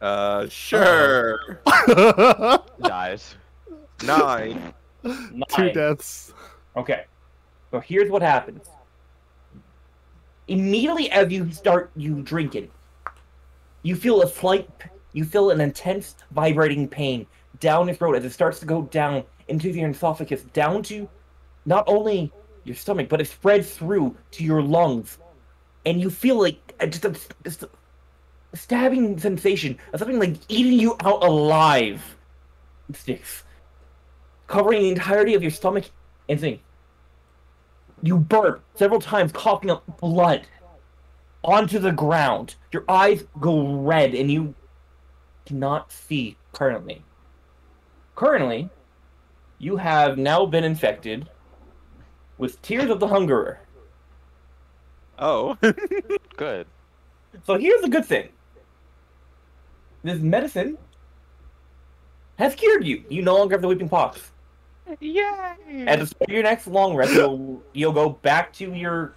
Uh, sure. Dies. Nine. Two deaths. Okay. So here's what happens. Immediately as you start you drinking, you feel a slight you feel an intense vibrating pain down your throat as it starts to go down into your esophagus, down to not only your stomach, but it spreads through to your lungs. And you feel like just a, just a stabbing sensation of something like eating you out alive. Stix. Covering the entirety of your stomach and thing. You burp several times, coughing up blood onto the ground. Your eyes go red and you cannot see currently. Currently, you have now been infected with Tears of the Hungerer. Oh. Good. So here's the good thing. This medicine has cured you. You no longer have the weeping pox. Yay! At the start of your next long rest, you'll you'll go back to your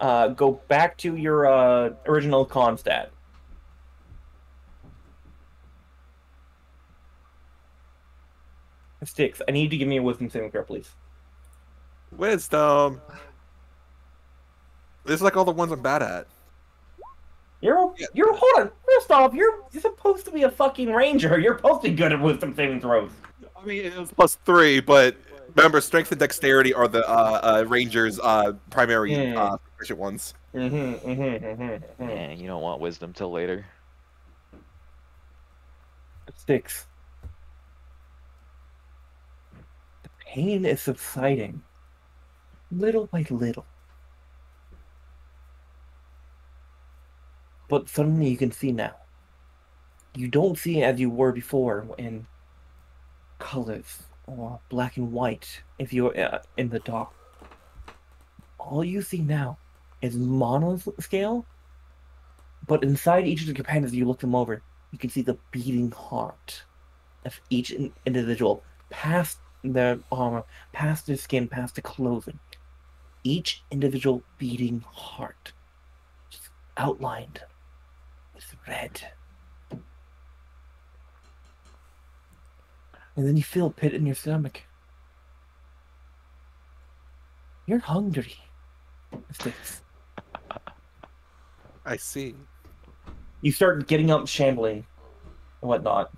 uh go back to your uh original con stat. Stix, I need you to give me a wisdom saving throw, please. Wisdom. This is like all the ones I'm bad at. You're Yeah. you're hold on. First off, you're, you're supposed to be a fucking ranger. You're supposed to be good at wisdom saving throws. I mean, it was plus three, but remember, strength and dexterity are the uh, uh, Rangers' uh, primary Hmm. uh, proficient ones. Mm-hmm, mm-hmm, mm-hmm, Yeah, you don't want wisdom till later. Stix. The pain is subsiding. Little by little. But suddenly you can see now. You don't see as you were before in colors or black and white if you're uh, in the dark. All you see now is monoscale, but inside each of the companions, you look them over, you can see the beating heart of each individual past their armor, um, past their skin, past their clothing. Each individual beating heart, just outlined with red. And then you feel a pit in your stomach. You're hungry. I see. You start getting up, shambling, and whatnot.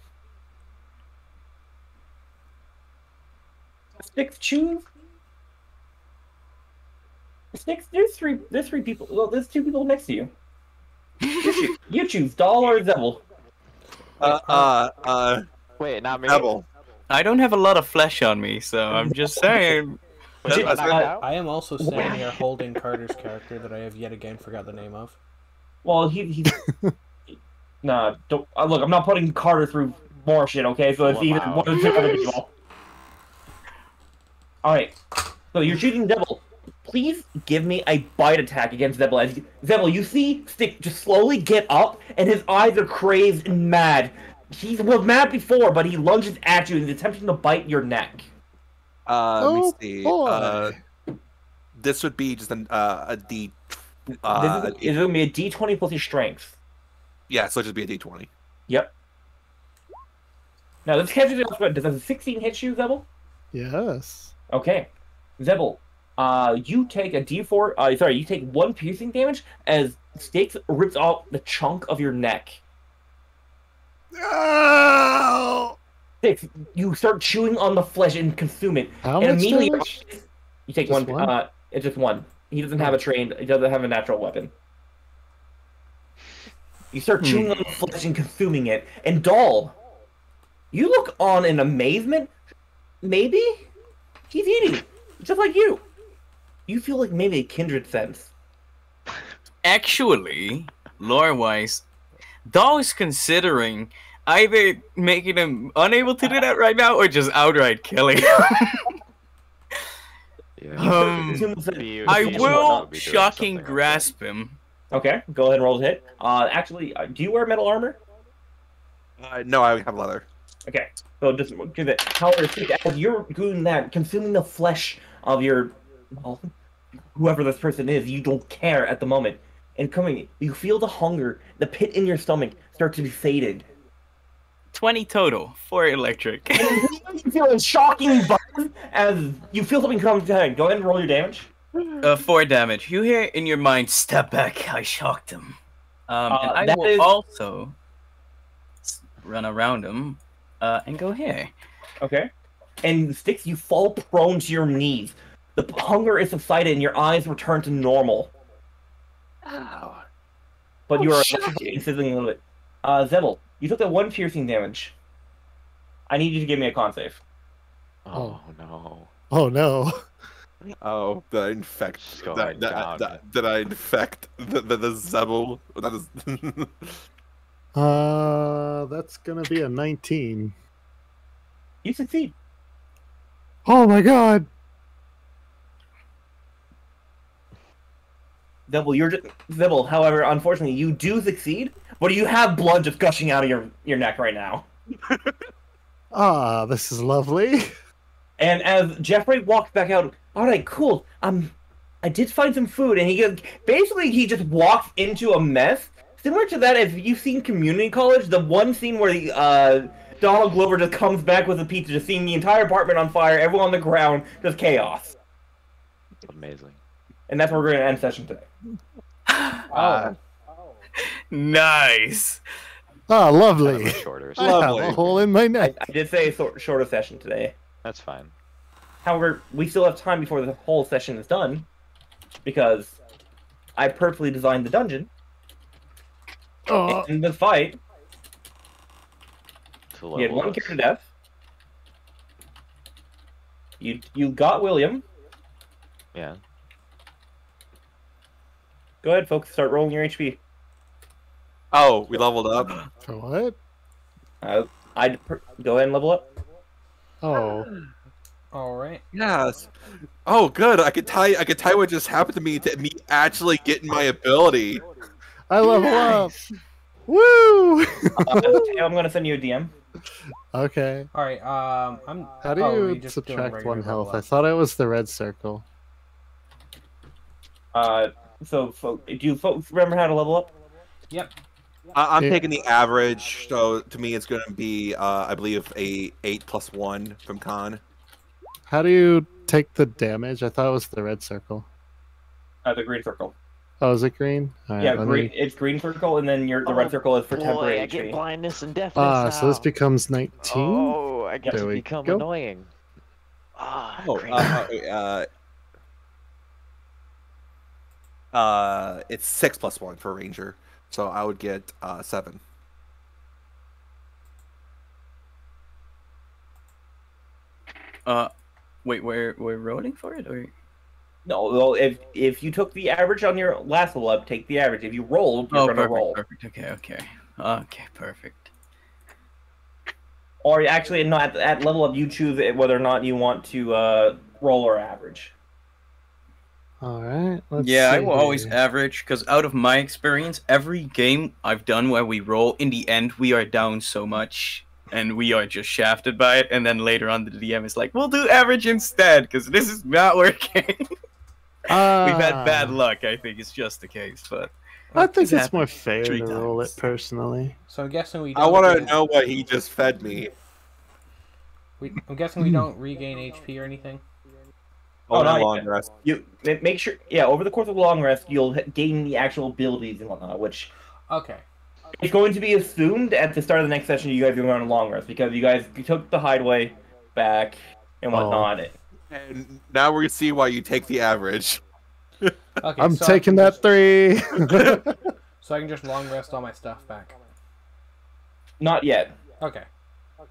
Stix choose. Stix. There's three. There's three people. Well, there's two people next to you. You choose, you choose Doll or Zeble. Uh, uh, uh, Wait, not me. Rebel. I don't have a lot of flesh on me, so I'm just saying. Wait, Jim- I knocked out? I am also standing here holding Carter's character that I have yet again forgot the name of. Well, he he. nah, don't uh, look. I'm not putting Carter through more shit. Okay, so it's Wow. either one of the other people. All right. So you're shooting Zeble. Please give me a bite attack against Zeble. As you, Zeble, you see Stick just slowly get up, and his eyes are crazed and mad. He was mad before, but he lunges at you and is attempting to bite your neck. Uh, Oh, let me see. boy. Uh, this would be just an, uh, a D. Uh, this is, is going to be a D20 plus your strength. yeah, so it'd just be a D20. Yep. Now this catches you off. Does a 16 hit you, Zeble? Yes. Okay, Zeble, uh, you take a D4. Uh, sorry, you take one piercing damage as Stakes rips off the chunk of your neck. No! Stakes, you start chewing on the flesh and consume it, How and much immediately damage? you take Just one. one? Uh, it's just one. He doesn't have a trained. He doesn't have a natural weapon. You start Hmm. chewing on the flesh and consuming it, and Doll, you look on in amazement. Maybe he's eating just like you. You feel like maybe a kindred sense. Actually, lore wise, Doll is considering either making him unable to do that right now or just outright killing him. Yeah. Um, Assume it's a- Be- I will shocking something like grasp him. Okay, go ahead and roll to hit. Uh, actually, uh, do you wear metal armor? Uh, no, I have leather. Okay, so just give it. However, as you're doing that, consuming the flesh of your, well, whoever this person is, you don't care at the moment. And coming, you feel the hunger, the pit in your stomach start to be faded. 20 total for electric. you feel a shocking buzz as you feel something come to head. Go ahead and roll your damage. uh, four damage. You hear in your mind, step back, I shocked him. Um, Uh, and I will is- also run around him uh, and go here. Okay. And Stix, you fall prone to your knees. The hunger is subsided and your eyes return to normal. Ow. But you Oh, are shocking. sizzling a little bit. Uh, Zeble, you took that one piercing damage. I need you to give me a con save. Oh no. Oh no. Oh, did I infect? Just go That, that, that, did I infect the the, the Zeble? That is. Uh, that's gonna be a 19. You succeed. Oh my god. Zeble, you're just. However, unfortunately, you do succeed, but you have blood just gushing out of your your neck right now. Ah, this is lovely. And as Jeffrey walks back out, all right, cool. Um, I did find some food, and he goes, basically he just walks into a mess, similar to that if you've seen Community College, the one scene where the uh, Donald Glover just comes back with a pizza, just seeing the entire apartment on fire, everyone on the ground, just chaos. Amazing. And that's where we're going to end session today. Oh, Nice. Ah, Kind of lovely. a shorter. I have a hole in my I, neck. I did say a sort, shorter session today. That's fine. However, we still have time before the whole session is done, because I purposely designed the dungeon Oh, and the fight. To You had one us. character death. You you got William. Yeah. Go ahead, folks. Start rolling your HP. oh, we leveled up. for what? Uh, I'd per- go ahead and level up. Oh, all right. Yes. Oh, good. I could tell you. I could tell you what just happened to me to me actually getting my ability. I level up. Woo! Uh, I'm gonna send you a DM. okay. All right. Um, I'm. How do oh, you we subtract one level health? I thought it was the red circle. Uh, so, fo- do you folks remember how to level up? Yep. I, I'm Yeah. taking the average, so to me it's going to be, uh, I believe, a eight plus one from con. How do you take the damage? I thought it was the red circle. Uh, the green circle. Oh, is it green? All right, yeah, let green. me- It's green circle, and then your the red Oh, circle is for temporary I get HP. blindness and deafness. Ah, so this becomes 19? Oh, I get There to we become go. annoying. Ah, Oh, great. uh, uh, uh, uh, it's six plus one for ranger, so I would get uh, seven. Uh, wait, we're we're rolling for it, or No, well, if if you took the average on your last level up, take the average. If you rolled, you're oh, gonna perfect, roll. perfect. Okay, okay, okay, perfect. Or actually, no, at, at level up, you choose whether or not you want to uh, roll or average. All right. Let's yeah, I see will always average because out of my experience, every game I've done where we roll, in the end we are down so much and we are just shafted by it, and then later on the DM is like, "We'll do average instead because this is not working." Ah, We've had bad luck. I think it's just the case, but I think It's it's more fair three to roll it personally. So I'm guessing we. I Don't want to know what he just fed me. We, I'm guessing we don't regain HP or anything. Oh, Oh, not long yet. rest. You make sure, yeah, over the course of the long rest, you'll gain the actual abilities and whatnot, which Okay. it's going to be assumed at the start of the next session you guys are going on a long rest because you guys took the hideaway back and Oh. Whatnot. And now we're gonna see why you take the average. Okay. I'm so taking that just- three. So I can just long rest all my stuff back. Not yet. Okay. Uh,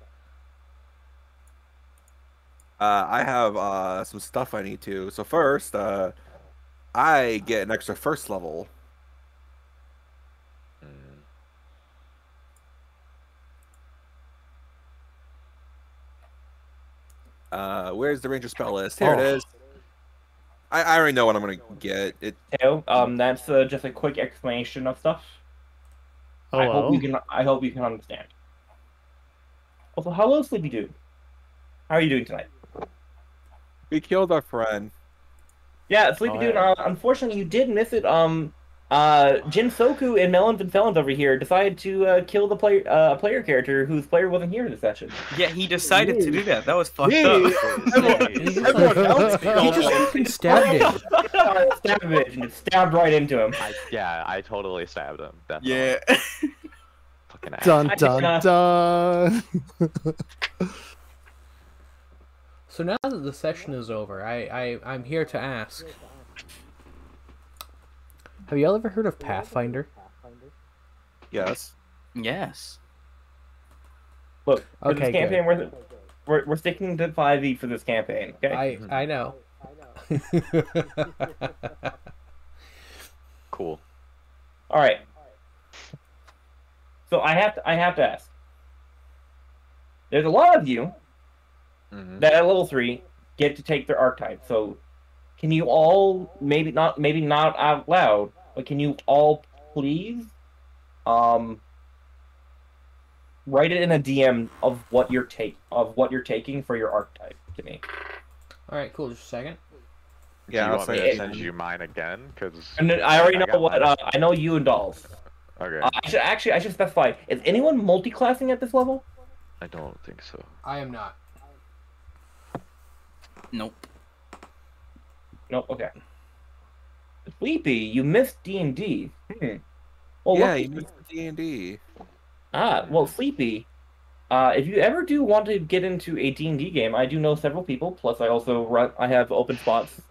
I have uh, some stuff I need to. So first, uh, I get an extra first level. Uh, where's the ranger spell list? Here it Oh. is. I, I already know what I'm gonna get. It Teo, um, that's uh, just a quick explanation of stuff. Hello. I hope you can. I hope you can understand. Also, hello, Sleepy Dude. How are you doing tonight? we killed our friend. Yeah, Sleepy Oh, Dude. yeah. Uh, unfortunately, you did miss it. Um, uh, Jinsoku and Melons and Felons over here decided to uh, kill the player, uh, player character whose player wasn't here in the session. Yeah, he decided to do that. That was fucked Yeah. up. He just, Everyone else he just fucking stabbed him. stabbed him and just stabbed right into him. I, yeah, I totally stabbed him. Definitely. Yeah. Fucking ass. Dun I dun dun. So now that the session is over, I, I I'm here to ask. Have y'all ever heard of Pathfinder? Yes. yes. Look, for Okay, this campaign, we're, we're we're sticking to five E for this campaign. Okay. I I know. Cool. All right. So I have to I have to ask. There's a lot of you Mhm. that at level three get to take their archetype. So can you all maybe not maybe not out loud, but can you all please um write it in a DM of what you're take of what you're taking for your archetype to me. All right, cool. Just a second. Yeah, I'll want say it. send you mine again? Cause I already I know what uh, I know you and dolls. okay, Uh, I should actually I should specify. Is anyone multi-classing at this level? I don't think so. I am not. Nope. Nope. Okay. Sleepy, you missed D and D. Hmm. Well, yeah, you missed D and D. Ah, well, Sleepy. Uh, if you ever do want to get into a D&D game, I do know several people. Plus, I also run. I have open spots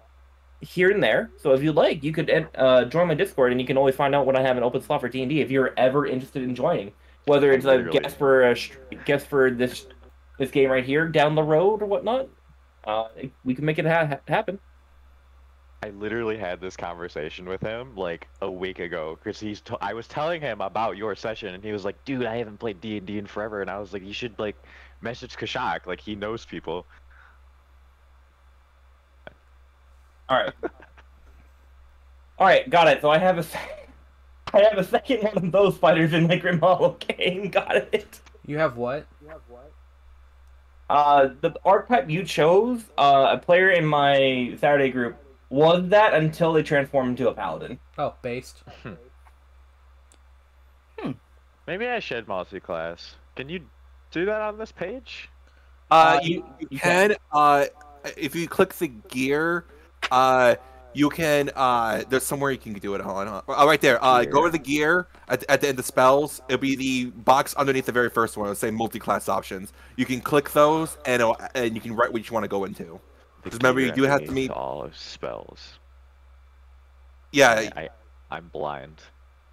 here and there. So if you'd like, you could uh, join my Discord, and you can always find out when I have an open slot for D&D. If you're ever interested in joining, whether it's a Literally. guest for a sh- guest for this this game right here down the road or whatnot, uh, we can make it ha- happen. I literally had this conversation with him like a week ago because he's. T- I was telling him about your session, and he was like, "Dude, I haven't played D and D in forever," and I was like, "You should like message Kashak. Like he knows people." All right. All right, got it. So I have a, sec- I have a second one of those fighters in my Grimm Hollow game. Got it. You have what? You have what? Uh, the archetype you chose, uh, a player in my Saturday group, was that until they transformed into a paladin. Oh, based. Hmm. Maybe I should multi-class. Can you do that on this page? Uh, Uh, you, you you can. can. Uh, if you click the gear, uh, you can. Uh, there's somewhere you can do it. Hold on. hold on. Oh, right there. Uh, go Gear. to the gear at, at the end of spells. It'll be the box underneath the very first one. It'll say multi-class options. You can click those, and it'll, and you can write what you want to go into. The Just remember, you do have to underneath meet- all of spells. Yeah, I, I'm blind.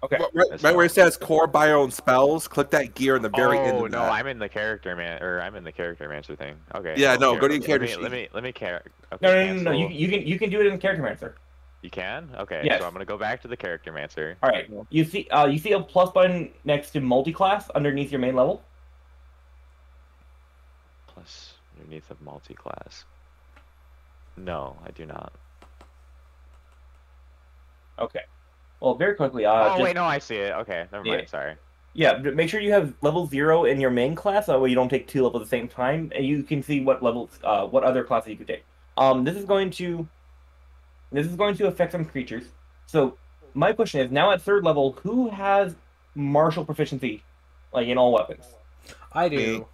Okay. right, right, That's right where it says core bio and spells. Click that gear in the very oh end of no, that. I'm in the character man, or I'm in the character mancer thing. Okay. Yeah, oh, no, here, go to your let character me- Let me let me care. Okay, No, no, no, no. You, you can you can do it in the Character Mancer. You can? Okay, Yes. so I'm gonna go back to the character mancer. All right. You see, uh, you see a plus button next to multi-class underneath your main level. Plus underneath of multi-class. No, I do not. Okay. Well, very quickly. Uh, oh just- wait, no, I see it. Okay, never Yeah. mind. Sorry. Yeah, make sure you have level zero in your main class. That way you don't take two levels at the same time, and you can see what levels, uh, what other classes you could take. Um, this is going to, this is going to affect some creatures. So my question is, now at third level, who has martial proficiency, like in all weapons? I do. Me.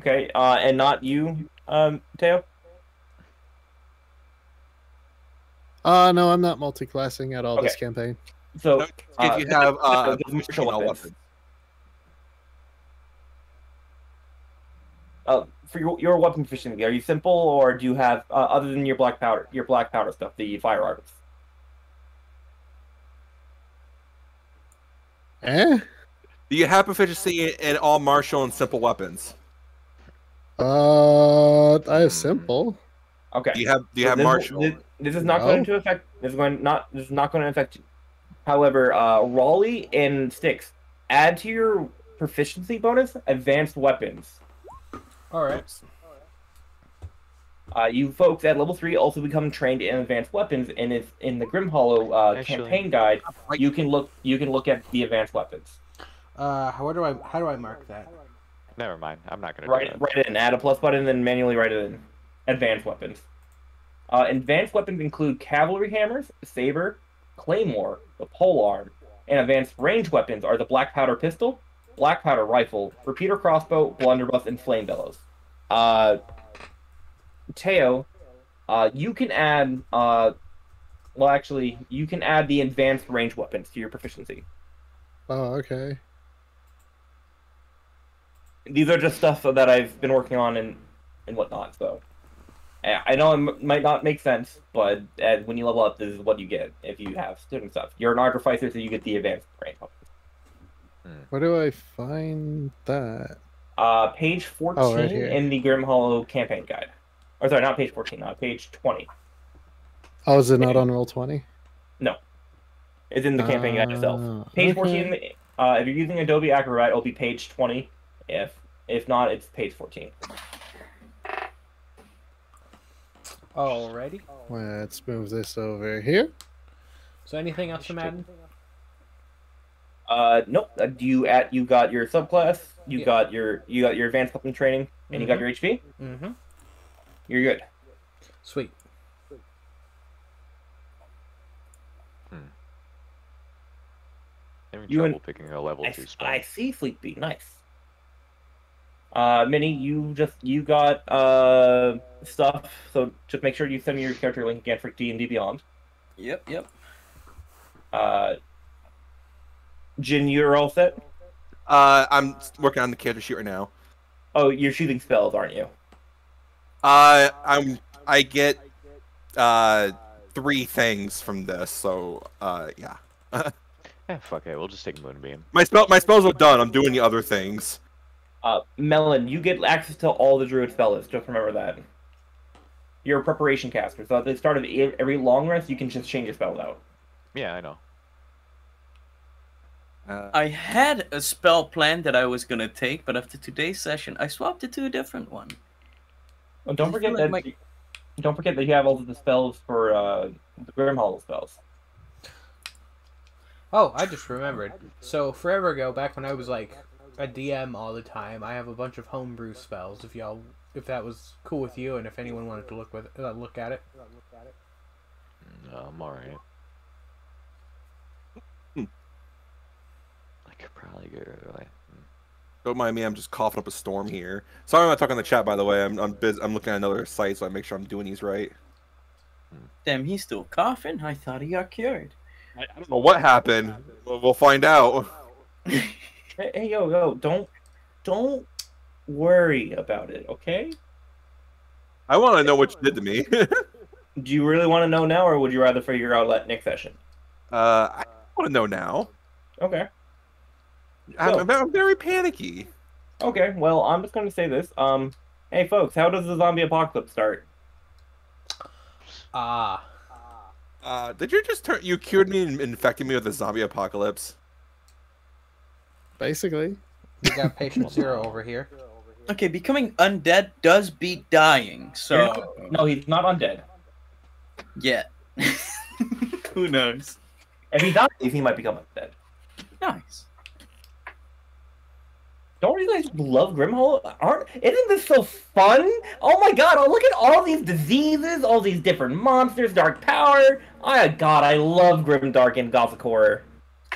Okay, uh, and not you, um, Tayo. Uh, no, I'm not multi-classing at all this campaign. So No, if uh, you have uh, those proficiency martial in all weapons. weapons. uh, for your your weapon proficiency, are you simple or do you have uh, other than your black powder, your black powder stuff, the fire arts? Eh? Do you have proficiency in all martial and simple weapons? Uh, I have simple. Okay. Do you have do you So have this, martial? This, this is not No. going to affect. This is going not. This is not going to affect. you. However, uh, Raleigh and Stix add to your proficiency bonus advanced weapons. All right. Uh, you folks at level three also become trained in advanced weapons, and it's in the Grimm Hollow uh, Actually- campaign guide. You can look. You can look at the advanced weapons. Uh, how do I how do I mark that? Never mind. I'm not gonna Write do write it in. Add a plus button, then manually write it in. Advanced weapons. Uh, advanced weapons include cavalry hammers, saber, claymore, the polearm, and advanced range weapons are the black powder pistol, black powder rifle, repeater crossbow, blunderbuss, and flame bellows. Uh, Tayo, uh, you can add. Uh, well, actually, you can add the advanced range weapons to your proficiency. Oh, okay. these are just stuff that I've been working on and and whatnot. So I I know it m- might not make sense, but uh, when you level up, this is what you get if you have student stuff. You're an artificer, so you get the advanced range. Where do I find that? Uh, page fourteen Oh, right in the Grimm Hollow campaign guide. Or sorry, not page fourteen. Uh, page twenty. Oh, is it not on roll twenty? No. It's in the campaign guide itself. Ah, Page okay. fourteen. Uh, if you're using Adobe Acrobat, it'll be page twenty. If if not, it's page fourteen. Alrighty. Let's move this over here. So anything else from Madden? Uh, nope. Uh, you at you got your subclass, you Yeah. got your you got your advanced weapon training, and you got your HP. Mm-hmm. You're good. Sweet. Having You trouble and- picking a level I, two s- spell. I see Sleepy. Nice. Uh, Mini, you just you got uh stuff. So just make sure you send me your character link again for D and D Beyond. Yep, yep. Uh, Jin, you're all set. Uh, I'm working on the character sheet right now. Oh, you're shooting spells, aren't you? Uh, I'm I get uh three things from this, so uh yeah. Eh, fuck it. We'll just take Moonbeam. My spell my spells are done. I'm doing the other things. Uh, Melon, you get access to all the druid spell lists. Just remember that. You're a preparation caster, so at the start of every long rest, you can just change your spells out. Yeah, I know. Uh, I had a spell plan that I was gonna take, but after today's session, I swapped it to a different one. Oh, don't forget feel that. like my- Don't forget that you have all of the spells for uh, the Grimm Hollow spells. Oh, I just remembered. So forever ago, back when I was like a DM all the time, I have a bunch of homebrew spells. If y'all, if that was cool with you, and if anyone wanted to look with uh, look at it. No, I'm alright. Hmm. I could probably go away. don't mind me. I'm just coughing up a storm here. Sorry, I'm not talking in the chat. By the way, I'm I'm busy. I'm looking at another site, so I make sure I'm doing these right. Damn, he's still coughing. I thought he got cured. I, I don't know what happened. We'll, we'll find out. Hey, hey, yo, yo, don't, don't worry about it, okay? I want to know what you did to me. Do you really want to know now, or would you rather figure out at next session? uh, I want to know now. Okay. I'm, So- I'm, I'm very panicky. Okay. Well, I'm just going to say this. Um, hey, folks, how does the zombie apocalypse start? Ah, Uh, did you just turn? You cured me and infected me with the zombie apocalypse. Basically. we got patient zero over here. Okay, becoming undead does beat dying, so No, he's not undead. yeah. Who knows? If he dies, he might become undead. Nice. Don't you guys love Grimm Hollow? Aren't isn't this so fun? Oh my god! Oh, look at all these diseases, all these different monsters, dark power. Oh god, I love grim, dark, and gothic horror.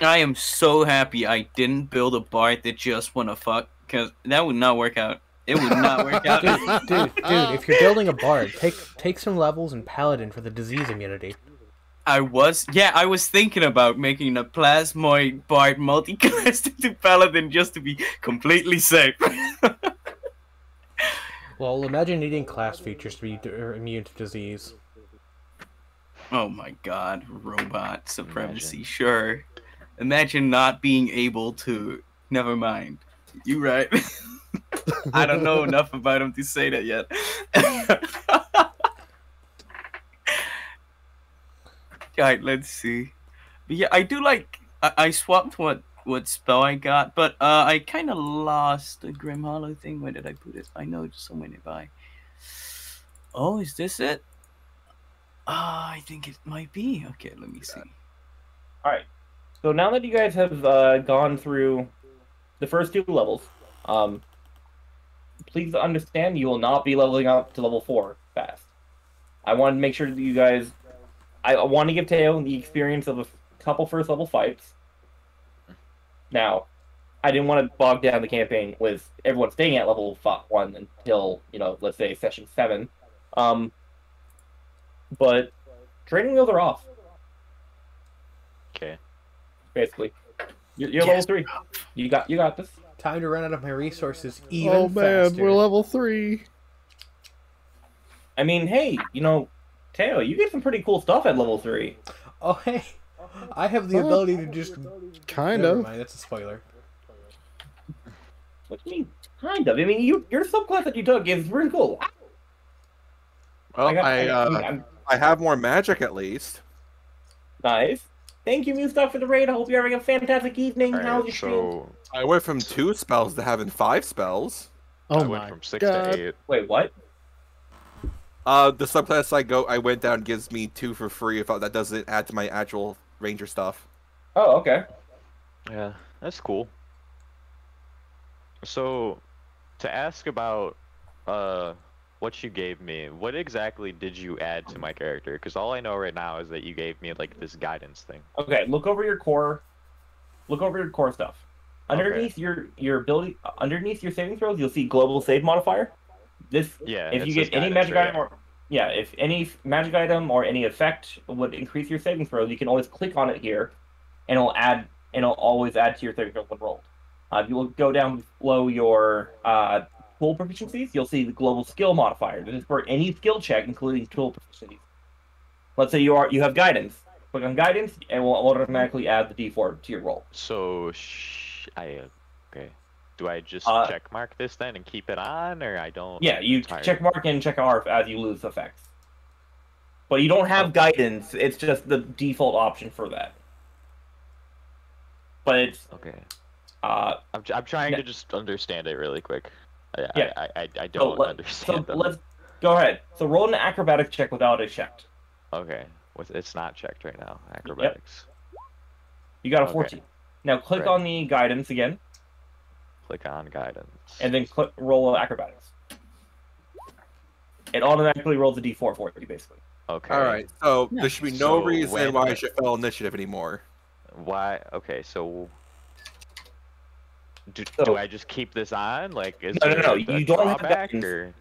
I am so happy I didn't build a bard that just wanna fuck, cause that would not work out. It would not work out. Dude, dude, dude, if you're building a bard, take take some levels in paladin for the disease immunity. I was, yeah, I was thinking about making a plasmoid bard multiclassed into paladin just to be completely safe. Well, imagine needing class features to be er, immune to disease. oh my god, robot supremacy, sure. Imagine not being able to. Never mind. You right. I don't know enough about him to say that yet. Alright, let's see. But yeah, I do like. I, I swapped what what spell I got, but uh, I kind of lost the Grimm Hollow thing. Where did I put it? I know it's somewhere nearby. Oh, is this it? Ah, I think it might be. Okay, let me see. All right. So now that you guys have uh, gone through the first two levels, um, please understand you will not be leveling up to level four fast. I want to make sure that you guys. I want to give Tayo the experience of a couple first level fights. Now, I didn't want to bog down the campaign with everyone staying at level fi- one until you know, let's say session seven. Um, but training wheels are off. Okay. Basically, you're, you're level three. You got you got this. Time to run out of my resources even oh man, faster. we're level three. I mean, hey, you know, Tayo, you get some pretty cool stuff at level three. Oh hey, I have the Huh? ability to just. Kind Never of. mind, that's a spoiler. What do you mean? Kind of. I mean, you your subclass that you took is really cool. Well, I, got- uh, I'm- I have more magic at least. nice. Thank you, Mustock, for the raid. I hope you're having a fantastic evening. How's Alright, your stream? so I went from two spells to having five spells. Oh I my went from six God. to eight. Wait, what? Uh, the subclass I go, I went down gives me two for free if I, that doesn't add to my actual ranger stuff. Oh, okay. Yeah, that's cool. So, to ask about uh what you gave me, what exactly did you add to my character? Because all I know right now is that you gave me like this guidance thing. Okay, look over your core. Look over your core stuff. Okay. Underneath your your ability, underneath your saving throws, you'll see global save modifier. This Yeah. if you get any magic right item or yeah, if any magic item or any effect would increase your saving throws, you can always click on it here, and it'll add and it'll always add to your saving throws when rolled. Uh, if you will go down below your uh, tool proficiencies, you'll see the global skill modifier. This is for any skill check, including tool proficiencies. Let's say you are you have guidance. Click on guidance, and we'll automatically add the D4 to your roll. So, I okay. Do I just Uh, check mark this then and keep it on, or I don't? Yeah, you check mark and check off as you lose effects. But you don't have guidance. It's just the default option for that. But it's Okay. uh I'm, I'm trying Yeah. to just understand it really quick. I, Yeah. I, I, I don't let, so understand them. let's go ahead. So roll an acrobatic check without a checked. Okay. With it's not checked right now. Acrobatics. You got a Okay. 14. Now click Right. on the guidance again, Click on guidance. and then click roll acrobatics. It automatically rolls a d4 for you, basically. Okay. All right, so there should be no So reason when- why I should fail initiative anymore. Why? Okay, so. Do, So- do I just keep this on? Like, is No, no, no, you don't have guidance. or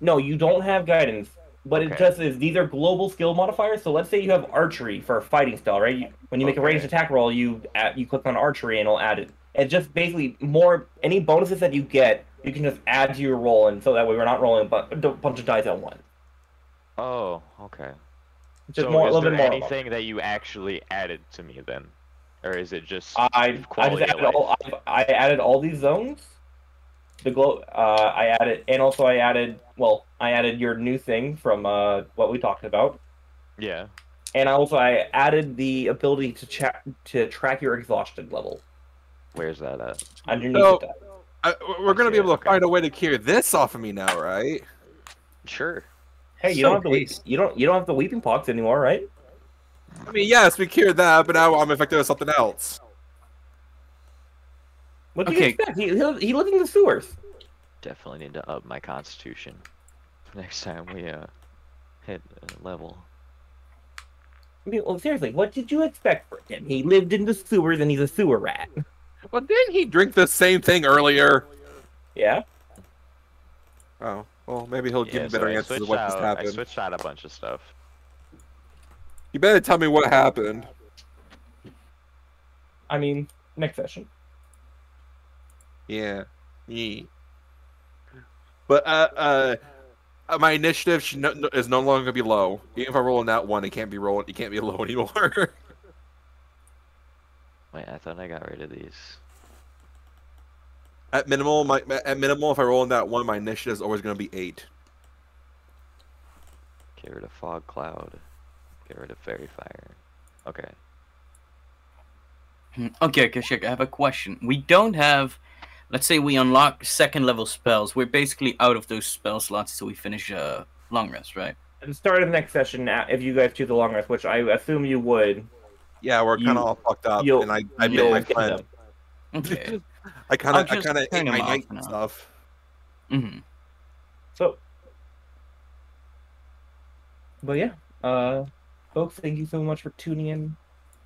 No, you don't have guidance, but it Okay. just is. These are global skill modifiers. So let's say you have archery for a fighting style, right? You, when you make a ranged attack roll, you add, you click on archery and it'll add it. It's just basically more any bonuses that you get, you can just add to your roll, and so that way we're not rolling a bunch of dice at once. Oh, okay. Just so more, a is little there bit more. anything that you actually added to me then, or is it just I I just quality of added all I, I added all these zones. The glow uh, I added and also I added well I added your new thing from uh, what we talked about yeah? and also I added the ability to check to track your exhaustion level Where's that at? underneath So- that. I, we're gonna be able to okay. find a way to cure this off of me now, right? Sure. Hey, you So don't have the weep- you don't you don't have the weeping pox anymore, right? I mean, yes, we cured that, but now I'm infected with something else. What do you Okay. expect? He, he he lives in the sewers. Definitely need to up my constitution next time we uh hit a level. I mean, well, seriously, what did you expect from him? He lived in the sewers and he's a sewer rat. Well, didn't he drink the same thing earlier? Yeah. Oh, well, maybe he'll give Yeah, me so better I answers of switched what just out. I happened. switched out a bunch of stuff. You better tell me what happened. I mean, next session. Yeah. Yeah. But uh, uh, uh, my initiative should no, no- is no longer gonna be low. Even if I roll in that one, it can't be rolling. It can't be low anymore. Wait, I thought I got rid of these. at minimal, my at minimal, if I roll in that one, my initiative is always gonna be eight. Get rid of fog cloud. Get rid of faerie fire. Okay. Hmm, Okay, Kashak, I have a question. We don't have, let's say we unlock second level spells. We're basically out of those spell slots until we finish uh, long rest, right? At the start of the next session, uh, if you guys choose the long rest, which I assume you would, Yeah, we're kind of all fucked up, and I I you'll bit my friend. Okay. I kind I'll of I just kind of turn ate my him off night now. stuff. hmm So, but yeah, uh, folks, thank you so much for tuning in.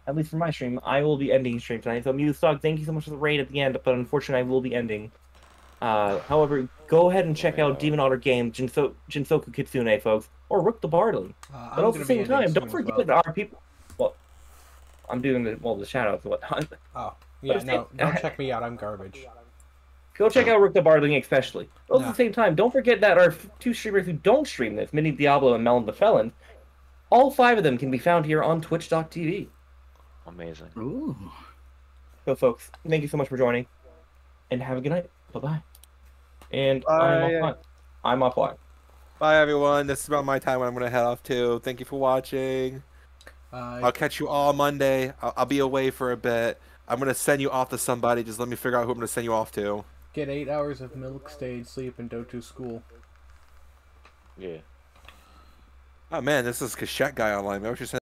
At least for my stream, I will be ending stream tonight. So, Mewstock, thank you so much for the raid at the end, but unfortunately, I will be ending. Uh, however, go ahead and check out Demon Otter Game, Jinso- Jinsoku Kitsune, folks, or Rook the Bardling. Uh, But I'm also gonna at the same time, don't forget well. that our people. Well, I'm doing the well the shadows and whatnot. Oh, yeah, no, don't check me out. I'm garbage. Go check out Rook the Bardling especially. But Yeah. at the same time, don't forget that our two streamers who don't stream this, Mini Diablo and Melon the Felon, all five of them can be found here on Twitch.tv. Amazing. Ooh. So, folks, thank you so much for joining, and have a good night. Bye bye. And Bye. I'm offline. I'm offline. Bye everyone. This is about my time when I'm gonna head off to. Thank you for watching. Uh, I'll catch you all Monday. I'll, I'll be away for a bit. I'm gonna send you off to somebody. Just let me figure out who I'm gonna send you off to. get eight hours of milk, stayed, sleep, and go to school. Yeah. Oh man, this is Cachette guy online. Maybe I should send